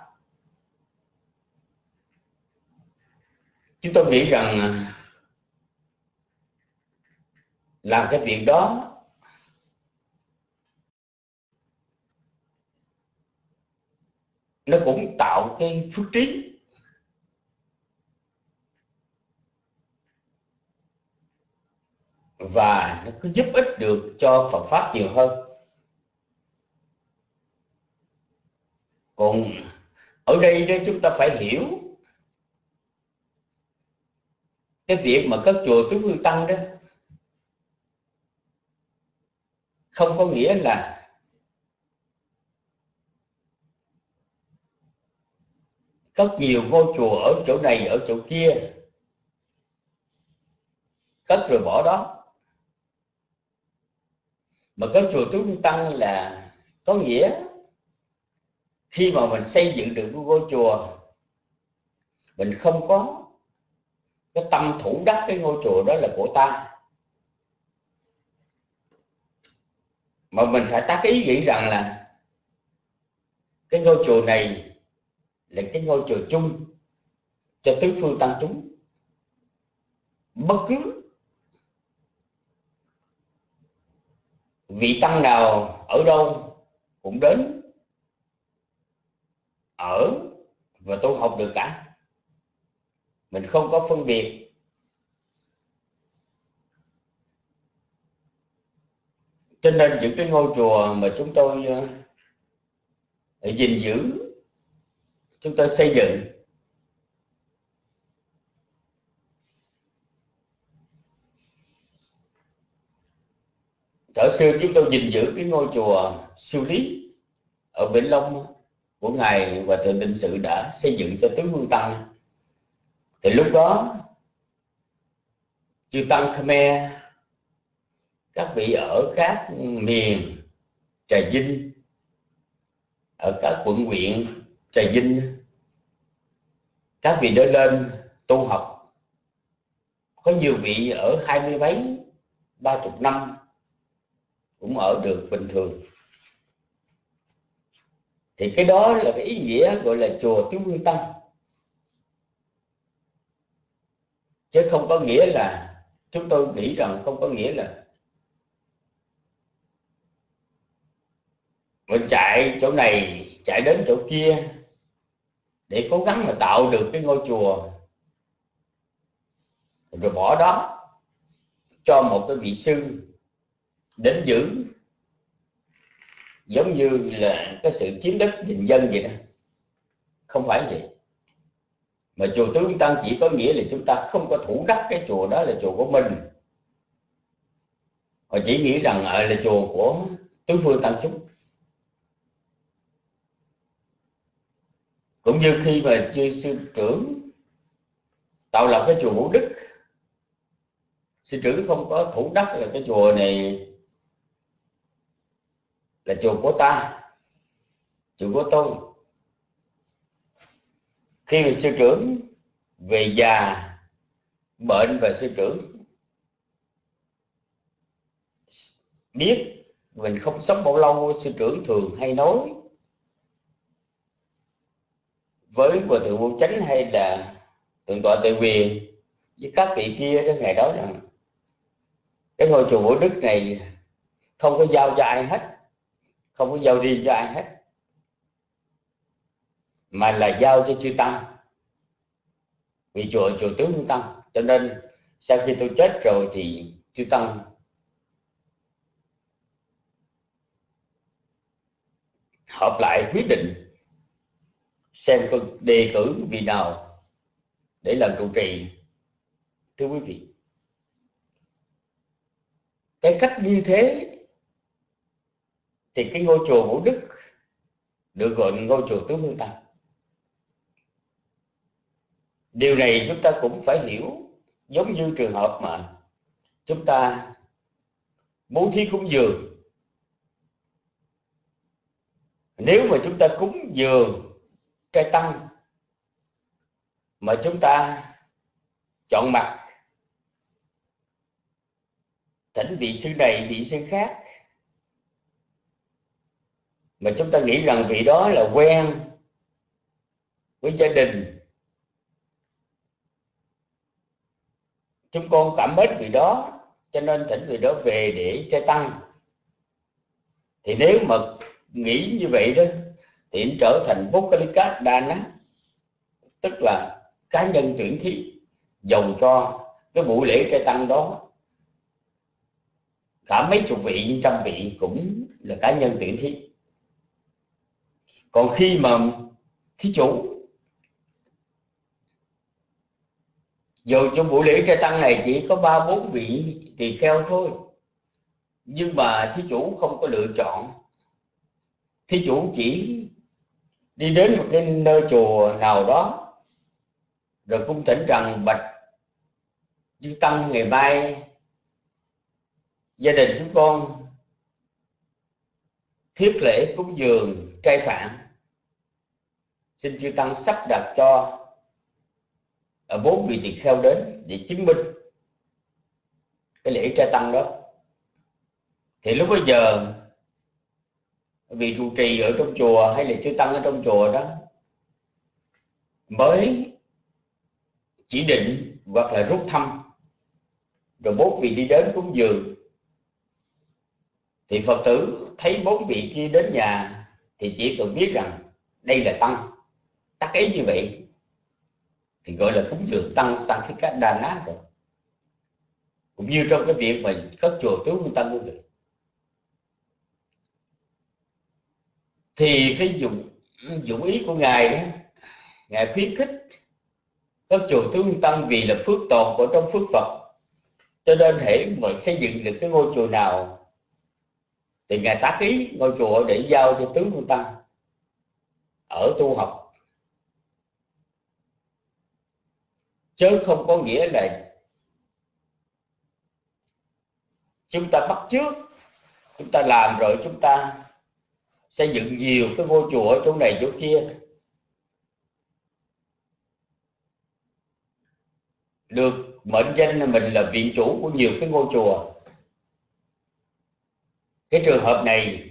Chúng tôi nghĩ rằng à, làm cái việc đó nó cũng tạo cái phước trí. Và nó cứ giúp ích được cho Phật pháp nhiều hơn. Còn ở đây đó chúng ta phải hiểu cái việc mà các chùa tứ phương tăng đó không có nghĩa là rất nhiều ngôi chùa ở chỗ này, ở chỗ kia. Cất rồi bỏ đó. Mà có chùa tứ tăng là có nghĩa khi mà mình xây dựng được một ngôi chùa, mình không có cái tâm thủ đắc cái ngôi chùa đó là của ta. Mà mình phải tác ý nghĩ rằng là cái ngôi chùa này là cái ngôi chùa chung cho tứ phương tăng chúng. Bất cứ vị tăng nào ở đâu cũng đến ở và tu học được cả. Mình không có phân biệt. Cho nên những cái ngôi chùa mà chúng tôi ờ, gìn giữ chúng tôi xây dựng Trở xưa chúng tôi gìn giữ cái ngôi chùa siêu lý ở Vĩnh Long của Ngài và Thượng Định Sự đã xây dựng cho tướng Vương Tăng. Thì lúc đó, chư Tăng Khmer, các vị ở các miền Trà Vinh, ở các quận huyện Trà Vinh, các vị đã lên tu học. Có nhiều vị ở hai mươi mấy, ba chục năm cũng ở được bình thường. Thì cái đó là cái ý nghĩa gọi là chùa tiếu nguyên tâm. Chứ không có nghĩa là chúng tôi nghĩ rằng không có nghĩa là mình chạy chỗ này chạy đến chỗ kia để cố gắng mà tạo được cái ngôi chùa. Rồi bỏ đó, cho một cái vị sư đến giữ, giống như là cái sự chiếm đất định dân vậy đó. Không phải vậy. Mà chùa tướng tăng chỉ có nghĩa là chúng ta không có thủ đắc cái chùa đó là chùa của mình. Họ chỉ nghĩ rằng à, là chùa của tứ phương tăng chúng. Cũng như khi mà chư sư trưởng tạo lập cái chùa ngũ Đức, sư trưởng không có thủ đắc là cái chùa này là chùa của ta, chùa của tôi. Khi mà sư trưởng về già, bệnh và sư trưởng biết mình không sống bao lâu, sư trưởng thường hay nói với hòa thượng vô chánh hay là thượng tọa tự quyền với các vị kia trong ngày đó rằng, cái ngôi chùa Vũ Đức này không có giao cho ai hết, không có giao riêng cho ai hết, mà là giao cho chư tăng. Vì chùa chùa tướng tăng, cho nên sau khi tôi chết rồi thì chư tăng họp lại quyết định xem có đề cử vị nào để làm trụ trì. Thưa quý vị, cái cách như thế thì cái ngôi chùa Vũ Đức được gọi là ngôi chùa Tứ Phương Tăng điều này chúng ta cũng phải hiểu, giống như trường hợp mà chúng ta bố thí cúng dường. Nếu mà chúng ta cúng dường cây tăng mà chúng ta chọn mặt. Thỉnh vị sư này, vị sư khác. Mà chúng ta nghĩ rằng vị đó là quen với gia đình. Chúng con cảm mến vị đó, cho nên thỉnh vị đó về để chơi tăng. Thì nếu mà nghĩ như vậy đó hiện trở thành Bokalikat Dana tức là cá nhân tuyển thí dầu cho cái buổi lễ trai tăng đó. Cả mấy chục vị trăm vị cũng là cá nhân tuyển thí. Còn khi mà thí chủ dù trong buổi lễ trai tăng này chỉ có ba bốn vị tỳ kheo thôi. Nhưng mà thí chủ không có lựa chọn. Thí chủ chỉ đi đến một cái nơi chùa nào đó, rồi cung thỉnh rằng bạch chư tăng ngày mai gia đình chúng con thiết lễ cúng dường trai phạn. Xin chư tăng sắp đặt cho ở bốn vị tỳ kheo đến để chứng minh cái lễ trai tăng đó. Thì lúc bây giờ vị trụ trì ở trong chùa hay là chư tăng ở trong chùa đó, mới chỉ định hoặc là rút thăm. Rồi bốn vị đi đến cúng dường. Thì phật tử thấy bốn vị kia đến nhà thì chỉ cần biết rằng đây là tăng. Tác ý như vậy thì gọi là cúng dường tăng sang cái cách đà nát rồi. Cũng như trong cái việc mình cất chùa tướng hương tăng như vậy. Thì cái dụng dụng ý của ngài đó, ngài khuyến khích các chùa tướng tăng vì là phước tồn của trong phước phật. Cho nên hễ mà xây dựng được cái ngôi chùa nào, thì ngài tác ý ngôi chùa để giao cho tướng tương tăng ở tu học. Chứ không có nghĩa là chúng ta bắt trước chúng ta làm rồi chúng ta xây dựng nhiều cái ngôi chùa ở chỗ này chỗ kia. Được mệnh danh là mình là viện chủ của nhiều cái ngôi chùa. Cái trường hợp này,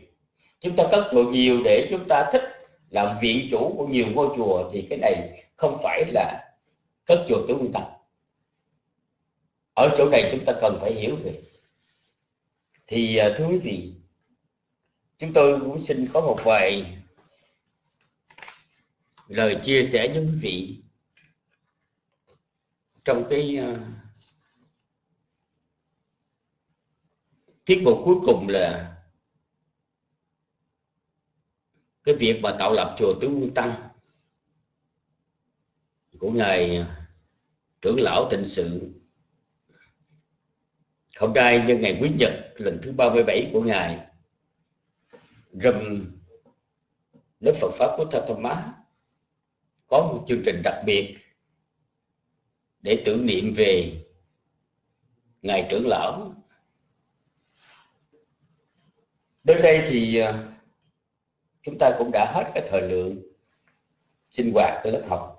chúng ta cất chùa nhiều để chúng ta thích làm viện chủ của nhiều ngôi chùa thì cái này không phải là cất chùa tứ nguyên tăng ở chỗ này chúng ta cần phải hiểu về. Thì à, thưa quý vị chúng tôi cũng xin có một vài lời chia sẻ với quý vị trong cái uh, tiết mục cuối cùng là cái việc mà tạo lập chùa tứ quân tăng của ngài ờ, trưởng lão tịnh sự. Hôm nay nhân ngày quý nhật lần thứ 37 của ngài rùm lớp Phật pháp của Thơ Thomas có một chương trình đặc biệt để tưởng niệm về ngài trưởng lão. Đến đây thì à, chúng ta cũng đã hết cái thời lượng sinh hoạt của lớp học.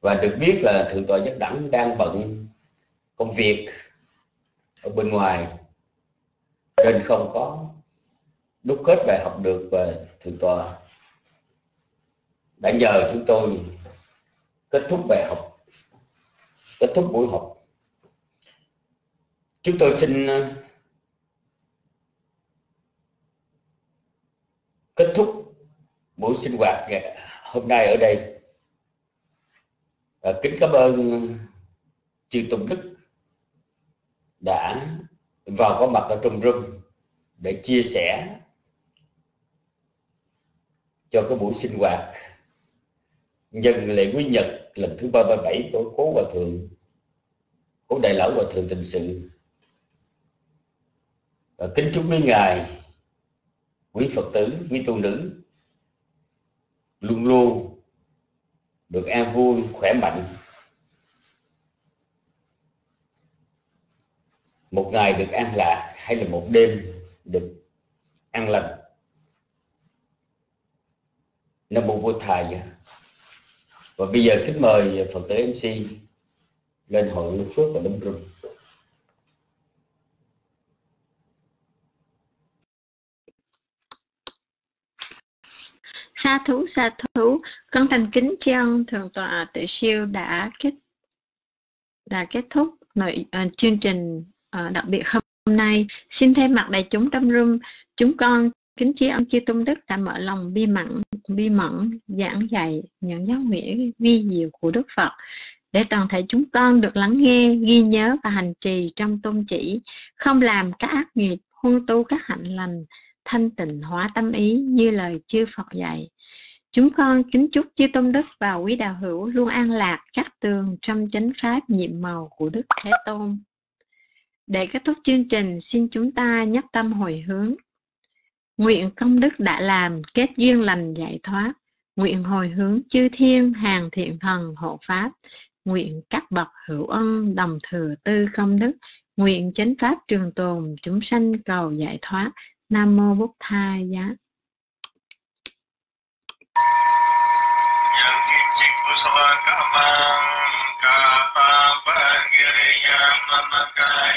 Và được biết là thượng tọa nhất đẳng đang bận công việc ở bên ngoài. Nên không có đúc kết bài học được và thượng tọa đã nhờ chúng tôi kết thúc bài học, kết thúc buổi học. Chúng tôi xin ờ, kết thúc buổi sinh hoạt hôm nay ở đây. Và kính cảm ơn chư tôn đức đã vào có mặt ở trong room để chia sẻ cho cái buổi sinh hoạt. Nhân lễ quý nhật, lần thứ ba mươi bảy của cố hòa thượng, cố đại lão hòa thượng tình sự. Và kính chúc với ngài, quý phật tử, quý tu nữ, luôn luôn được an vui, khỏe mạnh. Một ngày được an lạc hay là một đêm được an lành? Nam mô vô thầy dạ. và bây giờ kính mời phật tử mc lên hội phước và đâm rung. Sa thú sa thú con thành kính tri ân thượng tọa tự siêu đã kết đã kết thúc nội uh, chương trình uh, đặc biệt hôm nay. Xin thay mặt đại chúng trong room chúng con kính tri ông chư tôn đức đã mở lòng bi mẫn bi mẫn giảng dạy những giáo nghĩa vi diệu của đức phật để toàn thể chúng con được lắng nghe ghi nhớ và hành trì trong tôn chỉ không làm các ác nghiệp huân tu các hạnh lành thanh tịnh hóa tâm ý như lời chư Phật dạy. Chúng con kính chúc chư Tôn Đức và quý đạo hữu luôn an lạc các tường trong chánh pháp nhiệm màu của Đức Thế Tôn. Để kết thúc chương trình, xin chúng ta nhắc tâm hồi hướng. Nguyện công đức đã làm, kết duyên lành giải thoát. Nguyện hồi hướng chư thiên, hàng thiện thần, hộ pháp. Nguyện các bậc hữu ân, đồng thừa tư công đức. Nguyện chánh pháp trường tồn, chúng sanh cầu giải thoát Nam mô Bụt Thầy giá. Yang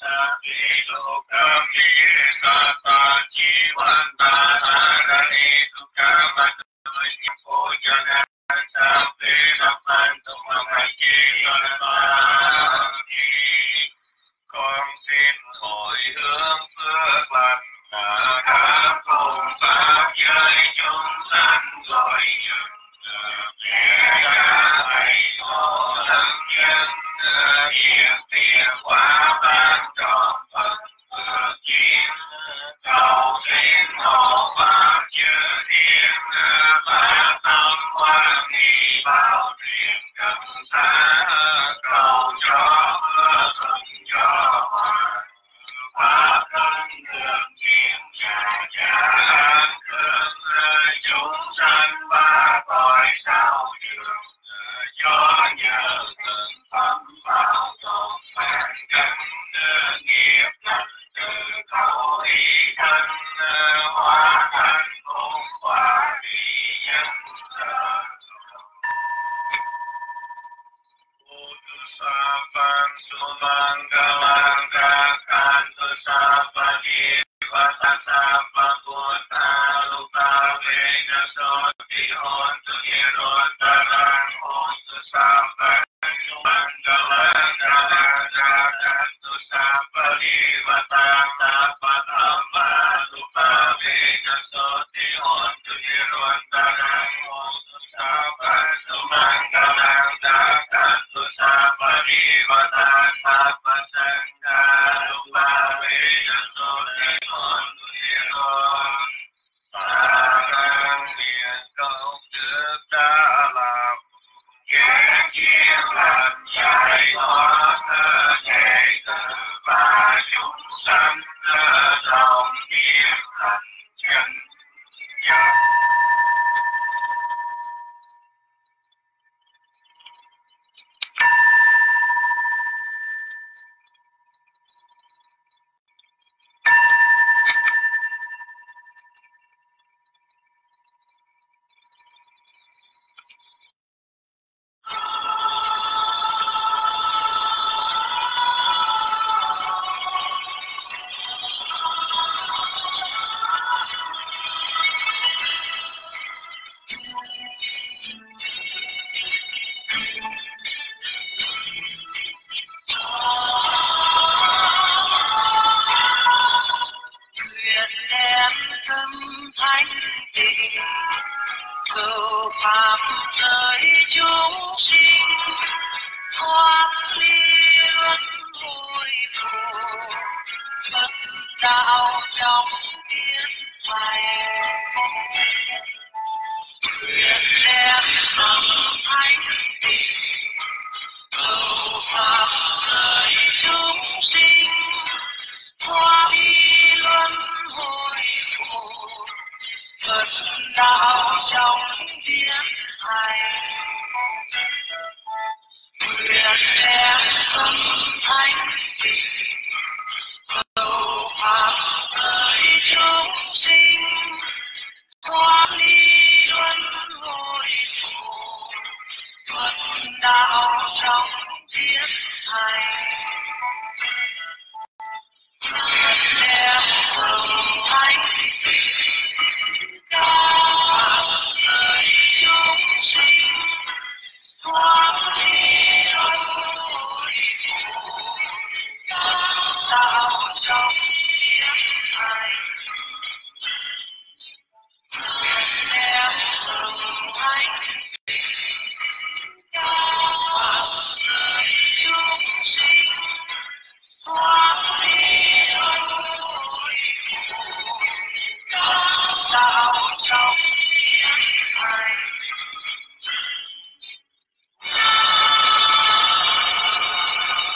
สัพพิโลกามิเยนาตาจีวันตาาระเนตุกามัตุยโพจนะสัพเพสัพพันตุมัเกยนา